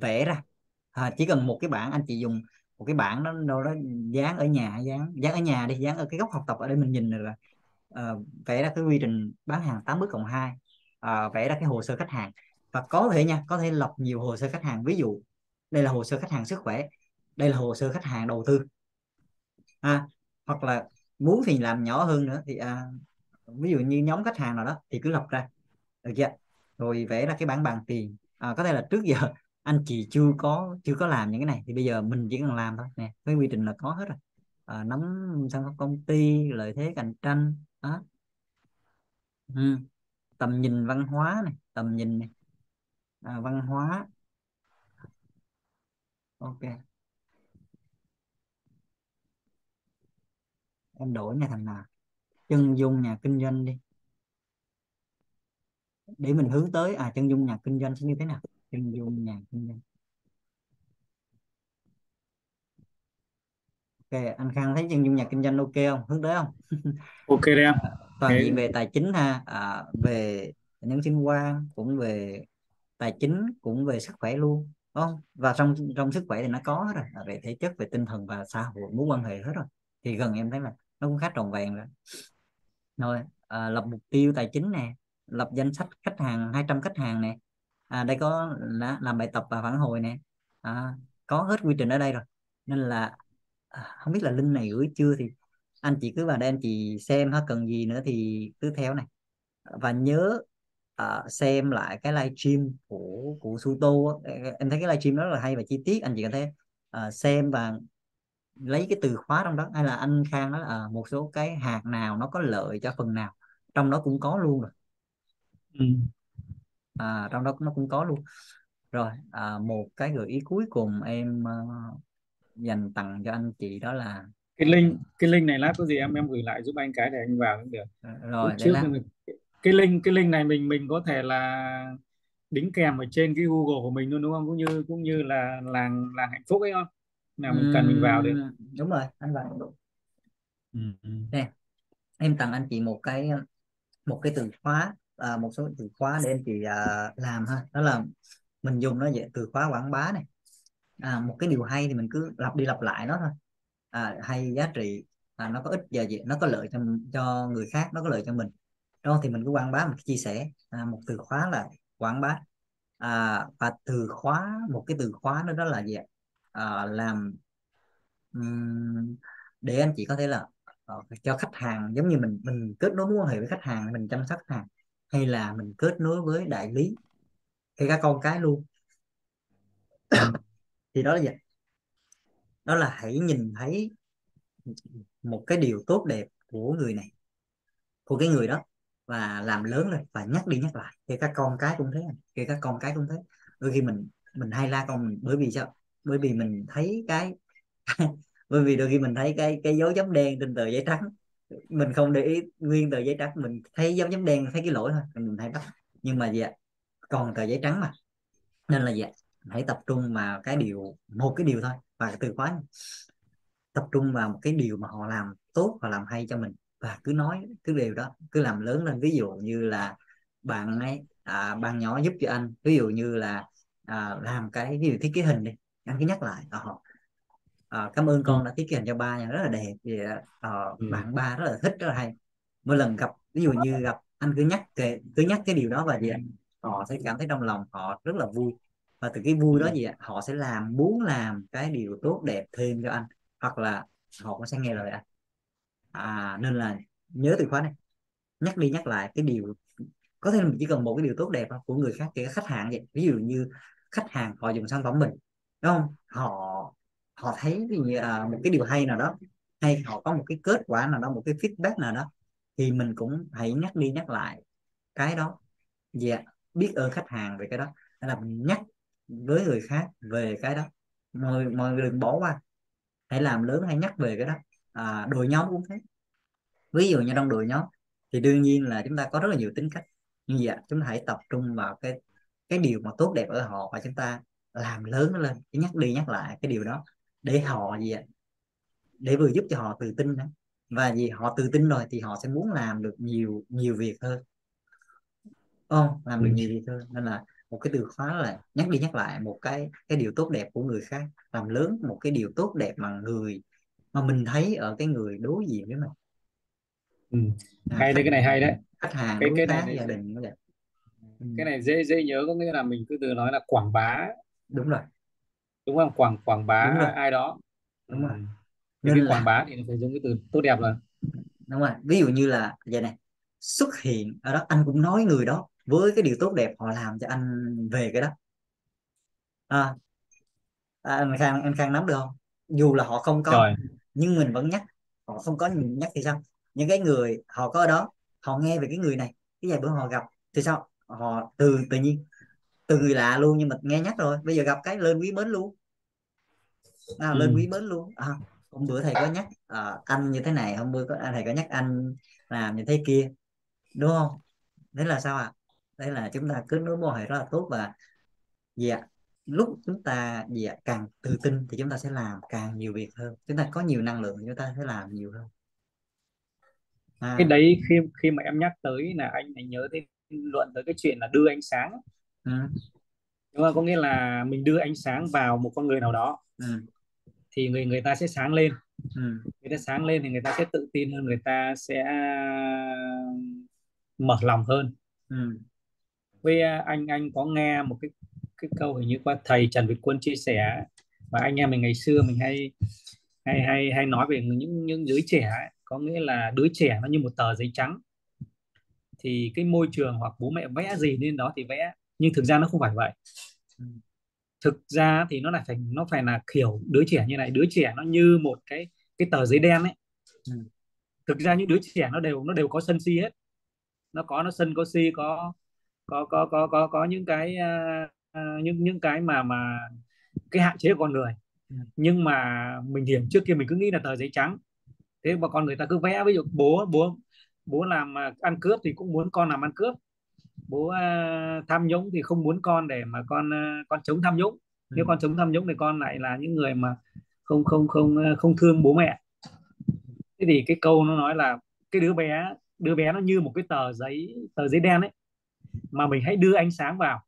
vẽ ra. À, chỉ cần một cái bảng anh chị dùng một cái bảng đó đâu đó dán ở nhà dán dán ở nhà đi dán ở cái góc học tập ở đây mình nhìn được rồi à, vẽ ra cái quy trình bán hàng 8 bước cộng 2 à, vẽ ra cái hồ sơ khách hàng. Và có thể nha có thể lọc nhiều hồ sơ khách hàng. Ví dụ đây là hồ sơ khách hàng sức khỏe đây là hồ sơ khách hàng đầu tư. À, hoặc là muốn thì làm nhỏ hơn nữa thì à, ví dụ như nhóm khách hàng nào đó thì cứ lập ra. Được chưa? Rồi vẽ ra cái bảng bàn tiền. À, có thể là trước giờ anh chị chưa có chưa có làm những cái này thì bây giờ mình chỉ cần làm thôi. Nè cái quy trình là có hết rồi. À, nắm sản phẩm công ty lợi thế cạnh tranh đó. Ừ. tầm nhìn văn hóa này tầm nhìn này. À, văn hóa. Ok. Em đổi nhà thằng nào? Chân dung nhà kinh doanh đi. Để mình hướng tới à chân dung nhà kinh doanh sẽ như thế nào? Chân dung nhà kinh doanh. Ok anh Khang thấy chân dung nhà kinh doanh ok không? Hướng tới không? Ok đấy em. Toàn Cái- diện về tài chính ha. À, về nhân sinh quan cũng về tài chính cũng về sức khỏe luôn đúng không? Và trong trong sức khỏe thì nó có hết rồi. À, về thể chất về tinh thần và xã hội mối quan hệ hết rồi. Thì gần em thấy là nó cũng khá trọn vẹn rồi rồi à, lập mục tiêu tài chính nè lập danh sách khách hàng 200 khách hàng nè. À, đây có là, làm bài tập và phản hồi nè. À, có hết quy trình ở đây rồi. Nên là à, không biết là link này gửi chưa thì anh chị cứ vào đây anh chị xem ha cần gì nữa thì cứ theo này. Và nhớ à, xem lại cái livestream của của Suto em thấy cái livestream đó rất là hay và chi tiết anh chị có thể à, xem và lấy cái từ khóa trong đó hay là anh Khang nói là à, một số cái hạt nào nó có lợi cho phần nào trong đó cũng có luôn rồi. Ừ. à, trong đó nó cũng có luôn. Rồi à, một cái gợi ý cuối cùng em uh, dành tặng cho anh chị đó là cái link cái link này lát có gì em em gửi lại giúp anh cái để anh vào cũng được. Rồi Lúc để trước lát. mình- cái link cái link này mình mình có thể là đính kèm ở trên cái Google của mình luôn đúng không? Cũng như cũng như là làng làng hạnh phúc ấy không nào mình cần mình vào được đúng rồi anh vào. Ừ. ừ. em tặng anh chị một cái một cái từ khóa à, một số từ khóa để anh chị à, làm ha. Đó là mình dùng nó vậy từ khóa quảng bá này. À, một cái điều hay thì mình cứ lặp đi lặp lại nó thôi. À, hay giá trị à, nó có ích và gì nó có lợi cho cho người khác nó có lợi cho mình. Đó thì mình cứ quảng bá mình chia sẻ. À, một từ khóa là quảng bá. À, và từ khóa một cái từ khóa nữa đó là gì à, làm để anh chị có thể là ờ, cho khách hàng giống như mình mình kết nối mối quan hệ với khách hàng mình chăm sóc khách hàng hay là mình kết nối với đại lý hay cả con cái luôn. Thì đó là gì đó là hãy nhìn thấy một cái điều tốt đẹp của người này của cái người đó và làm lớn lên và nhắc đi nhắc lại. Kể cả con cái cũng thế kể cả con cái cũng thế. Đôi khi mình mình hay la con mình bởi vì sao bởi vì mình thấy cái bởi vì đôi khi mình thấy cái cái dấu chấm đen trên tờ giấy trắng. Mình không để ý nguyên tờ giấy trắng mình thấy dấu chấm đen thấy cái lỗi thôi mình thấy bắt. Nhưng mà gì ạ? Còn tờ giấy trắng mà. Nên là gì ạ? Hãy tập trung vào cái điều một cái điều thôi và cái từ khóa tập trung vào một cái điều mà họ làm tốt và làm hay cho mình và cứ nói cứ điều đó cứ làm lớn lên. Ví dụ như là bạn ấy à, bạn nhỏ giúp cho anh. Ví dụ như là à, làm cái ví dụ thiết kế hình đi anh cứ nhắc lại à, họ à, cảm ơn con đã kế hình cho ba nha rất là đẹp. Thì à, Ừ. bạn ba rất là thích rất là hay. Mỗi lần gặp ví dụ như gặp anh cứ nhắc kệ cứ nhắc cái điều đó và gì họ sẽ cảm thấy trong lòng họ rất là vui. Và từ cái vui đó gì ạ họ sẽ làm muốn làm cái điều tốt đẹp thêm cho anh hoặc là họ cũng sẽ nghe lời anh. À, nên là nhớ từ khóa này nhắc đi nhắc lại cái điều có thể mình chỉ cần một cái điều tốt đẹp của người khác kể khách hàng vậy. Ví dụ như khách hàng họ dùng sản phẩm mình đúng không? Họ họ thấy gì à, một cái điều hay nào đó hay họ có một cái kết quả nào đó một cái feedback nào đó thì mình cũng hãy nhắc đi nhắc lại cái đó. Dạ yeah. biết ơn khách hàng về cái đó. Hay là nhắc với người khác về cái đó. Mọi mọi người đừng bỏ qua. Hãy làm lớn hay nhắc về cái đó. À, đội nhóm cũng thế. Ví dụ như trong đội nhóm thì đương nhiên là chúng ta có rất là nhiều tính cách. Nhưng dạ chúng ta hãy tập trung vào cái cái điều mà tốt đẹp ở họ và chúng ta làm lớn nó lên nhắc đi nhắc lại cái điều đó để họ gì ạ? Để vừa giúp cho họ tự tin đó. và vì họ tự tin rồi thì họ sẽ muốn làm được nhiều nhiều việc hơn. Không? Làm được nhiều việc hơn. Nên là một cái từ khóa là nhắc đi nhắc lại một cái cái điều tốt đẹp của người khác. Làm lớn một cái điều tốt đẹp mà người mà mình thấy ở cái người đối diện với mình. Ừ. hay đấy cái này hay đấy. khách hàng cái, đối cái tác này, gia đình vậy ừ. cái này dễ dễ nhớ có nghĩa là mình cứ từ nói là quảng bá đúng rồi. Đúng không? Quảng quảng bá đúng rồi. ai đó. Đúng rồi. Nên cái là... quảng bá thì phải dùng cái từ tốt đẹp rồi. Đúng rồi. Ví dụ như là vậy này. Xuất hiện ở đó anh cũng nói người đó với cái điều tốt đẹp họ làm cho anh về cái đó. À, à anh khang anh khang nắm được không? Dù là họ không có Rồi. nhưng mình vẫn nhắc. Họ không có mình nhắc thì sao? Những cái người họ có ở đó họ nghe về cái người này. Cái vài bữa họ gặp thì sao? Họ từ tự nhiên từ người lạ luôn nhưng mà nghe nhắc rồi. Bây giờ gặp cái lên quý mến luôn. À, lên ừ. quý mến luôn. À, hôm bữa thầy có nhắc à, anh như thế này hôm bữa có thầy có nhắc anh làm như thế kia đúng không? Thế là sao ạ? À? đấy là chúng ta kết nối mối hệ rất là tốt và dạ lúc chúng ta dạ càng tự tin thì chúng ta sẽ làm càng nhiều việc hơn. Chúng ta có nhiều năng lượng chúng ta sẽ làm nhiều hơn. À. cái đấy khi khi mà em nhắc tới là anh anh nhớ tới luận tới cái chuyện là đưa ánh sáng ừ. đúng không có nghĩa là mình đưa ánh sáng vào một con người nào đó ừ. thì người người ta sẽ sáng lên ừ. người ta sáng lên thì người ta sẽ tự tin hơn người ta sẽ mở lòng hơn ừ với à, anh anh có nghe một cái cái câu hình như qua thầy Trần Việt Quân chia sẻ và anh em mình ngày xưa mình hay hay hay hay nói về những những đứa trẻ ấy. có nghĩa là đứa trẻ nó như một tờ giấy trắng thì cái môi trường hoặc bố mẹ vẽ gì lên đó thì vẽ nhưng thực ra nó không phải vậy. Thực ra thì nó là phải nó phải là kiểu đứa trẻ như này. Đứa trẻ nó như một cái cái tờ giấy đen ấy. Thực ra những đứa trẻ nó đều nó đều có sân si hết. Nó có nó sân có si có có có có có có những cái uh, những những cái mà mà cái hạn chế của con người. Nhưng mà mình hiểu trước kia mình cứ nghĩ là tờ giấy trắng. Thế mà con người ta cứ vẽ ví dụ bố bố bố làm à, ăn cướp thì cũng muốn con làm ăn cướp bố uh, tham nhũng thì không muốn con để mà con uh, con chống tham nhũng ừ. nếu con chống tham nhũng thì con lại là những người mà không không không không thương bố mẹ thế thì cái câu nó nói là cái đứa bé đứa bé nó như một cái tờ giấy tờ giấy đen ấy mà mình hãy đưa ánh sáng vào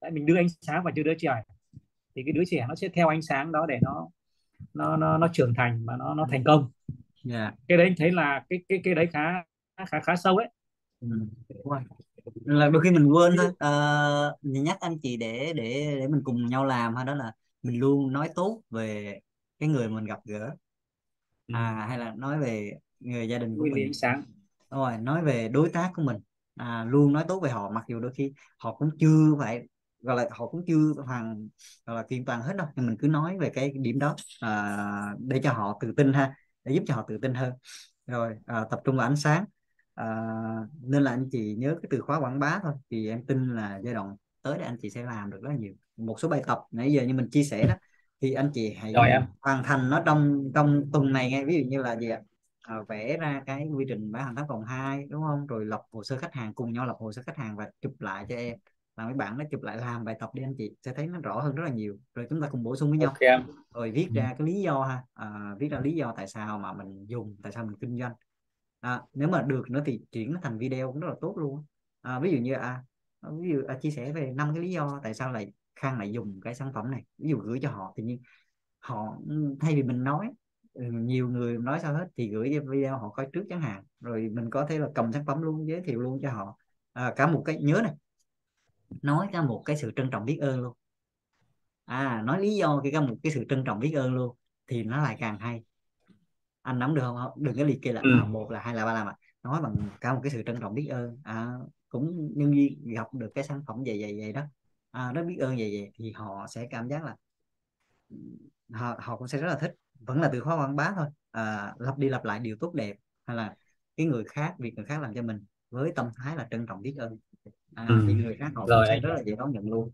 Tại mình đưa ánh sáng vào cho đứa trẻ thì cái đứa trẻ nó sẽ theo ánh sáng đó để nó nó nó nó trưởng thành và nó nó thành công yeah. Dạ. cái đấy anh thấy là cái cái cái đấy khá khá khá sâu đấy ừ. là đôi khi mình quên thôi. À, mình nhắc anh chị để để để mình cùng nhau làm hay đó là mình luôn nói tốt về cái người mình gặp gỡ. Ừ. à hay là nói về người gia đình của mình. ánh sáng. Rồi nói về đối tác của mình. À, luôn nói tốt về họ mặc dù đôi khi họ cũng chưa phải gọi là họ cũng chưa hoàn gọi là kiện toàn hết đâu nhưng mình cứ nói về cái điểm đó à, để cho họ tự tin ha để giúp cho họ tự tin hơn. Rồi à, tập trung vào ánh sáng à, nên là anh chị nhớ cái từ khóa quảng bá thôi. Thì em tin là giai đoạn tới đây anh chị sẽ làm được rất là nhiều. Một số bài tập nãy giờ như mình chia sẻ đó thì anh chị hãy rồi em. hoàn thành nó trong trong tuần này ngay ví dụ như là gì ạ? À, vẽ ra cái quy trình bán hàng tháng vòng 2 đúng không? Rồi lập hồ sơ khách hàng cùng nhau lập hồ sơ khách hàng và chụp lại cho em. Và mấy bạn nó chụp lại làm bài tập đi anh chị sẽ thấy nó rõ hơn rất là nhiều. Rồi chúng ta cùng bổ sung với nhau. Okay. rồi viết ra ừ. cái lý do ha. À, viết ra lý do tại sao mà mình dùng tại sao mình kinh doanh à, nếu mà được nữa thì chuyển nó thành video cũng rất là tốt luôn. À, ví dụ như à ví dụ à, chia sẻ về năm cái lý do tại sao lại khang lại dùng cái sản phẩm này. Ví dụ gửi cho họ thì nhiên họ thay vì mình nói ừ, nhiều người nói sao hết thì gửi video họ coi trước chẳng hạn. Rồi mình có thể là cầm sản phẩm luôn giới thiệu luôn cho họ. À, cả một cái nhớ này nói ra một cái sự trân trọng biết ơn luôn. À nói lý do cái một cái sự trân trọng biết ơn luôn thì nó lại càng hay anh nắm được không? Đừng có liệt kê là ừ. à, một là hai là ba là mà. Nói bằng cả một cái sự trân trọng biết ơn. À, cũng nhân viên gặp được cái sản phẩm vậy vậy vậy đó. À, rất biết ơn vậy vậy thì họ sẽ cảm giác là họ, họ cũng sẽ rất là thích. Vẫn là từ khóa quảng bá thôi. À, lặp đi lặp lại điều tốt đẹp hay là cái người khác việc người khác làm cho mình với tâm thái là trân trọng biết ơn. À, ừ. thì người khác họ rồi, sẽ rất là dễ đón nhận luôn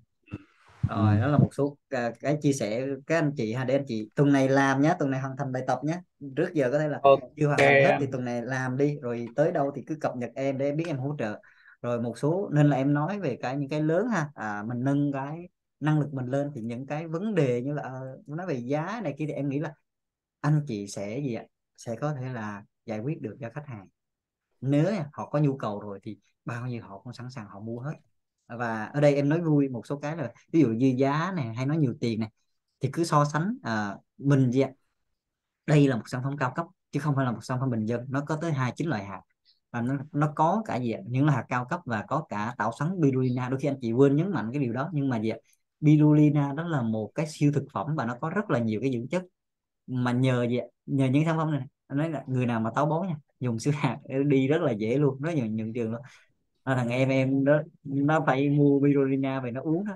rồi ừ. đó là một số cái, cái chia sẻ các anh chị ha để anh chị tuần này làm nhé tuần này hoàn thành bài tập nhé trước giờ có thể là okay. chưa hoàn thành hết thì tuần này làm đi rồi tới đâu thì cứ cập nhật em để em biết em hỗ trợ. Rồi một số nên là em nói về cái những cái lớn ha à, mình nâng cái năng lực mình lên thì những cái vấn đề như là uh, nói về giá này kia thì em nghĩ là anh chị sẽ gì ạ? Sẽ có thể là giải quyết được cho khách hàng. Nếu họ có nhu cầu rồi thì bao nhiêu họ cũng sẵn sàng họ mua hết và ở đây em nói vui một số cái là ví dụ như giá này hay nói nhiều tiền này thì cứ so sánh à, mình gì đây là một sản phẩm cao cấp chứ không phải là một sản phẩm bình dân nó có tới hai chín loại hạt. Và nó nó có cả gì những loại hạt cao cấp và có cả tạo sắn spirulina đôi khi anh chị quên nhấn mạnh cái điều đó nhưng mà gì spirulina đó là một cái siêu thực phẩm và nó có rất là nhiều cái dưỡng chất. Mà nhờ gì nhờ những sản phẩm này. Anh nói là người nào mà táo bón nha dùng sữa hạt đi rất là dễ luôn rất nhiều những trường luôn à, thằng em em đó nó phải mua spirulina về nó uống đó.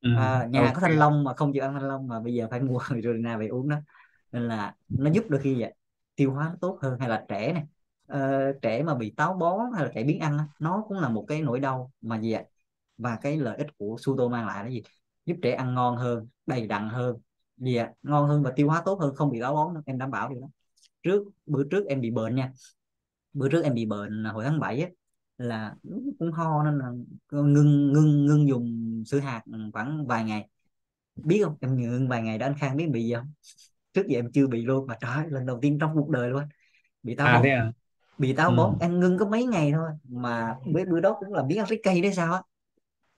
Ừ, à, nhà có thanh long mà không chịu ăn thanh long mà bây giờ phải mua spirulina về uống đó. Nên là nó giúp đôi khi vậy. Tiêu hóa tốt hơn hay là trẻ này. Uh, trẻ mà bị táo bón hay là trẻ biến ăn nó cũng là một cái nỗi đau mà gì vậy và cái lợi ích của Suto mang lại là gì? Giúp trẻ ăn ngon hơn đầy đặn hơn. Gì ạ? Ngon hơn và tiêu hóa tốt hơn không bị táo bón nữa. em đảm bảo điều đó. Trước bữa trước em bị bệnh nha. Bữa trước em bị bệnh hồi tháng 7 á là cũng ho nên là ngưng ngưng ngưng dùng sữa hạt khoảng vài ngày. Biết không? Em ngưng vài ngày đó anh Khang biết bị gì không? Trước giờ em chưa bị luôn mà trời lần đầu tiên trong cuộc đời luôn bị táo à, bón. à? bị táo ừ. bón em ngưng có mấy ngày thôi mà bữa bữa đó cũng là biết ăn trái cây đấy sao á.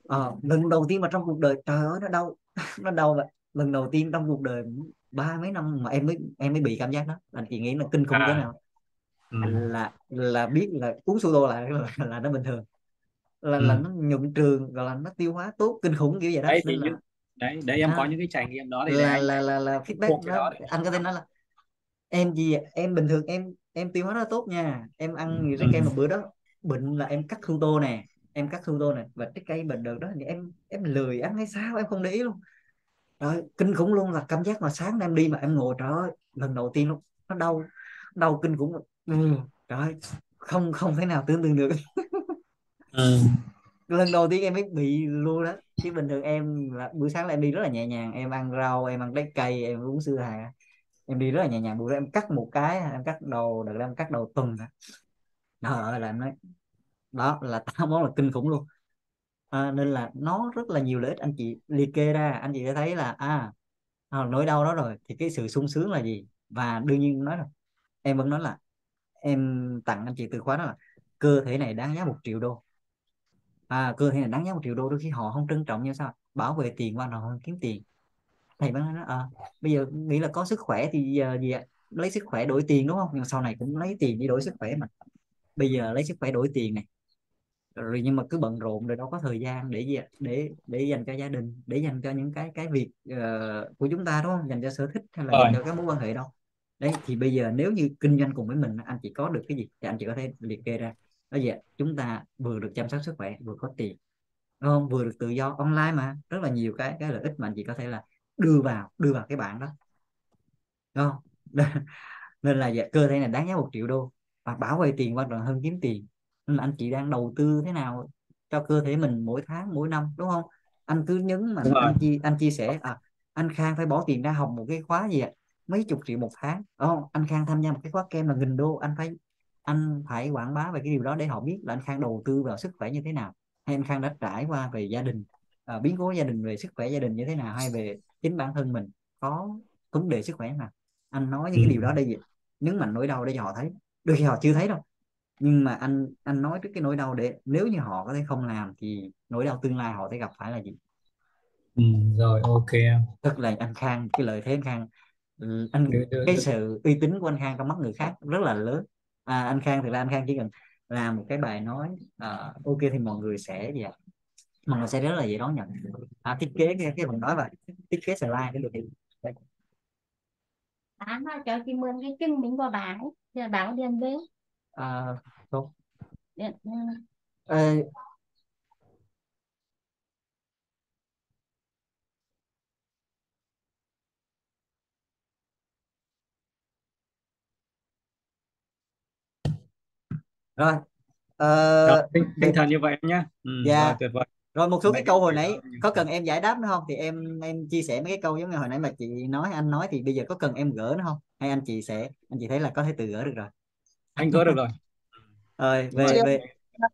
Ờ, lần đầu tiên mà trong cuộc đời trời ơi nó đau nó đau vậy lần đầu tiên trong cuộc đời ba mấy năm mà em mới em mới bị cảm giác đó. Anh chị nghĩ là kinh khủng à. thế nào ừ. là là biết là uống sô tô là, là nó bình thường. Là ừ. là nó nhuận trường gọi là nó tiêu hóa tốt kinh khủng kiểu vậy đó. Đấy, Nên là, đấy đấy em à, có những cái trải nghiệm đó thì là, là, là là feedback đó, anh có thể nói là em gì em bình thường em em tiêu hóa nó tốt nha. Em ăn nhiều trái cây một bữa đó bệnh là em cắt thu tô nè em cắt thu tô nè và trái cây bệnh được đó thì em em lười ăn hay sao? Em không để ý luôn. Rồi kinh khủng luôn là cảm giác mà sáng em đi mà em ngồi trời ơi lần đầu tiên luôn nó đau đau kinh khủng ừ, trời không không thể nào tưởng tượng được. Ừ. lần đầu tiên em mới bị luôn đó chứ bình thường em là buổi sáng là em đi rất là nhẹ nhàng em ăn rau em ăn trái cây em uống sữa hạt em đi rất là nhẹ nhàng buổi đó em cắt một cái em cắt đầu đợt em cắt đầu tuần đó là em nói đó là táo món là kinh khủng luôn. À, nên là nó rất là nhiều lợi ích. Anh chị liệt kê ra anh chị sẽ thấy là à, à nỗi đau đó rồi thì cái sự sung sướng là gì? Và đương nhiên nói rồi em vẫn nói là em tặng anh chị từ khóa đó là cơ thể này đáng giá một triệu đô. À cơ thể này đáng giá một triệu đô đôi khi họ không trân trọng như sao? Bảo vệ tiền quan trọng hơn kiếm tiền. Thầy vẫn nói à, bây giờ nghĩ là có sức khỏe thì giờ gì ạ? Lấy sức khỏe đổi tiền đúng không? Nhưng sau này cũng lấy tiền đi đổi sức khỏe mà. Bây giờ lấy sức khỏe đổi tiền này. Rồi nhưng mà cứ bận rộn rồi đâu có thời gian để gì để để dành cho gia đình để dành cho những cái cái việc uh, của chúng ta đúng không? Dành cho sở thích hay là dành cho các mối quan hệ đâu đấy thì bây giờ nếu như kinh doanh cùng với mình anh chị có được cái gì thì anh chị có thể liệt kê ra. Đó vậy chúng ta vừa được chăm sóc sức khỏe vừa có tiền đúng không? Vừa được tự do online mà rất là nhiều cái cái lợi ích mà anh chị có thể là đưa vào đưa vào cái bảng đó đúng không? Nên là vậy, cơ thể này đáng giá một triệu đô và bảo vệ tiền quan trọng hơn kiếm tiền. Nên là anh chị đang đầu tư thế nào cho cơ thể mình mỗi tháng mỗi năm đúng không? Anh cứ nhấn mà anh chia anh chia sẻ à anh Khang phải bỏ tiền ra học một cái khóa gì ạ mấy chục triệu một tháng. Đúng không anh Khang tham gia một cái khóa kem là nghìn đô anh phải anh phải quảng bá về cái điều đó để họ biết là anh Khang đầu tư vào sức khỏe như thế nào hay anh Khang đã trải qua về gia đình à, biến cố gia đình về sức khỏe gia đình như thế nào hay về chính bản thân mình có vấn đề sức khỏe nào? Anh nói những cái điều đó đây gì? Nhấn mạnh nỗi đau để cho họ thấy đôi khi họ chưa thấy đâu. Nhưng mà anh anh nói trước cái nỗi đau để nếu như họ có thể không làm thì nỗi đau tương lai họ sẽ gặp phải là gì? Ừ, rồi ok tức là anh Khang cái lời thế anh Khang ừ, anh được, được, cái được. sự uy tín của anh Khang trong mắt người khác rất là lớn. À, anh Khang thì là anh Khang chỉ cần làm một cái bài nói uh, ok thì mọi người sẽ gì ạ? Mọi người sẽ rất là dễ đón nhận. À, thiết kế cái cái phần nói và thiết kế slide cái được à nó cho chị mượn cái chân mình qua bạn thì bạn điền về à, không. Điện, ừ. Rồi ờ, tinh, tinh thần như vậy nhá. Ừ, Dạ. rồi, tuyệt vời. Rồi một số Mấy cái câu hồi nãy có cần em giải đáp nữa không? Thì em em chia sẻ mấy cái câu giống như hồi nãy mà chị nói anh nói thì bây giờ có cần em gỡ nữa không? Hay anh chị sẽ anh chị thấy là có thể tự gỡ được rồi? Anh gỡ được rồi. Rồi về Chưa. về.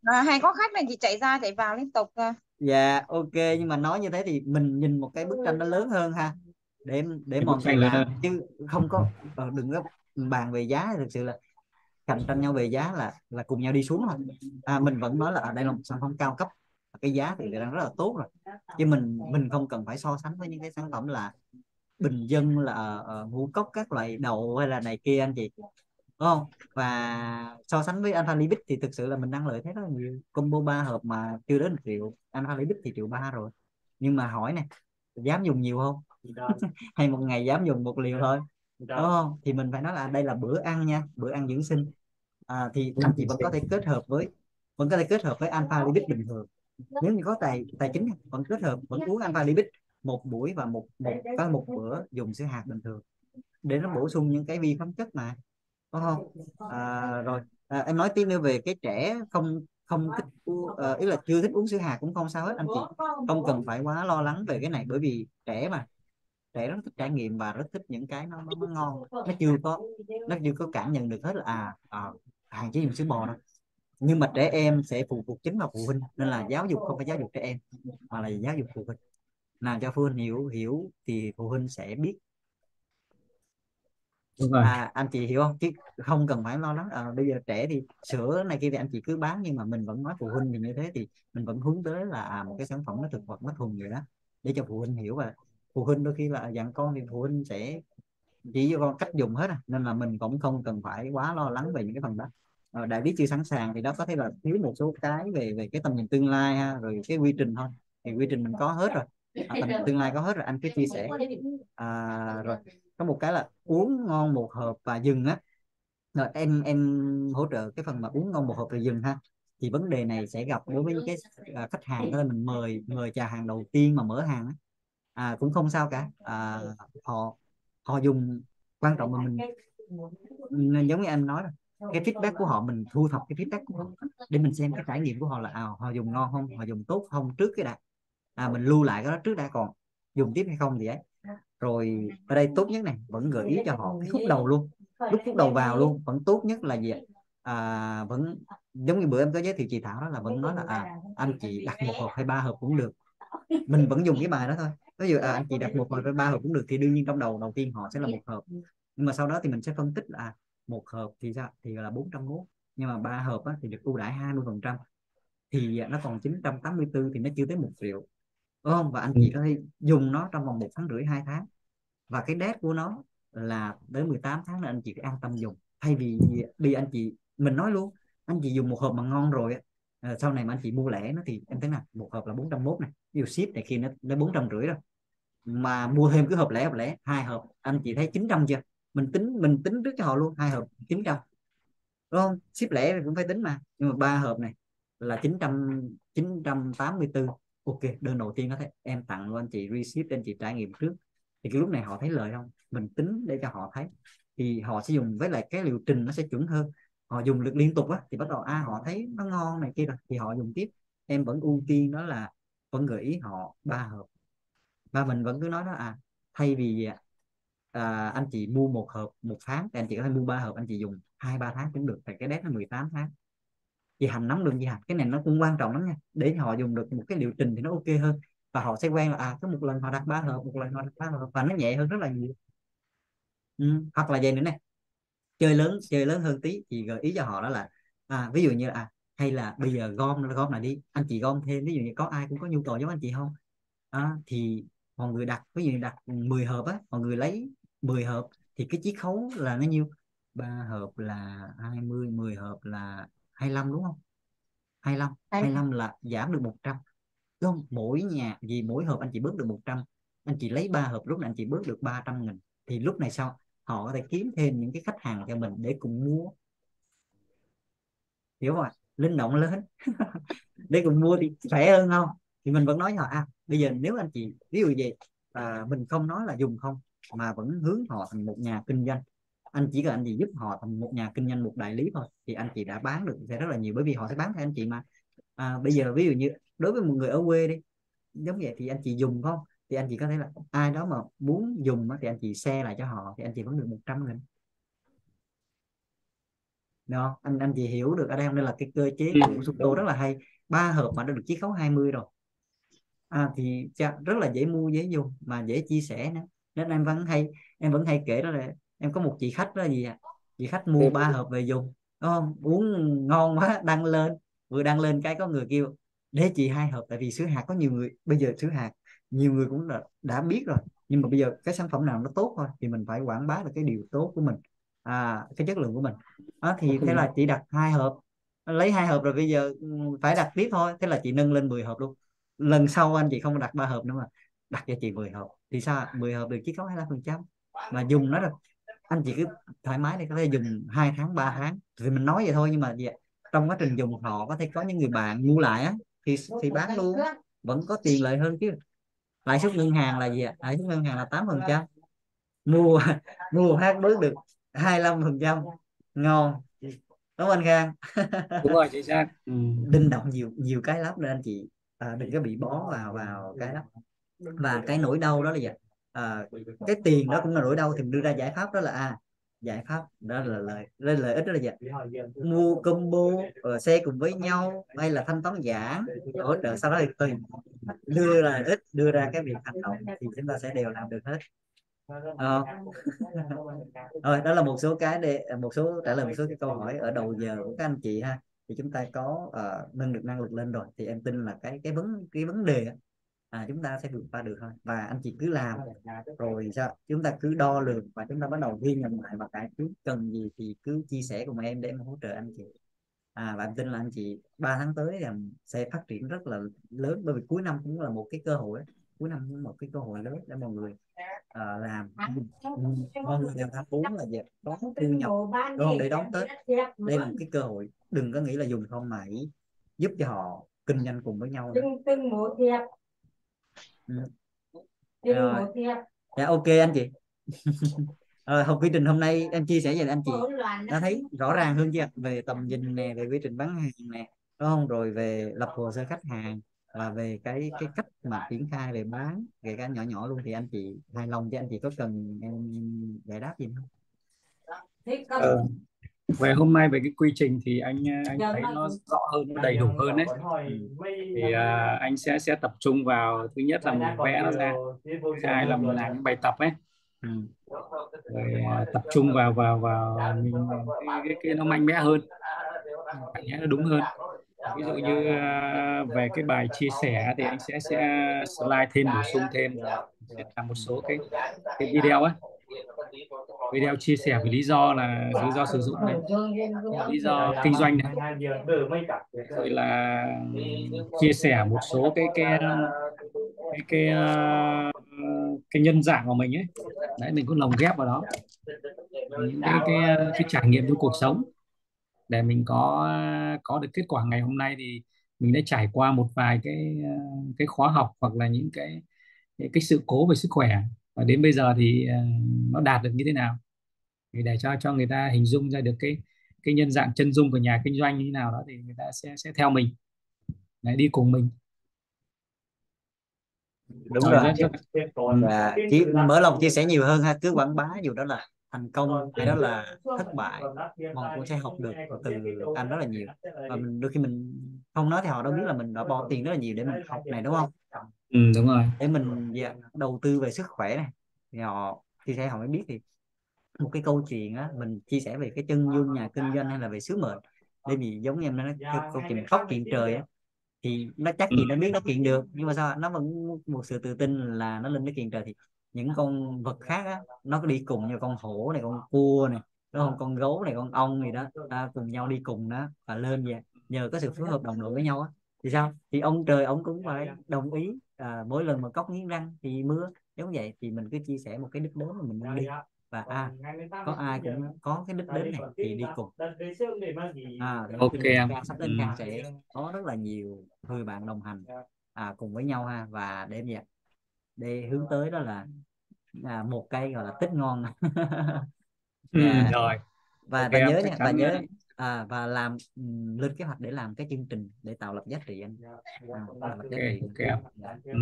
À, hay có khách này chị chạy ra chạy vào liên tục à. dạ ok. Nhưng mà nói như thế thì mình nhìn một cái bức tranh nó lớn hơn ha. Để để mọi người làm hơn. chứ không có ờ, đừng có bàn về giá thực sự là cạnh tranh nhau về giá là là cùng nhau đi xuống thôi. À, mình vẫn nói là ở đây là một sản phẩm cao cấp cái giá thì đang rất là tốt rồi. Chứ mình mình không cần phải so sánh với những cái sản phẩm là bình dân là uh, ngũ cốc các loại đậu hay là này kia anh chị đúng không? Và so sánh với Alpha Lipid thì thực sự là mình đang lợi thế rất là nhiều. Combo 3 hộp mà chưa đến một triệu Alpha Lipid thì triệu ba rồi. Nhưng mà hỏi nè dám dùng nhiều không? Hay một ngày dám dùng một liều thôi? Đúng không ờ, thì mình phải nói là đây là bữa ăn nha bữa ăn dưỡng sinh. À, thì anh chị vẫn có thể kết hợp với vẫn có thể kết hợp với alpha lipid bình thường. Nếu như có tài tài chính vẫn kết hợp vẫn uống alpha lipid một buổi và một một có một bữa dùng sữa hạt bình thường. Để nó bổ sung những cái vi khoáng chất mà có không? À, rồi. À, em nói tiếp nữa về cái trẻ không không thích u- ờ, ý là chưa thích uống sữa hạt cũng không sao hết anh chị. Không cần phải quá lo lắng về cái này bởi vì trẻ mà trẻ rất thích trải nghiệm và rất thích những cái nó, nó, nó ngon. Nó chưa có nó chưa có cảm nhận được hết là à, à hàng chỉ dùng sữa bò đâu. Nhưng mà trẻ em sẽ phụ thuộc chính vào phụ huynh nên là giáo dục không phải giáo dục trẻ em mà là giáo dục phụ huynh. Làm cho phụ huynh hiểu hiểu thì phụ huynh sẽ biết. Đúng rồi. À anh chị hiểu không? Chứ không cần phải lo lắng. À, bây giờ trẻ thì sữa này kia thì anh chị cứ bán nhưng mà mình vẫn nói phụ huynh thì như thế thì mình vẫn hướng tới là à, một cái sản phẩm nó thực vật nó thuần vậy đó để cho phụ huynh hiểu và phụ huynh đôi khi là dặn con thì phụ huynh sẽ chỉ cho con cách dùng hết à. nên là mình cũng không cần phải quá lo lắng về những cái phần đó. À, đại lý chưa sẵn sàng thì đó có thể là thiếu một số cái về về cái tầm nhìn tương lai ha rồi cái quy trình thôi. Thì quy trình mình có hết rồi. À, tầm nhìn tương lai có hết rồi anh cứ chia sẻ. À, rồi có một cái là uống ngon một hộp và dừng á. Rồi em em hỗ trợ cái phần mà uống ngon một hộp rồi dừng ha. Thì vấn đề này sẽ gặp đối với những cái à, khách hàng đó là mình mời mời chào hàng đầu tiên mà mở hàng á à, cũng không sao cả. À, họ họ dùng quan trọng là mình nên giống như anh nói rồi cái feedback của họ mình thu thập cái feedback của họ để mình xem cái trải nghiệm của họ là à, họ dùng ngon không họ dùng tốt không trước cái đã. À, mình lưu lại cái đó trước đã còn dùng tiếp hay không thì ấy. Rồi ở đây tốt nhất này vẫn gợi ý cho họ cái khúc đầu luôn lúc khúc đầu vào luôn vẫn tốt nhất là gì ạ? à, vẫn giống như bữa em có giới thiệu chị Thảo đó là vẫn nói là à, anh chị đặt một hộp hay ba hộp cũng được. Mình vẫn dùng cái bài đó thôi ví dụ à, anh chị đặt một hộp hay ba hộp cũng được thì đương nhiên trong đầu đầu tiên họ sẽ là một hộp. Nhưng mà sau đó thì mình sẽ phân tích là à, một hộp thì sao? Thì là 401 nhưng mà ba hộp á, thì được ưu đãi 20 phần trăm. Thì nó còn 984 thì nó chưa tới một triệu. Đúng không? Và anh chị có thể dùng nó trong vòng một tháng rưỡi hai tháng. Và cái date của nó là tới 18 tháng là anh chị an tâm dùng. Thay vì đi anh chị mình nói luôn anh chị dùng một hộp mà ngon rồi à, sau này mà anh chị mua lẻ nó thì em thấy là một hộp là 401 này. Ví dụ ship này khi nó nó bốn trăm rưỡi rồi mà mua thêm cái hộp lẻ hộp lẻ, hai hộp. Anh chị thấy 900 chưa? Mình tính mình tính trước cho họ luôn, hai hộp 900 đúng không? Ship lẻ thì cũng phải tính mà. Nhưng mà ba hộp này là 900 984 ok, đơn đầu tiên có thể em tặng luôn anh chị, receipt anh chị trải nghiệm trước. Thì cái lúc này họ thấy lời không? Mình tính để cho họ thấy. Thì họ sẽ dùng, với lại cái liệu trình nó sẽ chuẩn hơn. Họ dùng được liên tục á, thì bắt đầu à họ thấy nó ngon này kia rồi, thì họ dùng tiếp. Em vẫn ưu tiên đó là vẫn gợi ý họ ba hộp và mình vẫn cứ nói đó à thay vì à, anh chị mua một hộp một tháng thì anh chị có thể mua ba hộp anh chị dùng hai ba tháng cũng được tại cái đét là 18 tháng. Chị hành nắm đường chị hành cái này nó cũng quan trọng lắm nha để họ dùng được một cái liệu trình thì nó ok hơn. Và họ sẽ quen là à có một lần họ đặt ba hộp một lần họ đặt ba hộp và nó nhẹ hơn rất là nhiều. Ừ. hoặc là vậy nữa này chơi lớn chơi lớn hơn tí thì gợi ý cho họ đó là à, ví dụ như là à, hay là bây giờ gom gom lại đi anh chị gom thêm ví dụ như có ai cũng có nhu cầu giống anh chị không? À, thì mọi người đặt ví dụ đặt 10 hộp á mọi người lấy 10 hộp thì cái chiết khấu là nó nhiêu? Ba hộp là 20 10 hộp là 25 đúng không? 25 25 là giảm được 100 đúng không? Mỗi nhà vì mỗi hộp anh chị bớt được 100 anh chị lấy ba hộp lúc này anh chị bớt được 300 nghìn. Thì lúc này sao? Họ có thể kiếm thêm những cái khách hàng cho mình để cùng mua. Hiểu không ạ? Linh động lớn để cùng mua thì khỏe hơn không? Thì mình vẫn nói họ à bây giờ nếu anh chị ví dụ gì à, mình không nói là dùng không mà vẫn hướng họ thành một nhà kinh doanh. Anh chỉ cần anh chị giúp họ thành một nhà kinh doanh một đại lý thôi thì anh chị đã bán được sẽ rất là nhiều bởi vì họ sẽ bán theo anh chị mà. À, bây giờ ví dụ như đối với một người ở quê đi giống vậy thì anh chị dùng không? Thì anh chị có thể là ai đó mà muốn dùng thì anh chị xe lại cho họ thì anh chị vẫn được 100 nghìn. Đó anh anh chị hiểu được ở đây không? Nên là cái cơ chế của Suto rất là hay. Ba hộp mà đã được chiết khấu 20 rồi à, thì rất là dễ mua dễ dùng mà dễ chia sẻ nữa. Nên em vẫn hay em vẫn hay kể đó là em có một chị khách đó gì à chị khách mua ba hộp về dùng đúng không? Uống ngon quá đăng lên vừa đăng lên cái có người kêu để chị hai hộp tại vì sữa hạt có nhiều người bây giờ sữa hạt nhiều người cũng đã, đã biết rồi. Nhưng mà bây giờ cái sản phẩm nào nó tốt thôi thì mình phải quảng bá được cái điều tốt của mình à, cái chất lượng của mình. Đó, thì thế là chị đặt hai hộp lấy hai hộp rồi bây giờ ừ, phải đặt tiếp thôi. Thế là chị nâng lên 10 hộp luôn lần sau anh chị không đặt ba hộp nữa mà đặt cho chị 10 hộp. Thì sao 10 hộp được chiết khấu 25 phần trăm. Mà dùng nó rồi anh chị cứ thoải mái để có thể dùng hai tháng 3 tháng. Thì mình nói vậy thôi nhưng mà gì trong quá trình dùng họ có thể có những người bạn mua lại á thì thì bán luôn. Vẫn có tiền lợi hơn chứ. Lãi suất ngân hàng là gì ạ? Lãi suất ngân hàng là 8 phần trăm. Mua mua hát bước được 25 phần trăm. Ngon. Đúng không anh Khang? Đúng rồi xác. Ừ. đinh động nhiều nhiều cái lắm nên anh chị à, đừng có bị bó vào vào cái đó. Và cái nỗi đau đó là gì à, cái tiền đó cũng là nỗi đau thì mình đưa ra giải pháp đó là à giải pháp đó là lợi lợi, lợi ích đó là gì mua combo uh, xe cùng với nhau hay là thanh toán giả hỗ trợ sau đó thì tùy đưa ra ít đưa ra cái việc hành động thì chúng ta sẽ đều làm được hết. Ờ. rồi đó là một số cái để một số trả lời một số cái câu hỏi ở đầu giờ của các anh chị ha thì chúng ta có uh, nâng được năng lực lên rồi thì em tin là cái cái vấn cái vấn đề à, chúng ta sẽ vượt qua được thôi. Và anh chị cứ làm rồi sao chúng ta cứ đo lường và chúng ta bắt đầu ghi nhận lại và cái cứ cần gì thì cứ chia sẻ cùng em để em hỗ trợ anh chị. À và em tin là anh chị 3 tháng tới là sẽ phát triển rất là lớn bởi vì cuối năm cũng là một cái cơ hội cuối năm cũng một cái cơ hội lớn để mọi người uh, làm. Mọi người vào tháng 4 là dẹp đón thu nhập. đúng không? để đón tết đây là một cái cơ hội. Đừng có nghĩ là dùng không mà giúp cho họ kinh doanh cùng với nhau ừ. rồi. dạ ok anh chị. Rồi học quy trình hôm nay em chia sẻ với anh chị. Đã thấy rõ ràng hơn chưa? Về tầm nhìn nè về quy trình bán hàng nè đúng không? Rồi về lập hồ sơ khách hàng và về cái cái cách mà triển khai về bán kể cả nhỏ nhỏ luôn thì anh chị hài lòng chứ anh chị có cần em giải đáp gì không? Ờ, về hôm nay về cái quy trình thì anh anh thấy nó rõ hơn nó đầy đủ hơn đấy. Thì uh, anh sẽ sẽ tập trung vào thứ nhất là mình vẽ nó ra. hai là mình làm bài tập ấy. Ừ. rồi uh, tập trung vào vào vào mình cái, cái, cái nó mạnh mẽ hơn. cảm giác nó đúng hơn ví dụ như ờ, về cái bài chia sẻ thì anh sẽ sẽ ờ, slide thêm bổ sung thêm. Sẽ làm một số cái cái video á. Video chia sẻ về lý do là lý do sử dụng này. Lý do kinh doanh này. Rồi là chia sẻ một số cái cái cái cái, ờ, cái nhân dạng của mình ấy. Đấy mình cũng lồng ghép vào đó. Những cái cái, cái trải nghiệm trong cuộc sống để mình có có được kết quả ngày hôm nay thì mình đã trải qua một vài cái cái khóa học hoặc là những cái cái, sự cố về sức khỏe. Và đến bây giờ thì nó đạt được như thế nào? Thì để cho cho người ta hình dung ra được cái cái nhân dạng chân dung của nhà kinh doanh như thế nào đó thì người ta sẽ sẽ theo mình. Đấy, đi cùng mình. Đúng rồi, rồi. và chỉ mở lòng chia sẻ nhiều hơn ha. Cứ quảng bá dù đó là thành công hay đó là thất bại. mong cũng sẽ học được từ anh rất là nhiều. và mình đôi khi mình không nói thì họ đâu biết là mình đã bỏ tiền rất là nhiều để mình học này đúng không? Ừ, đúng rồi. Để mình dạ, đầu tư về sức khỏe này. Thì họ chia sẻ họ mới biết thì một cái câu chuyện á mình chia sẻ về cái chân dung nhà kinh doanh hay là về sứ mệnh. Bởi vì giống như em nói cái câu chuyện khóc kiện trời á thì nó chắc gì nó biết nó kiện được nhưng mà sao nó vẫn một sự tự tin là nó lên cái kiện trời thì những con vật khác á nó có đi cùng như con hổ này con cua này đúng không? Con gấu này con ong gì đó ta cùng nhau đi cùng đó và lên vậy. Nhờ có sự phối hợp đồng đội với nhau á. Thì sao? Thì ông trời ông cũng phải đồng ý à, mỗi lần mà cóc nghiến răng thì mưa giống vậy. Thì mình cứ chia sẻ một cái đích đến mà mình muốn đi. Và à có ai cũng có cái đích đến này thì đi cùng. À Ok em. Sắp đến Ừ. Khang sẽ có rất là nhiều người bạn đồng hành à, cùng với nhau ha. Và để vậy để hướng tới đó là à, một cây gọi là tích ngon. Ừ, Dạ. rồi. Và Ok và nhớ nha và nhớ à, và làm ừm, lên kế hoạch để làm cái chương trình để tạo lập giá trị anh. À, tạo lập giá Ok, trị. ok em. Dạ. Ừ.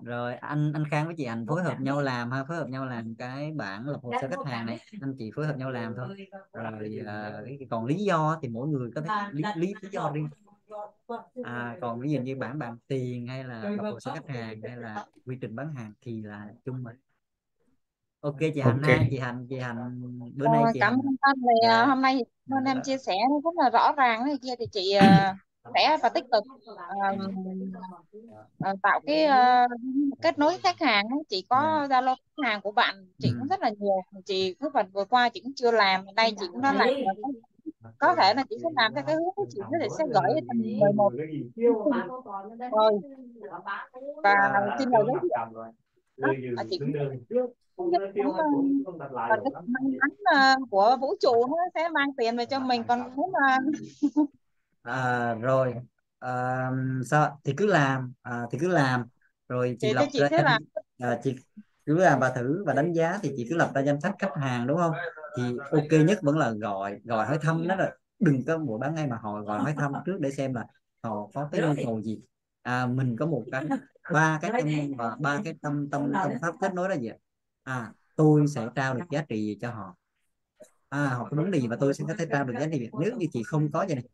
rồi anh anh Khang với chị Hạnh phối hợp nhau làm ha phối hợp nhau làm cái bản lập hồ sơ khách hàng này. Anh chị phối hợp nhau làm thôi. Rồi à, cái- còn lý do thì mỗi người có thể lý, lý, lý do riêng à, còn ví dụ như bản bàn tiền hay là lập hồ sơ khách hàng hay là quy trình bán hàng thì là chung mà ok chị Hạnh Ok. ha chị Hạnh chị Hạnh bữa nay Rồi, chị cảm ơn anh về Dạ. hôm nay thì cảm ơn em chia sẻ rất là rõ ràng này kia thì chị à, sẽ và tích cực à, à, tạo cái à, kết nối khách hàng. Chị có Zalo khách hàng của bạn chị Ừ. cũng rất là nhiều chị cái phần vừa qua chị cũng chưa làm nay chị cũng đã làm rồi. Có, thể là chị sẽ làm theo cái hướng của chị có thể sẽ gửi người một. rồi. và xin lời giới thiệu đó à, chị cũng còn cái may mắn à, của vũ trụ nó sẽ mang tiền về cho mình còn nếu mà à, rồi. À, sao thì cứ làm. À, thì cứ làm. Rồi chị chị lập thì chị ra sẽ làm. À, chị cứ làm và thử và đánh giá thì chị cứ lập ra danh sách khách hàng đúng không? Thì ok nhất vẫn là gọi gọi hỏi thăm đó là đừng có buổi bán ngay mà họ gọi hỏi thăm trước để xem là họ có cái nhu cầu gì. À, mình có một cái ba cái tâm và ba cái tâm tâm tâm pháp kết nối đó gì à tôi sẽ trao được giá trị gì cho họ? À, họ có vấn đề gì và tôi sẽ có thể trao được giá trị nếu như chị không có vậy này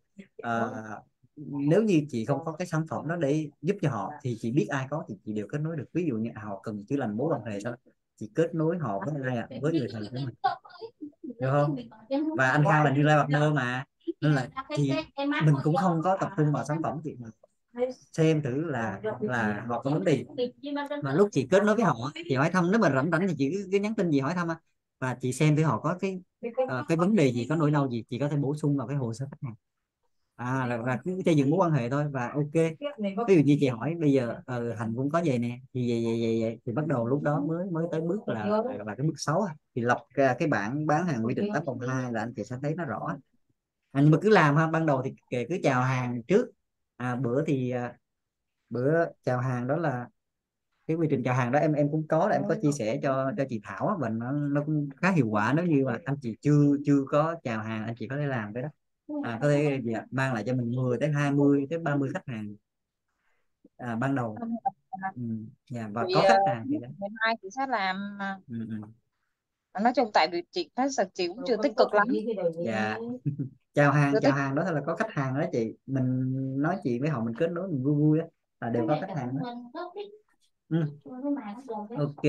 à, nếu như chị không có cái sản phẩm đó để giúp cho họ thì chị biết ai có thì chị đều kết nối được. Ví dụ như họ cần chữa lành mối quan hệ thôi chị kết nối họ với ai ạ? Với người thầy của mình. Được không? Và anh Khang là như lai partner mà. Nên là thì mình cũng không có tập trung vào sản phẩm chị mà. Xem thử là là họ có vấn đề. Mà lúc chị kết nối với họ chị hỏi thăm nếu mà rảnh rảnh thì chị cứ, cứ nhắn tin gì hỏi thăm và chị xem thử họ có cái ờ, cái vấn đề gì có nỗi đau gì chị có thể bổ sung vào cái hồ sơ khách hàng à là, là cứ xây dựng mối quan hệ thôi và ok. Ví dụ như chị hỏi bây giờ ờ, hành cũng có vậy nè thì vậy, vậy, vậy, vậy thì bắt đầu lúc đó mới mới tới bước là là cái bước 6 thì lập ra cái bảng bán hàng quy định 802 là anh chị sẽ thấy nó rõ. À, nhưng mà cứ làm ha ban đầu thì cứ chào hàng trước. À, bữa thì à, bữa chào hàng đó là cái quy trình chào hàng đó em em cũng có là em có chia sẻ cho cho chị Thảo và nó nó cũng khá hiệu quả. Nếu như mà anh chị chưa chưa có chào hàng anh chị có thể làm cái đó à, có thể dạ, mang lại cho mình 10 tới 20 tới 30 khách hàng. À, ban đầu. Ừ. dạ, và chị có ờ, khách hàng thì đó. ngày mai chị sẽ làm à, ừ, ừ. nói chung tại vì chị thấy sự chị cũng chưa tích cực lắm. dạ. Chào hàng chưa chào tích hàng đó là có khách hàng đó chị. Mình nói chuyện với họ mình kết nối mình vui vui á là đều có khách hàng đó. ừ. ok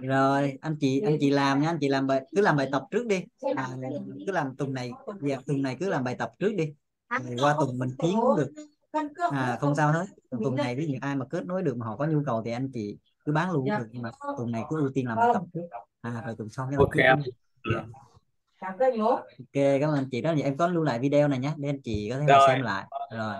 rồi anh chị anh chị làm nha anh chị làm bài cứ làm bài tập trước đi. À, cứ làm tuần này dạ, tuần này cứ làm bài tập trước đi. Rồi qua tuần mình tiến cũng được. À không sao hết. Tuần này ví dụ ai mà kết nối được mà họ có nhu cầu thì anh chị cứ bán luôn được nhưng mà tuần này cứ ưu tiên làm bài tập trước. À rồi tuần sau cái Ok em. dạ. ok cảm ơn anh chị. Đó em có lưu lại video này nhé để anh chị có thể Rồi. xem lại. Rồi